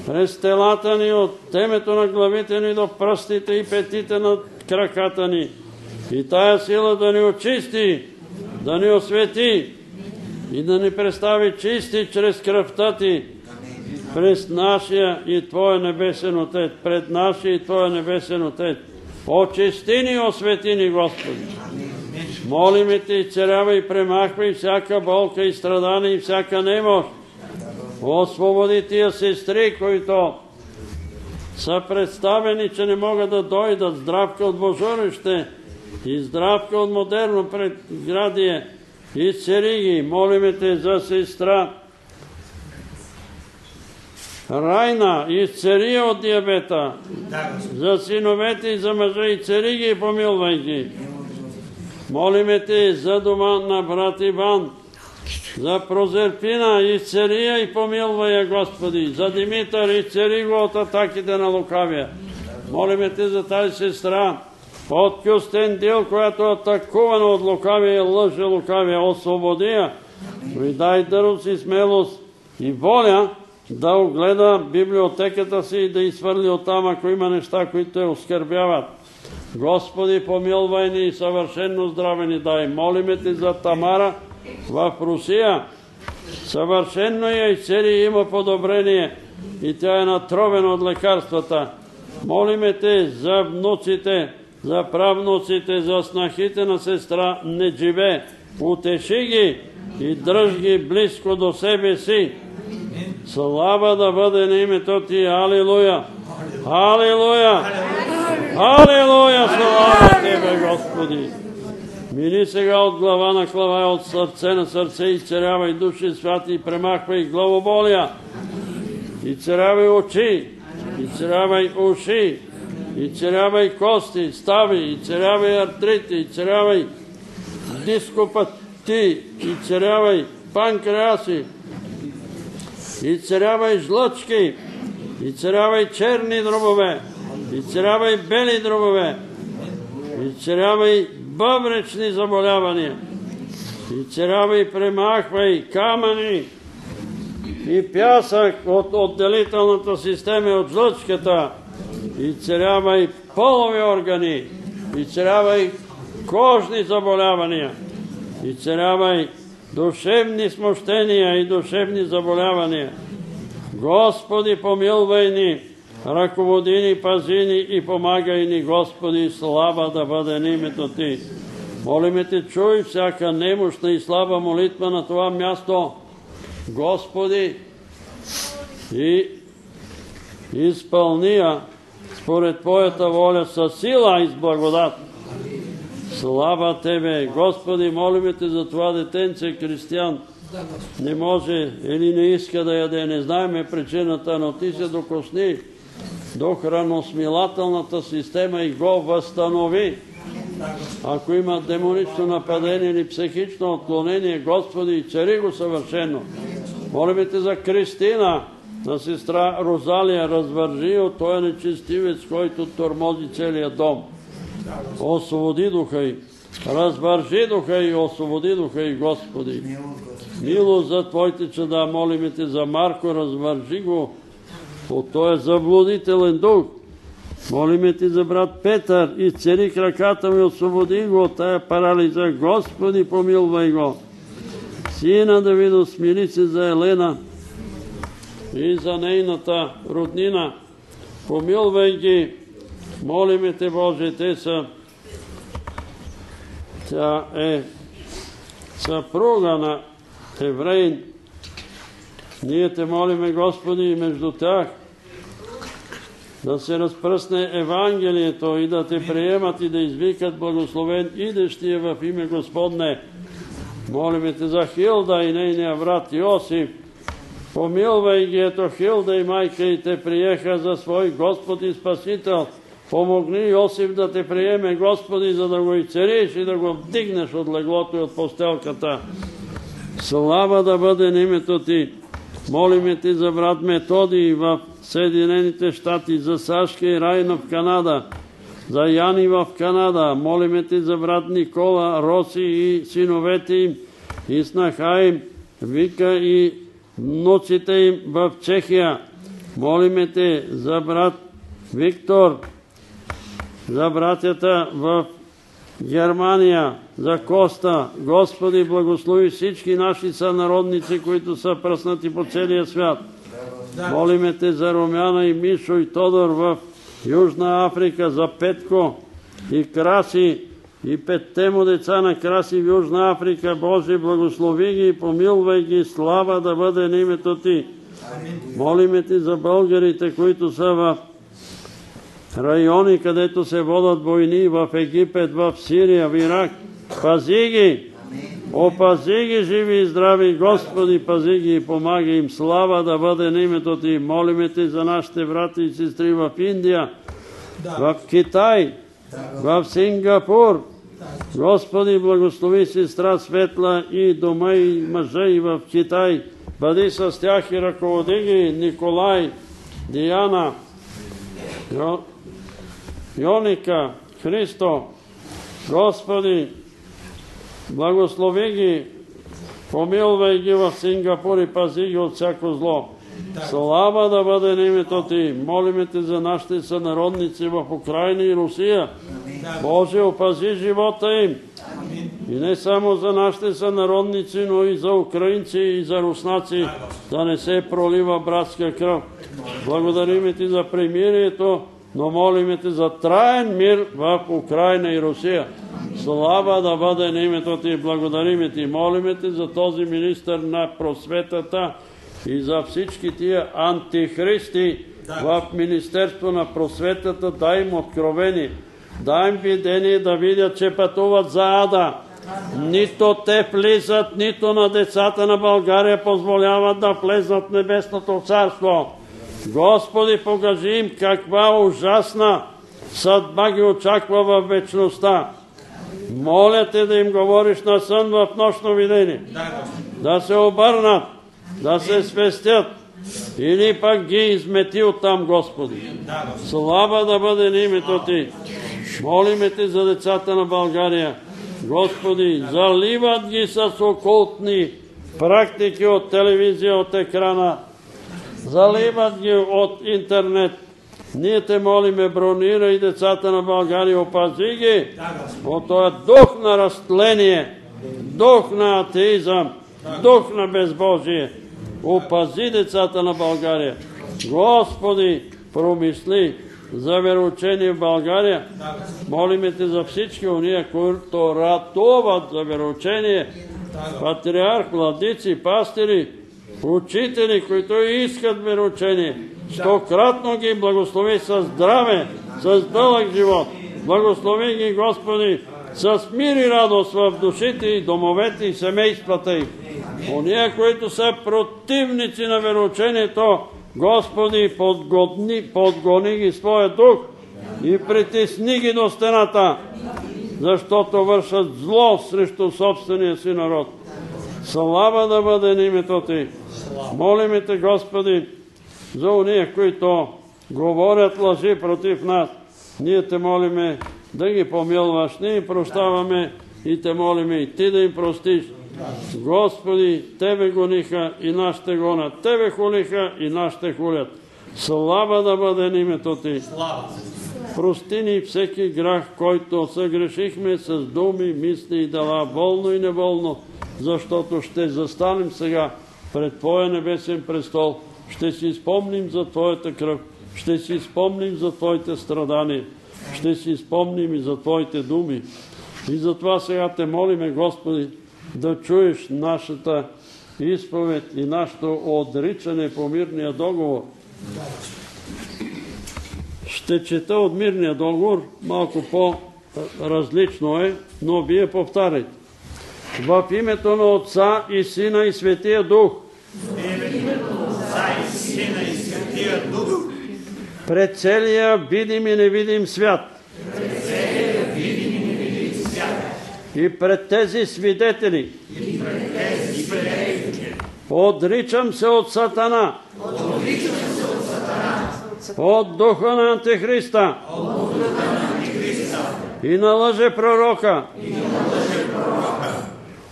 Speaker 1: през телата ни от темето на главите ни до пръстите и петите на краката ни. И тая сила да ни очисти, да ни освети и да ни представи чисти чрез кръвта Ти, през нашия и Твоя небесен Отец, пред нашия и Твоя небесен Отец. Очисти ни, освети ни, Господи. Молиме Те, изцерявай, премахвай всяка болка и страдание и всяка немощ. Освободи тия сестри, които са представени, че не могат да дойдат. Здравка от Божурище и здравка от модерно предградие. Изцери ги. Молиме Те за сестра Райна, изцери от диабета. За синовете и за мъжа, ги и помилвай ги. Молиме Те за дома на брат Иван, за Прозерпина, изцери я и помилвай я, Господи. За Димитър, изцери го от атаките на лукавия. Молиме Те за тази сестра, от Кюстен Дил, която е атакувана от лукавия и лъже лукавия. Освободи я. И дай дървост и смелост и воля да огледа библиотеката си и да изхвърли оттам, ако има неща, които те оскърбяват. Господи, помилвай ни и съвършенно здраве ни дай. Молиме Те за Тамара в Русия. Съвършенно я изцели има подобрение и тя е натровена от лекарствата. Молиме Те за внуците, за правнуците, за снахите на сестра Недживе. Утеши ги и дръж ги близко до себе си. Слава да бъде на името Ти. Алилуя! Алилуя! Алилуя! Слава Тебе, Господи! Мини сега от глава на глава, от сърце на сърце, изцерявай души святи, премахвай главоболия, изцерявай очи, изцерявай уши, изцерявай кости, стави, изцерявай артрити, изцерявай дископати, изцерявай панкреаси, изцерявай жлъчки, изцерявай черни дробове, изцерявай бели дробове, изцерявай бъбречни заболявания, изцерявай, премахвай камъни и пясък от отделителната система от жлъчката, изцерявай полови органи, изцерявай кожни заболявания, изцерявай душевни смущения и душевни заболявания. Господи, помилвай ни, ръководи ни, пази ни и помагай ни, Господи, слава да бъде името Ти. Молиме Те, чуй всяка немощна и слаба молитва на това място, Господи, и изпълни според Твоята воля със сила и с благодат. Слава Тебе! Господи, молиме Те за това детенце, християн. Не може или не иска да яде, не знаеме причината, но Ти се докосни до храносмилателната система и го възстанови. Ако има демонично нападение или психично отклонение, Господи, цари го съвършено. Молиме Те за Кристина, на сестра Розалия, развържи от този нечестивец, който тормози целия дом. Освободи духа й. Развържидоха и освободидоха и Господи. Милост за Твоите чада, молиме Те за Марко, развържи го от този заблудителен дух. Молиме Ти за брат Петър, изцели краката ми, освободи го от тая парализа. Господи, помилвай го. Сина Давидо, смили се за Елена и за нейната роднина. Помилвай ги. Молиме Те, Боже, те са тя е съпруга на евреин. Ние те молиме, Господи, между тях да се разпръсне Евангелието и да те приемат и да извикат благословен идещия в име Господне. Молиме те за Хилда и нейния брат Йосиф. Помилвай ги, ето Хилда и майка и те приеха за свой Господ и Спасител. Помогни Йосиф да те приеме, Господи, за да го изцериш и да го вдигнеш от леглото и от постелката. Слава да бъде името Ти. Молиме Ти за брат Методи в Съединените щати, за Сашка и Райна в Канада, за Яни в Канада. Молиме Ти за брат Никола, Роси и синовете им, и снаха им, Вика и внуците им в Чехия. Молиме Те за брат Виктор, за братята в Германия, за Коста. Господи, благослови всички наши сънародници, които са пръснати по целия свят. Молиме Те за Румяна и Мишо и Тодор в Южна Африка, за Петко и Краси и петте му деца на Краси в Южна Африка. Боже, благослови ги и помилвай ги, слава да бъде на името Ти. Молиме Ти за българите, които са в райони, където се водат войни в Египет, в Сирия, в Ирак. Пази ги! Опази ги живи и здрави, Господи, пази ги и помаги им. Слава да бъде на името Ти. Молиме Ти за нашите брати и сестри в Индия, в Китай, в Сингапур. Господи, благослови сестра Светла и дома и мъжа и в Китай. Бъди с тях и ръководи ги, Николай, Диана, Йоника, Христо, Господи, благослови ги, помилвай ги в Сингапур и пази ги от всяко зло. Слава да бъде на името Ти. Молиме Те за нашите сънародници в Украина и Русия. Боже, опази живота им. И не само за нашите сънародници, но и за украинци и за руснаци, да не се пролива братска кръв. Благодариме Ти за примирието, но молиме Те за траен мир в Украина и Русия. Слава да бъде на името Ти. Благодариме Ти. Молиме Те за този министър на просветата и за всички тия антихристи в Министерство на просветата. Дай им откровени. Дай им видение да видят, че пътуват за ада. Нито те влизат, нито на децата на България позволяват да влезнат в Небесното царство. Господи, покажи им каква ужасна съдба ги очаква в вечността. Моля те да им говориш на сън в нощно видение. Да се обърнат, да се свестят или пък ги измети оттам, Господи. Слава да бъде на името Ти. Молиме Те за децата на България. Господи, заливат ги с окултни практики от телевизия, от екрана, заливат ги от интернет. Ние те молиме, бронирай децата на България, опази ги от този дух на растление, дух на атеизъм, дух на безбожие. Опази децата на България. Господи, промисли за вероучение в България. Молиме те за всички уния, които ратуват за вероучение. Патриарх, владици, пастири, учители, които искат вероучение. Стократно ги благослови с здраве, с дълъг живот. Благослови ги, Господи, с мир и радост в душите и домовете и семействата им. Ония, които са противници на вероучението, Господи, подгодни, подгони ги своя дух и притисни ги до стената, защото вършат зло срещу собствения си народ. Слава да бъде на името Ти. Молиме Те, Господи, за уния, които говорят лъжи против нас. Ние Те молиме, да ги помилваш. Ние прощаваме и те молиме и Ти да им простиш. Господи, Тебе гониха и нашите гонат. Тебе хулиха и нашите хулят. Слава да бъде името Ти. Прости ни всеки грях, който съгрешихме с думи, мисли и дела, волно и неволно, защото ще застанем сега пред Твоя небесен престол. Ще си спомним за Твоята кръв. Ще си спомним за Твоите страдания. Ще си спомним и за Твоите думи. И затова сега те молиме, Господи, да чуеш нашата изповед и нашето отричане по мирния договор. Ще чета от мирния договор, малко по-различно е, но вие повтаряйте. В името на Отца и Сина и Светия Дух. Пред целия видим и невидим свят. И пред тези свидетели. Отричам се от Сатана. От духа на Антихриста. И на лъже пророка.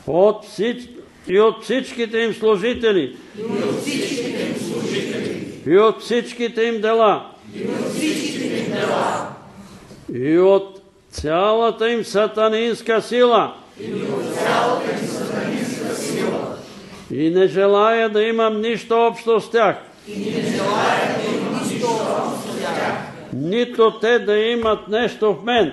Speaker 1: От всич... И от всичките им служители. И от всичките им дела. И от цялата им сатанинска сила. И не желая да имам нищо общо с тях. Нито те да имат нещо в мен.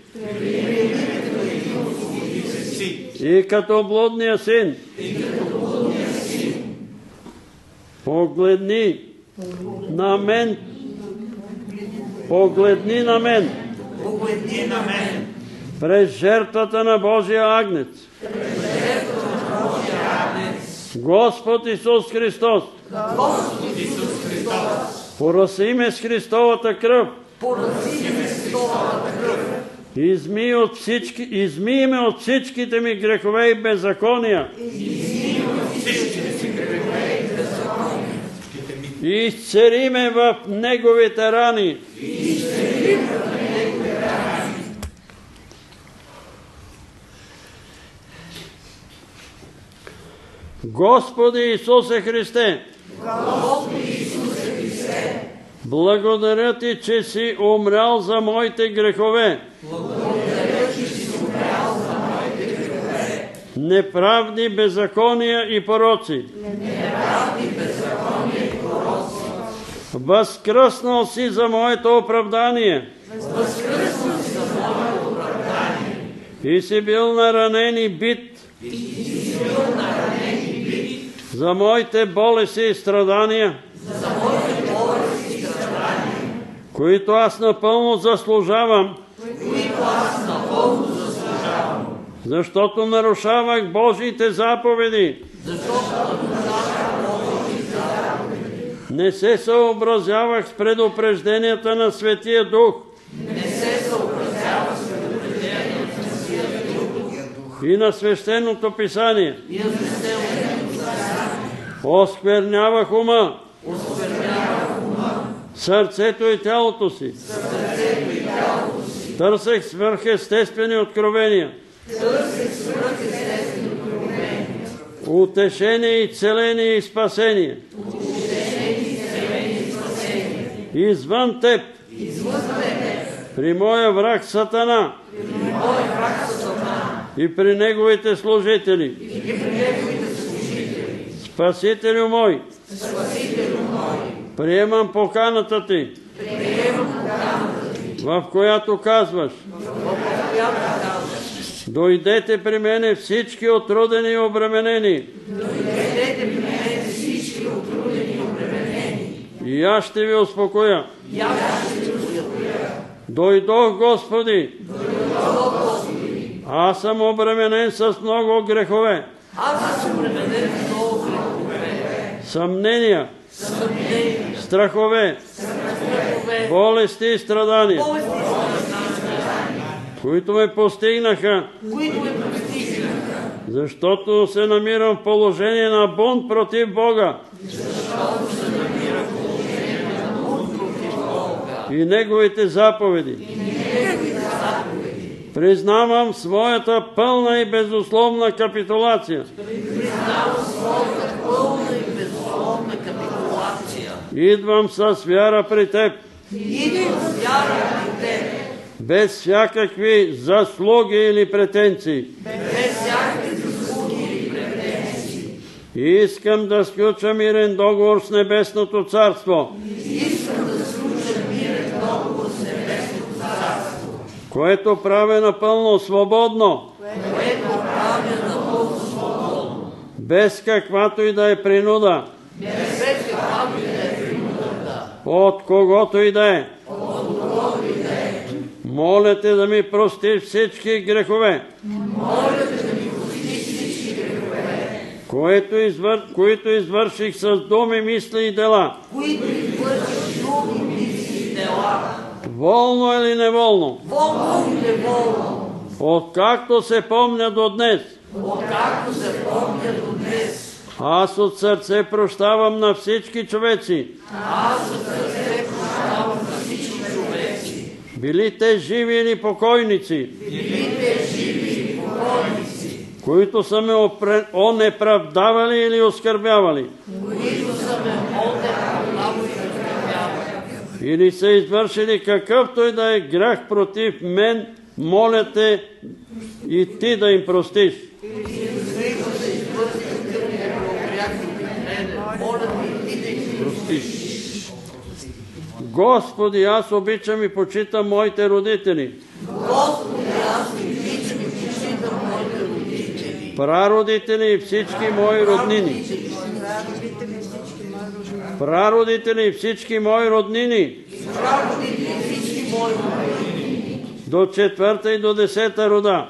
Speaker 1: И като блудния син. Погледни на мен. Погледни на мен.
Speaker 14: Погледни на.
Speaker 1: През жертвата на Божия агнец. Господ Исус Христос.
Speaker 14: Господ Исус Христос.
Speaker 1: Ме с Христовата кръв.
Speaker 14: Пораси с Христовата кръв.
Speaker 1: Изми, от всички, изми ме от всичките ми грехове и беззакония.
Speaker 14: Изми от всичките си грехове и беззакония.
Speaker 1: Изцери ме в Неговите рани.
Speaker 14: Изцери ме в Неговите рани.
Speaker 1: Господи Исусе Христе,
Speaker 14: Господи Исусе Христе,
Speaker 1: благодаря Ти, че си умрял за моите грехове.
Speaker 14: благодаря, че си умрял за моите грехове.
Speaker 1: Неправди, беззакония и пороци.
Speaker 14: Неправди, беззакония и пороци.
Speaker 1: Възкръснал си за моето оправдание.
Speaker 14: Възкръснал си за моето оправдание.
Speaker 1: И си бил наранен и бит
Speaker 14: И си бил наранен и бит.
Speaker 1: за моите болести и страдания,
Speaker 14: За моите.
Speaker 1: Които аз напълно заслужавам,
Speaker 14: Които аз напълно заслужавам.
Speaker 1: защото нарушавах Божиите заповеди.
Speaker 14: Защото.
Speaker 1: Не се съобразявах с предупрежденията на Светия Дух
Speaker 14: Не се съобразявах с предупрежденията на Святия Дух.
Speaker 1: и на свещеното писание.
Speaker 14: И на свещеното писание.
Speaker 1: Осквернявах ума,
Speaker 14: Осквернявах.
Speaker 1: Сърцето и тялото си. Търсех свърхестествени откровения,
Speaker 14: откровения.
Speaker 1: утешение и целение и спасение. Извън теб, При моя враг Сатана. и при неговите служители.
Speaker 14: И при неговите служители.
Speaker 1: Спасителю мой,
Speaker 14: Спасителю мой.
Speaker 1: Приемам поканата ти, в която казваш, дойдете при мене всички отрудени и обременени,
Speaker 14: и
Speaker 1: аз ще ви успокоя. Дойдох, Господи. Аз съм обременен с много грехове.
Speaker 14: Аз съм обременен с много грехове.
Speaker 1: Съмнения. Страхове. Болести и страдания. Които ме постигнаха. Защото се намирам в положение на бунт против Бога. И Неговите заповеди.
Speaker 14: И Неговите заповеди.
Speaker 1: Признавам своята пълна и безусловна капитулация.
Speaker 14: Признавам своята пълна и безусловна капитулация.
Speaker 1: Идвам с вяра при Теб.
Speaker 14: Идвам с вяра при Теб.
Speaker 1: Без всякакви заслуги или претенции.
Speaker 14: Без всякакви заслуги или претенции.
Speaker 1: Искам да сключа мирен договор с Небесното Царство,
Speaker 14: Искам да сключа мирен договор с Небесното царство,
Speaker 1: което правя напълно свободно,
Speaker 14: което правя напълно свободно,
Speaker 1: без каквато и да е принуда,
Speaker 14: без каквато и да е принуда,
Speaker 1: от когото и да е. Моля те да ми простиш всички грехове,
Speaker 14: Моля те да ми простиш всички грехове,
Speaker 1: които, извър... които извърших с думи, мисли и дела,
Speaker 14: които извърших думи, мисли и дела,
Speaker 1: волно или неволно,
Speaker 14: волно и неволно,
Speaker 1: откакто се помня до днес.
Speaker 14: откакто се помня до днес.
Speaker 1: Аз от сърце прощавам на всички човеци,
Speaker 14: Аз от сърце прощавам на всички човеци,
Speaker 1: били те живи или покойници,
Speaker 14: били те живи и покойници,
Speaker 1: които са ме опре... онеправдавали или оскърбявали,
Speaker 14: които са ме отдавали и оскърбявали.
Speaker 1: или са извършили какъвто и да е грях против мен, моля те и ти да им простиш. Простиш. Господи, аз обичам и почитам моите родители,
Speaker 14: Господи, аз обичам и почитам моите родители.
Speaker 1: прародители и всички мои роднини. Прародители и всички мои роднини.
Speaker 14: Прародители и всички мои роднини.
Speaker 1: До четвърта и до десета рода.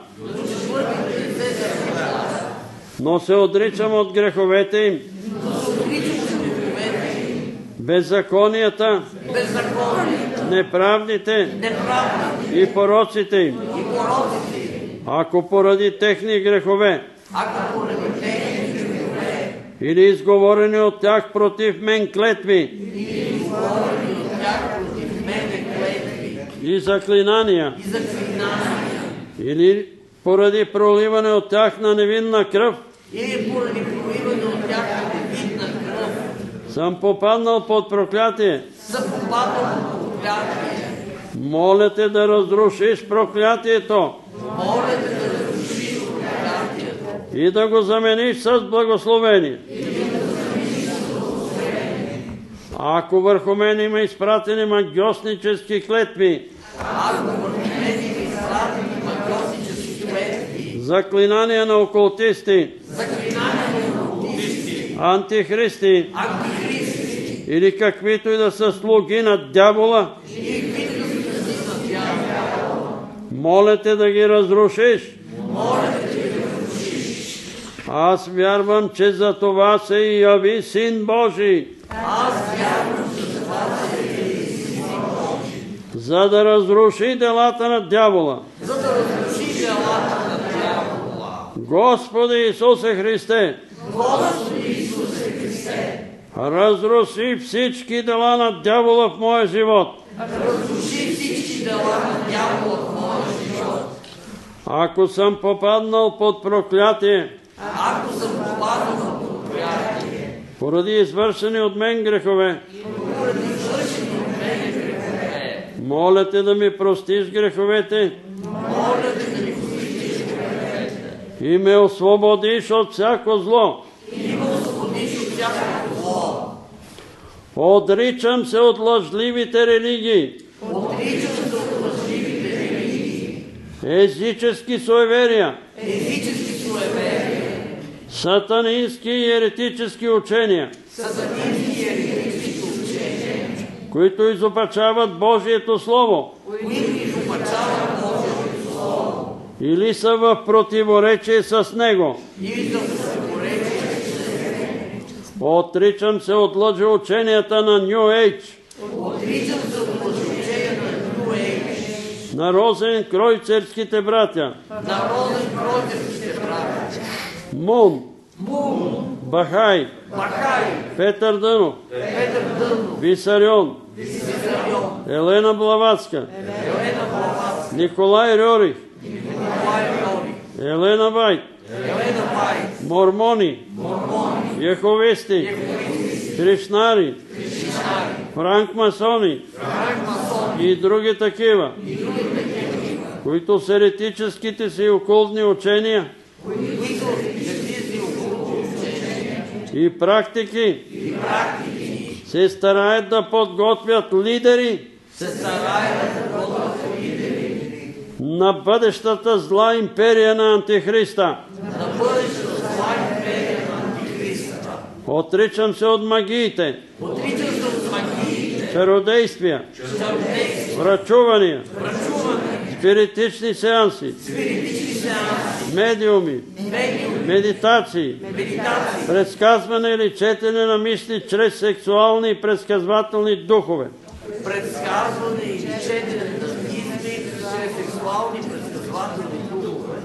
Speaker 1: Но се отричам от греховете им,
Speaker 14: Но се отричам от греховете им.
Speaker 1: беззаконията,
Speaker 14: Беззаконията.
Speaker 1: неправдите
Speaker 14: Неправдите.
Speaker 1: и пороците им.
Speaker 14: И пороците им.
Speaker 1: Ако поради техни грехове
Speaker 14: Ако поради техни грехове.
Speaker 1: или изговорени от тях против мен клетви
Speaker 14: Или изговорени от тях против мене клетви.
Speaker 1: и заклинания,
Speaker 14: И заклинания.
Speaker 1: или поради проливане от тях на невинна кръв,
Speaker 14: Или поради проливане от тях на невидна кръв.
Speaker 1: Съм попаднал под проклятие.
Speaker 14: Съм попадал под проклятие.
Speaker 1: Моля те да разрушиш проклятието
Speaker 14: Моля те да разрушиш проклятието.
Speaker 1: и да го замениш с благословение. Ако върху мен има изпратени магиоснически клетви,
Speaker 14: Ако върху мен има изпратени магиоснически клетви,
Speaker 1: заклинания на окултисти,
Speaker 14: заклинания на окултисти,
Speaker 1: антихристи
Speaker 14: антихристи
Speaker 1: или каквито и да са слуги на дявола, моля те да ги разрушиш. Аз вярвам, че за това се яви Син Божий,
Speaker 14: яви Син Божий,
Speaker 1: за да разруши делата на дявола.
Speaker 14: за да разруши делата на дявола.
Speaker 1: Господи Исусе Христе,
Speaker 14: Господи
Speaker 1: разруши всички дела на дявола в моя живот.
Speaker 14: разруши всички дела на дявола в моя живот.
Speaker 1: Ако съм попаднал под проклятие,
Speaker 14: Ако съм попадал под проклятие,
Speaker 1: поради извършени от мен грехове,
Speaker 14: поради извършени от мене грехове,
Speaker 1: моля те да ми простиш греховете
Speaker 14: моля те да ми простиш греховете
Speaker 1: и ме освободиш от всяко зло.
Speaker 14: и ме освободиш от всяко зло.
Speaker 1: Отричам се от лъжливите религии.
Speaker 14: Отричам се от лъжливите религии.
Speaker 1: Езически суеверия.
Speaker 14: Езически суеверия.
Speaker 1: Сатанински и еретически учения.
Speaker 14: Сатанински и еретически учения.
Speaker 1: Които изопачават Божието Слово.
Speaker 14: Които изопачават Божието Слово.
Speaker 1: Или са в противоречие с Него. Или са в противоречие Отричам се от лъжи ученията на New Age, на Розен Кройцерските братя, Мун, Бахай, Петър Дънов, Висарион, Елена Блаватска, Николай Рьорих, Елена Вайт, Мормони, Яховисти, Кришнари, Франк Масони и други такива, които с еретическите си окултни учения. И практики. Се стараят да подготвят лидери на бъдещата зла империя на Антихриста. Отричам се от магиите, чародействия, врачувания, спиритични сеанси, медиуми, медитации, предсказване или четене на мисли чрез сексуални и предсказвателни духове.
Speaker 14: Предсказване или четене на мисли чрез сексуални предсказвателни духове.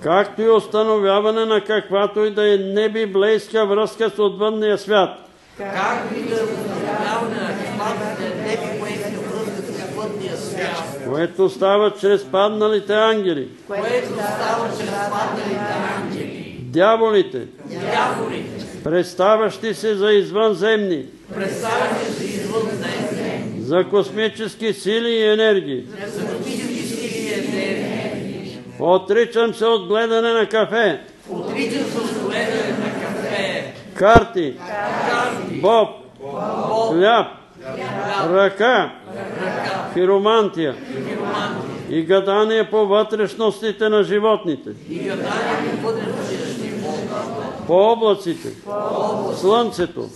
Speaker 1: Както и установяване на каквато и да е небиблейска връзка с отвънния свят,
Speaker 14: Както и да установяване на каквато и да е небиблейска връзка с отвънния свят.
Speaker 1: което става чрез падналите ангели,
Speaker 14: Което става чрез падналите ангели.
Speaker 1: дяволите,
Speaker 14: Дяволите,
Speaker 1: представящи се за извънземни,
Speaker 14: представящи се извън земни,
Speaker 1: за космически сили и енергии.
Speaker 14: за космически сили и енергии.
Speaker 1: Отричам се от гледане на кафе,
Speaker 14: Отричам се от гледане на кафе,
Speaker 1: карти,
Speaker 14: карти,
Speaker 1: боб,
Speaker 14: боб,
Speaker 1: хляб, ръка,
Speaker 14: ръка,
Speaker 1: хиромантия.
Speaker 14: Хиромантия.
Speaker 1: И гадание по вътрешностите на животните,
Speaker 14: и гадание по
Speaker 1: облаците, слънцето,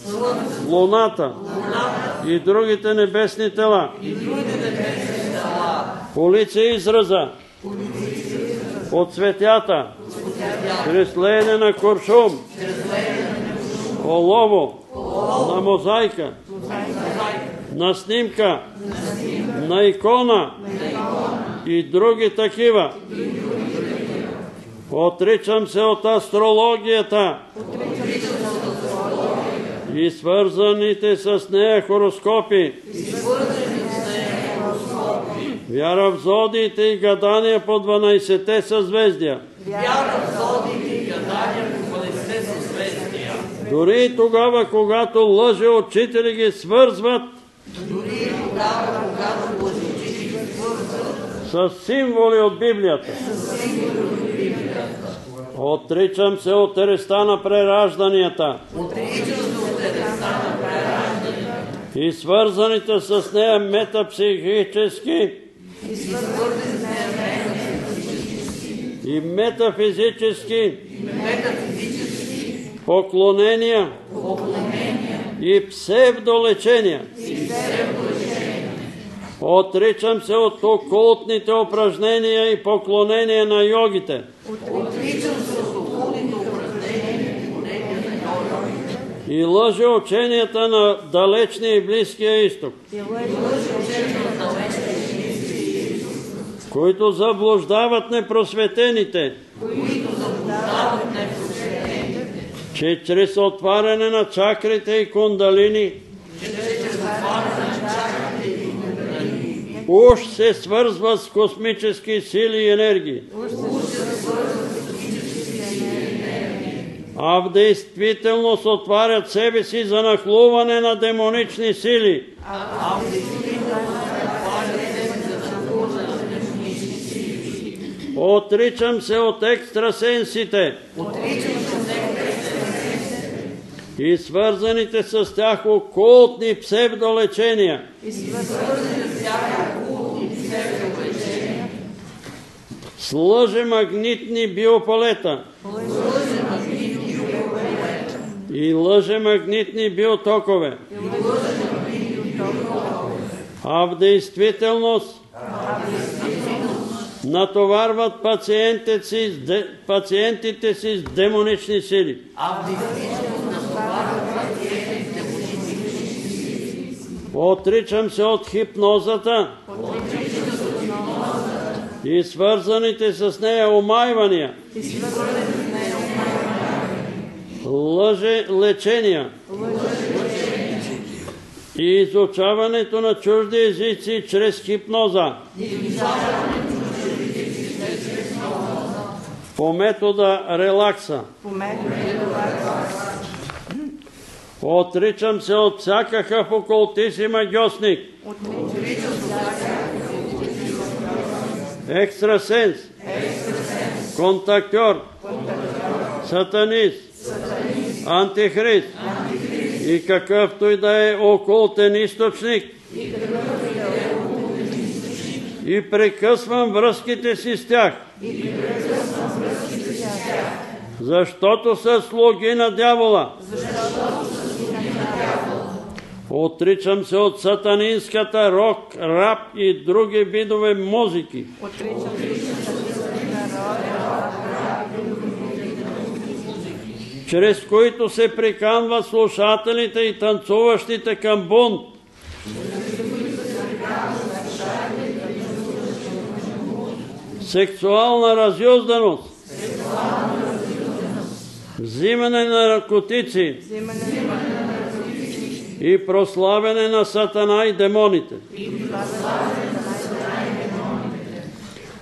Speaker 1: луната. И другите небесни тела,
Speaker 14: и другите небесни тела,
Speaker 1: по лице израза, по цветята, чрез леене на куршум, олово, на мозайка, на снимка, на икона и други такива. Отричам се от астрологията и свързаните с нея хороскопи, вяра в зодиите и гадания по 12-те съзвездия.
Speaker 14: вяра в зодите и гадания по 12 съзвездия.
Speaker 1: Дори и тогава, когато лъже учители ги свързват
Speaker 14: Дори и тогава, когато лъжичите ги свързват
Speaker 1: с символи от Библията.
Speaker 14: с символи от Библията.
Speaker 1: Отричам се от ереста на преражданията
Speaker 14: Отричам се от ереста на преражданията
Speaker 1: и свързаните с нея метапсихически
Speaker 14: и
Speaker 1: метафизически поклонения и псевдолечения. Отричам се от окултните упражнения и поклонения на йогите
Speaker 14: и поклонения
Speaker 1: лъже ученията на далечния и близкия изток,
Speaker 14: И лъжи учения на далечния
Speaker 1: които заблуждават непросветените,
Speaker 14: които заблуждават непросветените,
Speaker 1: че чрез отваряне на чакрите и кундалини. Уж се свързва с космически сили и енергии, а в действителност отварят себе си за нахлуване на демонични сили,
Speaker 14: а в действителност отварят себе си за нахлуване на демонични сили.
Speaker 1: Отричам се от екстрасенсите.
Speaker 14: Отричам се от екстрасенсите
Speaker 1: и свързаните с тях окултни псевдолечения,
Speaker 14: и свързани с тях окултни псевдолечения,
Speaker 1: с лъжемагнитни биополета
Speaker 14: лъжемагнитни биополета
Speaker 1: и лъжемагнитни биотокове,
Speaker 14: и лъжемагнитни биополета,
Speaker 1: а в действителност натоварват пациентите си, с демонични сили. Отричам се от хипнозата и свързаните с нея омайвания, лъже лечения. И изучаването на чужди езици чрез хипноза по метода релакса. Отричам се от всякакъв окултист и магиосник, екстрасенс, контактьор, сатанист, антихрист. И какъвто и да е окултен източник. И прекъсвам връзките си с тях, защото са слуги на дявола. Отричам се от сатанинската рок, рап и други видове музики. чрез които се приканва слушателите и танцуващите към бунт. Сексуална разюзданост. Взимане на наркотици и прославяне на сатана и демоните.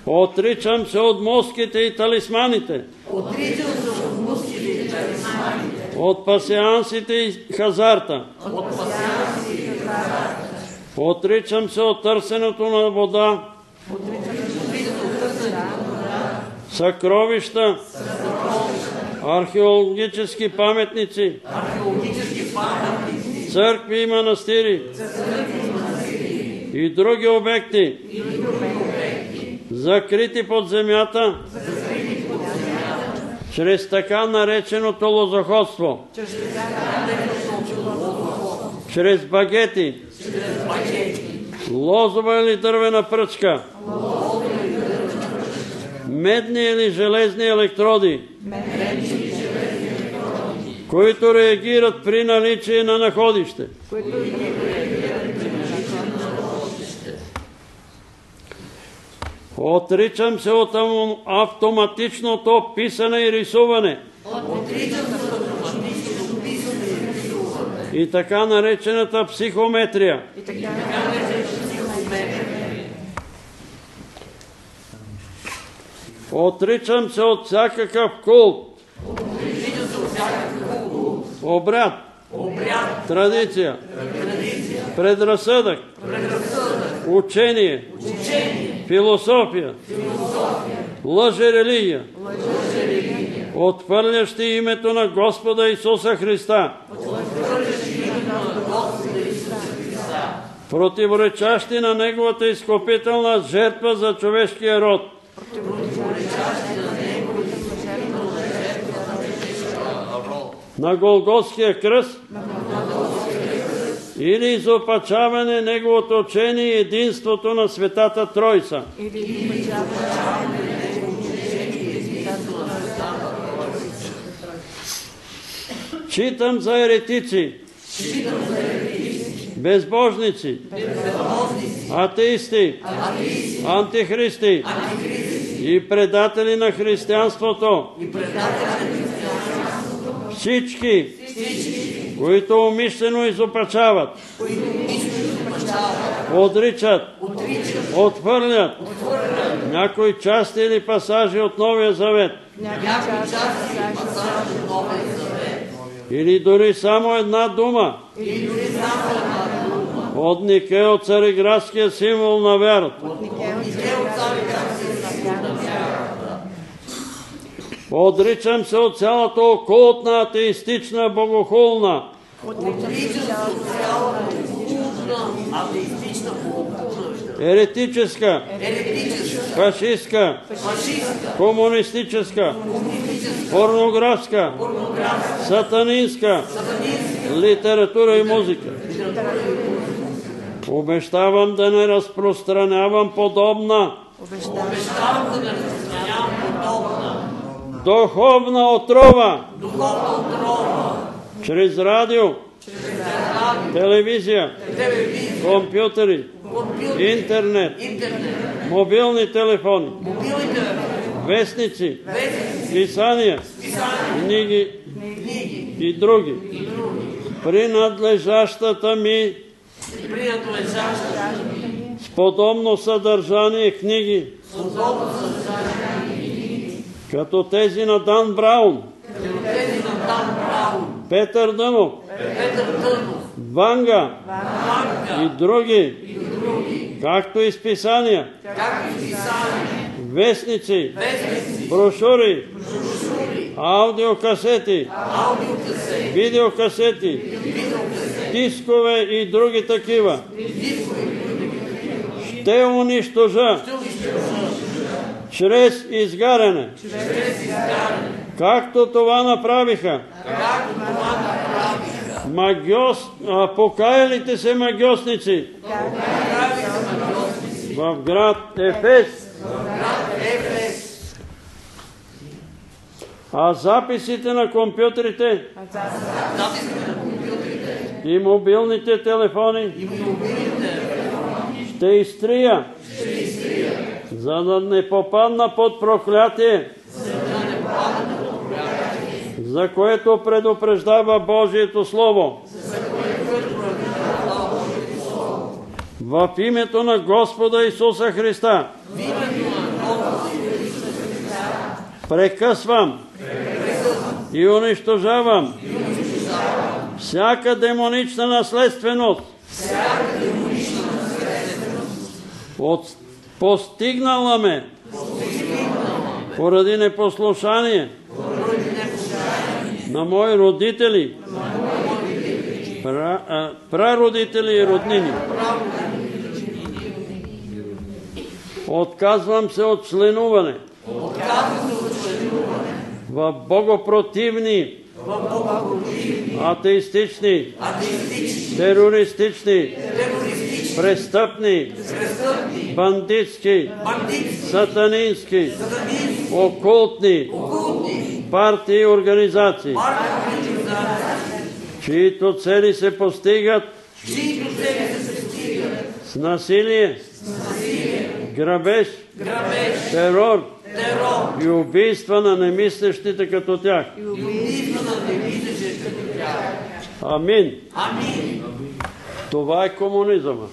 Speaker 1: Отричам се от муските и талисманите. От пасеансите и хазарта. Отричам се от търсенето на вода. Съкровища. Археологически паметници. Църкви и манастири. И други обекти. Закрити под земята. Чрез така нареченото лозоходство, чрез багети, лозова или дървена пръчка, медни или железни електроди, които реагират при наличие на находище. Отричам се от ам- автоматичното писане и рисуване. И така наречената психометрия. Отричам се от всякакъв култ, обряд, традиция, предразсъдък, учение, философия, лъже религия, отхвърлящи името на Господа Исуса Христа, противоречащи на Неговата изкупителна жертва за човешкия род, на Голготския кръст. Или изопачаване Неговото учение и единството на Светата Тройца. Читам за еретици, безбожници, атеисти, антихристи. И предатели на християнството. Всички, които умишлено изопачават, отричат, отхвърлят някои части или пасажи от Новия Завет или дори само една дума от Никео, цареградския символ на вярата. Отричам се от цялата окултна, атеистична, богохулна, еретическа, фашистка, комунистическа, порнографска, сатанинска. Литература и музика. Обещавам да не разпространявам подобна.
Speaker 14: Обещавам да разпространявам подобна
Speaker 1: духовна отрова.
Speaker 14: Духовна отрова.
Speaker 1: Чрез радио,
Speaker 14: чрез радио,
Speaker 1: телевизия,
Speaker 14: телевизия,
Speaker 1: компютъри,
Speaker 14: компютър,
Speaker 1: интернет,
Speaker 14: интернет,
Speaker 1: мобилни телефони,
Speaker 14: мобилни телефони,
Speaker 1: вестници,
Speaker 14: вестници,
Speaker 1: писания,
Speaker 14: писания,
Speaker 1: книги.
Speaker 14: Книги.
Speaker 1: И други.
Speaker 14: и други.
Speaker 1: Принадлежащата ми с подобно съдържание книги,
Speaker 14: подобно съдържание,
Speaker 1: като тези на Дан Браун,
Speaker 14: като тези на Дан Браун,
Speaker 1: Петър Дънов,
Speaker 14: Петър Дънов,
Speaker 1: Ванга.
Speaker 14: Ванга.
Speaker 1: И други,
Speaker 14: и други,
Speaker 1: както и списания,
Speaker 14: както и писания,
Speaker 1: вестници,
Speaker 14: вестници,
Speaker 1: брошури,
Speaker 14: брошури,
Speaker 1: аудиокасети,
Speaker 14: аудиокасети,
Speaker 1: видеокасети,
Speaker 14: видеокасети,
Speaker 1: дискове и други такива.
Speaker 14: дискове,
Speaker 1: ще унищожа чрез изгаряне,
Speaker 14: чрез изгаряне,
Speaker 1: както това направиха.
Speaker 14: Както това направиха.
Speaker 1: магиос, а, покаялите се магиосници. В град Ефес,
Speaker 14: в град Ефес,
Speaker 1: а записите на компютрите?
Speaker 14: Записите на компютрите
Speaker 1: и мобилните телефони?
Speaker 14: И мобилните
Speaker 1: ще изтрия, за да не попадна под проклятие,
Speaker 14: за
Speaker 1: което предупреждава Божието Слово. В името на Господа Исуса Христа. Прекъсвам. И унищожавам.
Speaker 14: И унищожавам
Speaker 1: всяка демонична наследственост.
Speaker 14: всяка демонична
Speaker 1: постигнала ме. Поради непослушание. На мои родители, прародители и роднини. Отказвам се от членуване. В богопротивни, атеистични, терористични, престъпни,
Speaker 14: престъпни,
Speaker 1: бандитски,
Speaker 14: бандитски,
Speaker 1: сатанински,
Speaker 14: сатанински,
Speaker 1: окултни.
Speaker 14: Окултни,
Speaker 1: партии и организации, чието цели се постигат с насилие, грабеж, терор
Speaker 14: терор.
Speaker 1: и убийства на немислещите като тях.
Speaker 14: и убийства на немислещите като тях.
Speaker 1: Амин.
Speaker 14: Амин.
Speaker 1: Това е комунизъма.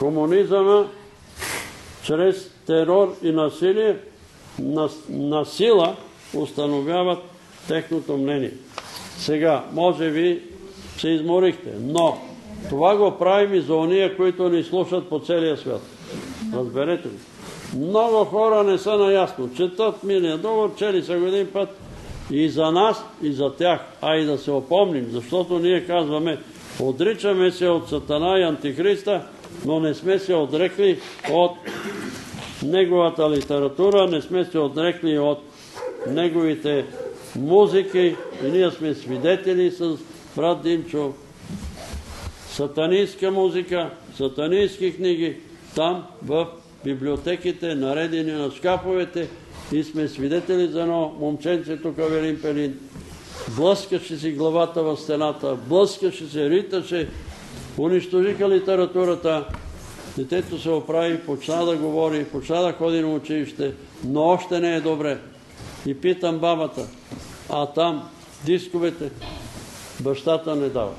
Speaker 1: Комунизъма чрез терор и насилие на, сила установяват техното мнение. Сега, може би се изморихте, но това го правим и за ония, които ни слушат по целия свят. Разберете ли? Много хора не са наясно. Четат миния договор, чели са го един път и за нас, и за тях. А и да се опомним, защото ние казваме, отричаме се от Сатана и Антихриста, но не сме се отрекли от неговата литература, не сме се отрекли от неговите музики. И ние сме свидетели с брат Димчо. Сатанинска музика, сатанински книги, там в библиотеките, наредени на шкафовете и сме свидетели за едно момченце тук Велин Пелин. Блъскаше си главата в стената, блъскаше се, риташе, унищожиха литературата. Детето се оправи, почна да говори, почна да ходи на училище, но още не е добре. И питам бабата, а там дисковете, бащата не дава.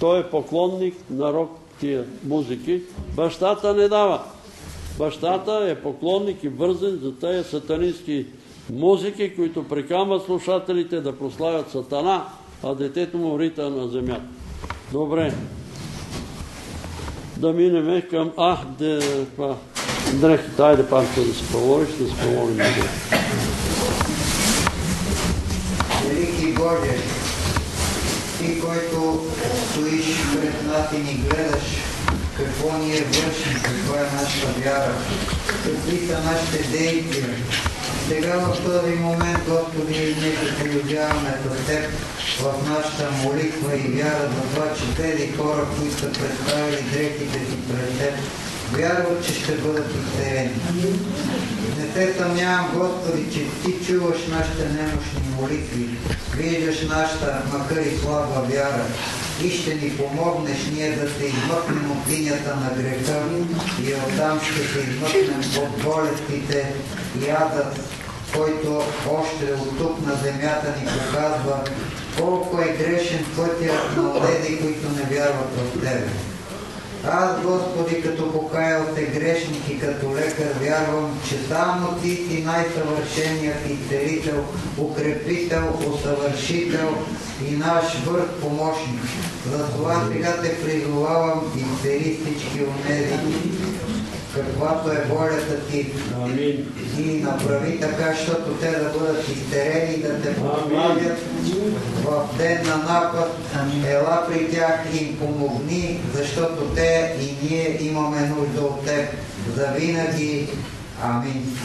Speaker 1: Той е поклонник на рок тия музики. Бащата не дава. Бащата е поклонник и вързен за тези сатанински музики, които прикамват слушателите да прославят сатана, а детето му рита на земята. Добре. Да минеме към... А, де... Па... Дрехите, айде панчо да се помолиш, да се помолим.
Speaker 11: Велики Боже, Ти, който стоиш пред нас и ни гледаш, какво ние вършим, каква е нашата вяра, какви са нашите действия. Сега в този момент, Господи, ние се приближаваме до Теб в нашата молитва и вяра за това, че тези хора, които са представили дрехите си пред Теб, вярват, че ще бъдат изцелени. Не те съмнявам, Господи, че Ти чуваш нашите немощни молитви, виждаш нашата, макар и слаба вяра и ще ни помогнеш ние да се измъкнем от линията на греха и оттам ще се измъкнем от болестите и адът, който още от тук на земята ни показва колко е грешен пътя на онези, които не вярват в Тебе. Аз, Господи, като покаял те грешник и като лекар, вярвам, че само Ти си най-съвършеният изцелител, укрепител, усъвършител и наш върх помощник. Затова сега те призовавам и цели всички онези, каквато е волята ти. И направи така, защото те да бъдат изтерени, да те прославят в ден на напад. Ела при тях и им помогни, защото те и ние имаме нужда от теб. За винаги. Амин.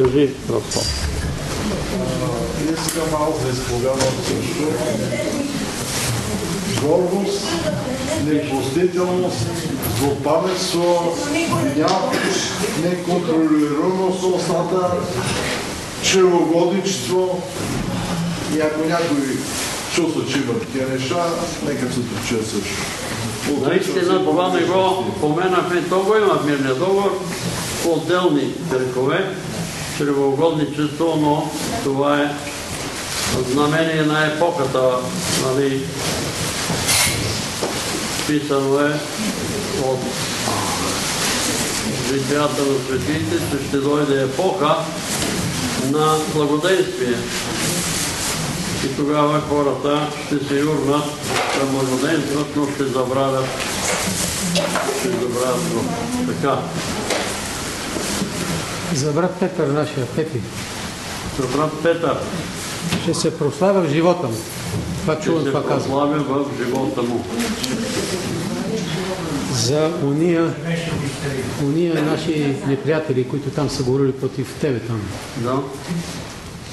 Speaker 1: Кажи, Ростов.
Speaker 12: Искам малко да изповядам също. Гордост, непостителност, злопаметство, някош, неконтролируемост на устата, чревогодичество и ако някой чувства, че има такива неща, нека се отчуя също.
Speaker 1: Наистина това не го поменахме, то го има в мирния договор, по отделни църкове, чревоугодничество, но това е знамение на епохата, нали, писано е от житията на светите, че ще дойде епоха на благодействие. И тогава хората ще се юрнат към благоденстват, но ще забравят. Ще забравят. Така.
Speaker 6: За брат Петър, нашия Петри.
Speaker 1: За брат Петър.
Speaker 6: Ще се прославя в живота му. Това
Speaker 1: Ще
Speaker 6: чувам,
Speaker 1: се
Speaker 6: това казвам.
Speaker 1: прославя в живота му.
Speaker 6: За уния, уния наши неприятели, които там са говорили против тебе там.
Speaker 1: Да.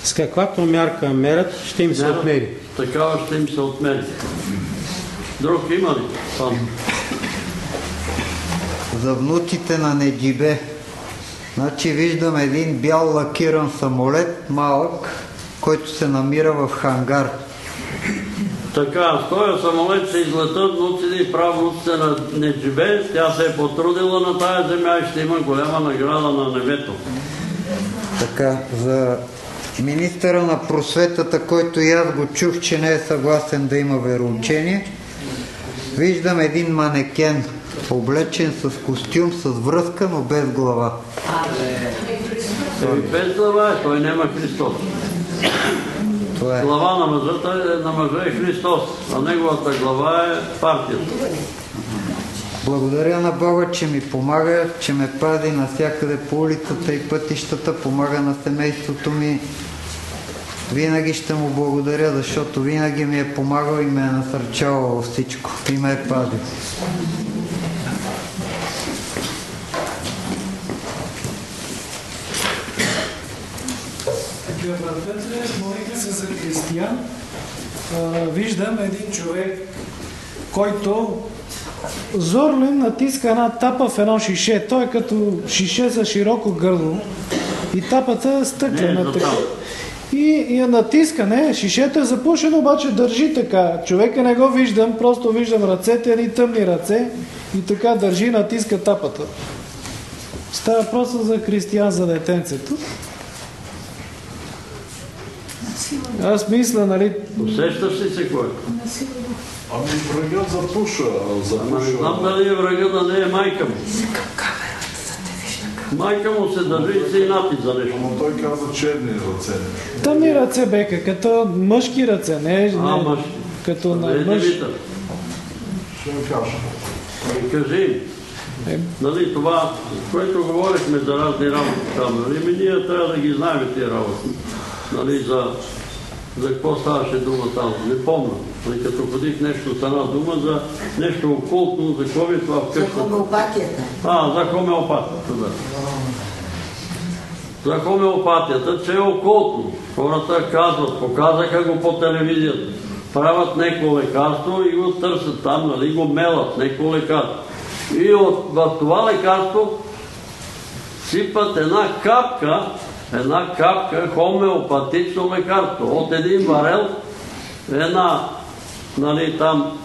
Speaker 6: С каквато мярка мерят, ще им се отмери.
Speaker 1: Такава ще им се отмери. Друг има ли? Пан?
Speaker 11: За внуците на Неджибе. Значи виждам един бял лакиран самолет, малък, който се намира в хангар.
Speaker 1: Така, с този самолет ще излетат внуците и правнуците на Неджибе. Тя се е потрудила на тая земя и ще има голяма награда на небето.
Speaker 11: Така, за министъра на просветата, който и аз го чух, че не е съгласен да има вероучение, виждам един манекен, облечен с костюм, с връзка, но без глава.
Speaker 1: Еми, без глава е, той няма Христос.
Speaker 11: Това е.
Speaker 1: Глава на мъжата, е- на мъжа е Христос, а неговата глава е партията.
Speaker 11: Благодаря на Бога, че ми помага, че ме пази навсякъде по улицата и пътищата, помага на семейството ми. Винаги ще му благодаря, защото винаги ми е помагал и ме е насърчавал всичко и ме е пазил.
Speaker 6: Такива, брат Петре, се за християн. Виждам един човек, който зорлен натиска една тапа в едно шише. Той е като шише за широко гърло. И тапата е стъклена.
Speaker 1: за
Speaker 6: така. И, я натиска, не, шишето е запушено, обаче държи така. Човека не го виждам, просто виждам ръцете, едни тъмни ръце и така държи, натиска тапата. Става въпроса за християн за детенцето. Аз мисля, нали...
Speaker 1: Усещаш ли се кой?
Speaker 12: Ами врагът запуша,
Speaker 1: Ама
Speaker 12: запуша.
Speaker 1: знам дали е врага да не е майка му. Майка му се държи и се инати за нещо.
Speaker 12: Но той каза черни ръце.
Speaker 6: Тъмни ръце беха, като мъжки ръце, не, не
Speaker 1: А, мъжки.
Speaker 6: като на
Speaker 1: е
Speaker 6: мъж.
Speaker 12: Ще ми кажа.
Speaker 1: И кажи, нали, това, което говорихме за разни работи там, нали, ми ние трябва да ги знаем тия работи. Нали, за, за какво ставаше дума там, не помня. Нали, като ходих нещо с една дума за нещо окултно, за какво ви това в
Speaker 13: За хомеопатията.
Speaker 1: А, за хомеопатията, да. за хомеопатията, че е окултно. Хората казват, показаха го по телевизията. Правят неко лекарство и го търсят там, нали, го мелят, неко лекарство. И от, в това лекарство сипат една капка, една капка хомеопатично лекарство. От един варел, една, нали, там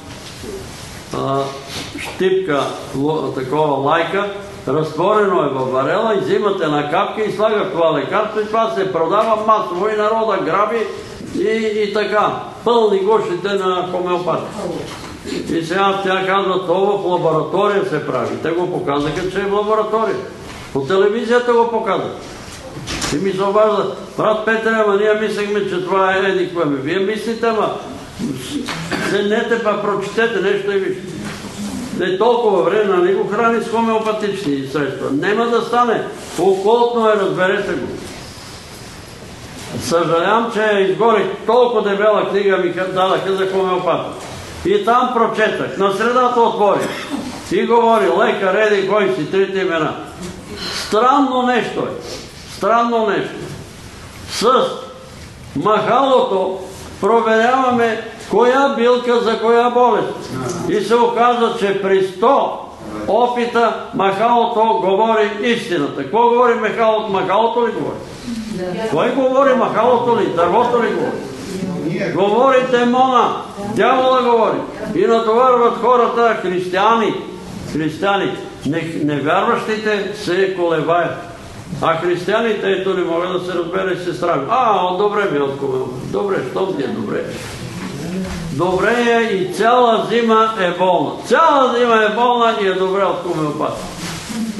Speaker 1: а, щипка, такова лайка, разтворено е във варела и взимат една капка и слагат това лекарство и това се продава масово и народа граби и, и така. Пълни гушите на хомеопатия. И сега тя казва, това в лаборатория се прави. Те го показаха, че е в лаборатория. По телевизията го показаха. И ми се обаждат, брат Петре, ама ние мислехме, че това е еди ми. Вие мислите, ама седнете па прочетете нещо и вижте. Не толкова време, нали го храни с хомеопатични средства. Нема да стане. Околтно е, разберете го. Съжалявам, че изгорих толкова дебела книга ми дадаха за хомеопата. И там прочетах. На средата отвори. И говори, лекар, еди, кой си, трите имена. Странно нещо е. Странно нещо. С махалото проверяваме коя билка за коя болест. И се оказа, че при 100 опита махалото говори истината. Какво говори махалото? Махалото ли говори? Кой говори махалото ли? Дървото ли говори? Говори демона, дявола говори. И натоварват хората християни. Християни. Невярващите се колебаят. А християните, ето не могат да се разбере сестра ми. А, добре ми отковам. Добре, щом ти е добре. Добре е и цяла зима е болна. Цяла зима е болна и е добре от хомеопат.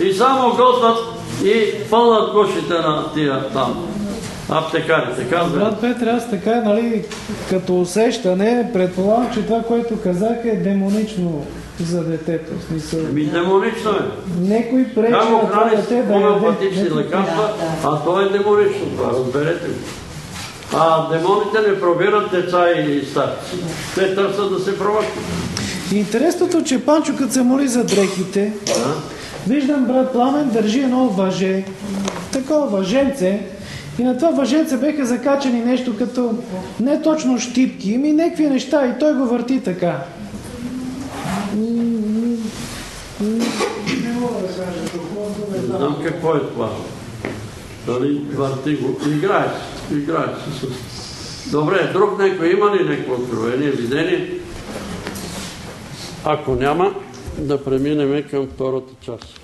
Speaker 1: И само готват и пълнат кушите на тия там аптекарите. Казвам.
Speaker 15: Брат Петре, аз така, нали, като усещане, предполагам, че това, което казах е демонично за детето. Смисъл.
Speaker 1: Ми демонично е.
Speaker 15: Некой пречи
Speaker 1: на
Speaker 15: това дете да
Speaker 1: яде. лекарства, а то е демонично това, разберете го. А демоните не пробират деца и старци. Те търсят да се пробват.
Speaker 15: Интересното, че Панчо, като се моли за дрехите, виждам брат Пламен държи едно въже, такова въженце, и на това въженце беха закачани нещо като не точно щипки, ми някакви неща и той го върти така.
Speaker 1: Не знам какво е това. Дали върти го. Играе се. Играе се с... Добре, друг някой има ли някакво откровение, видение? Ако няма, да преминем към втората част.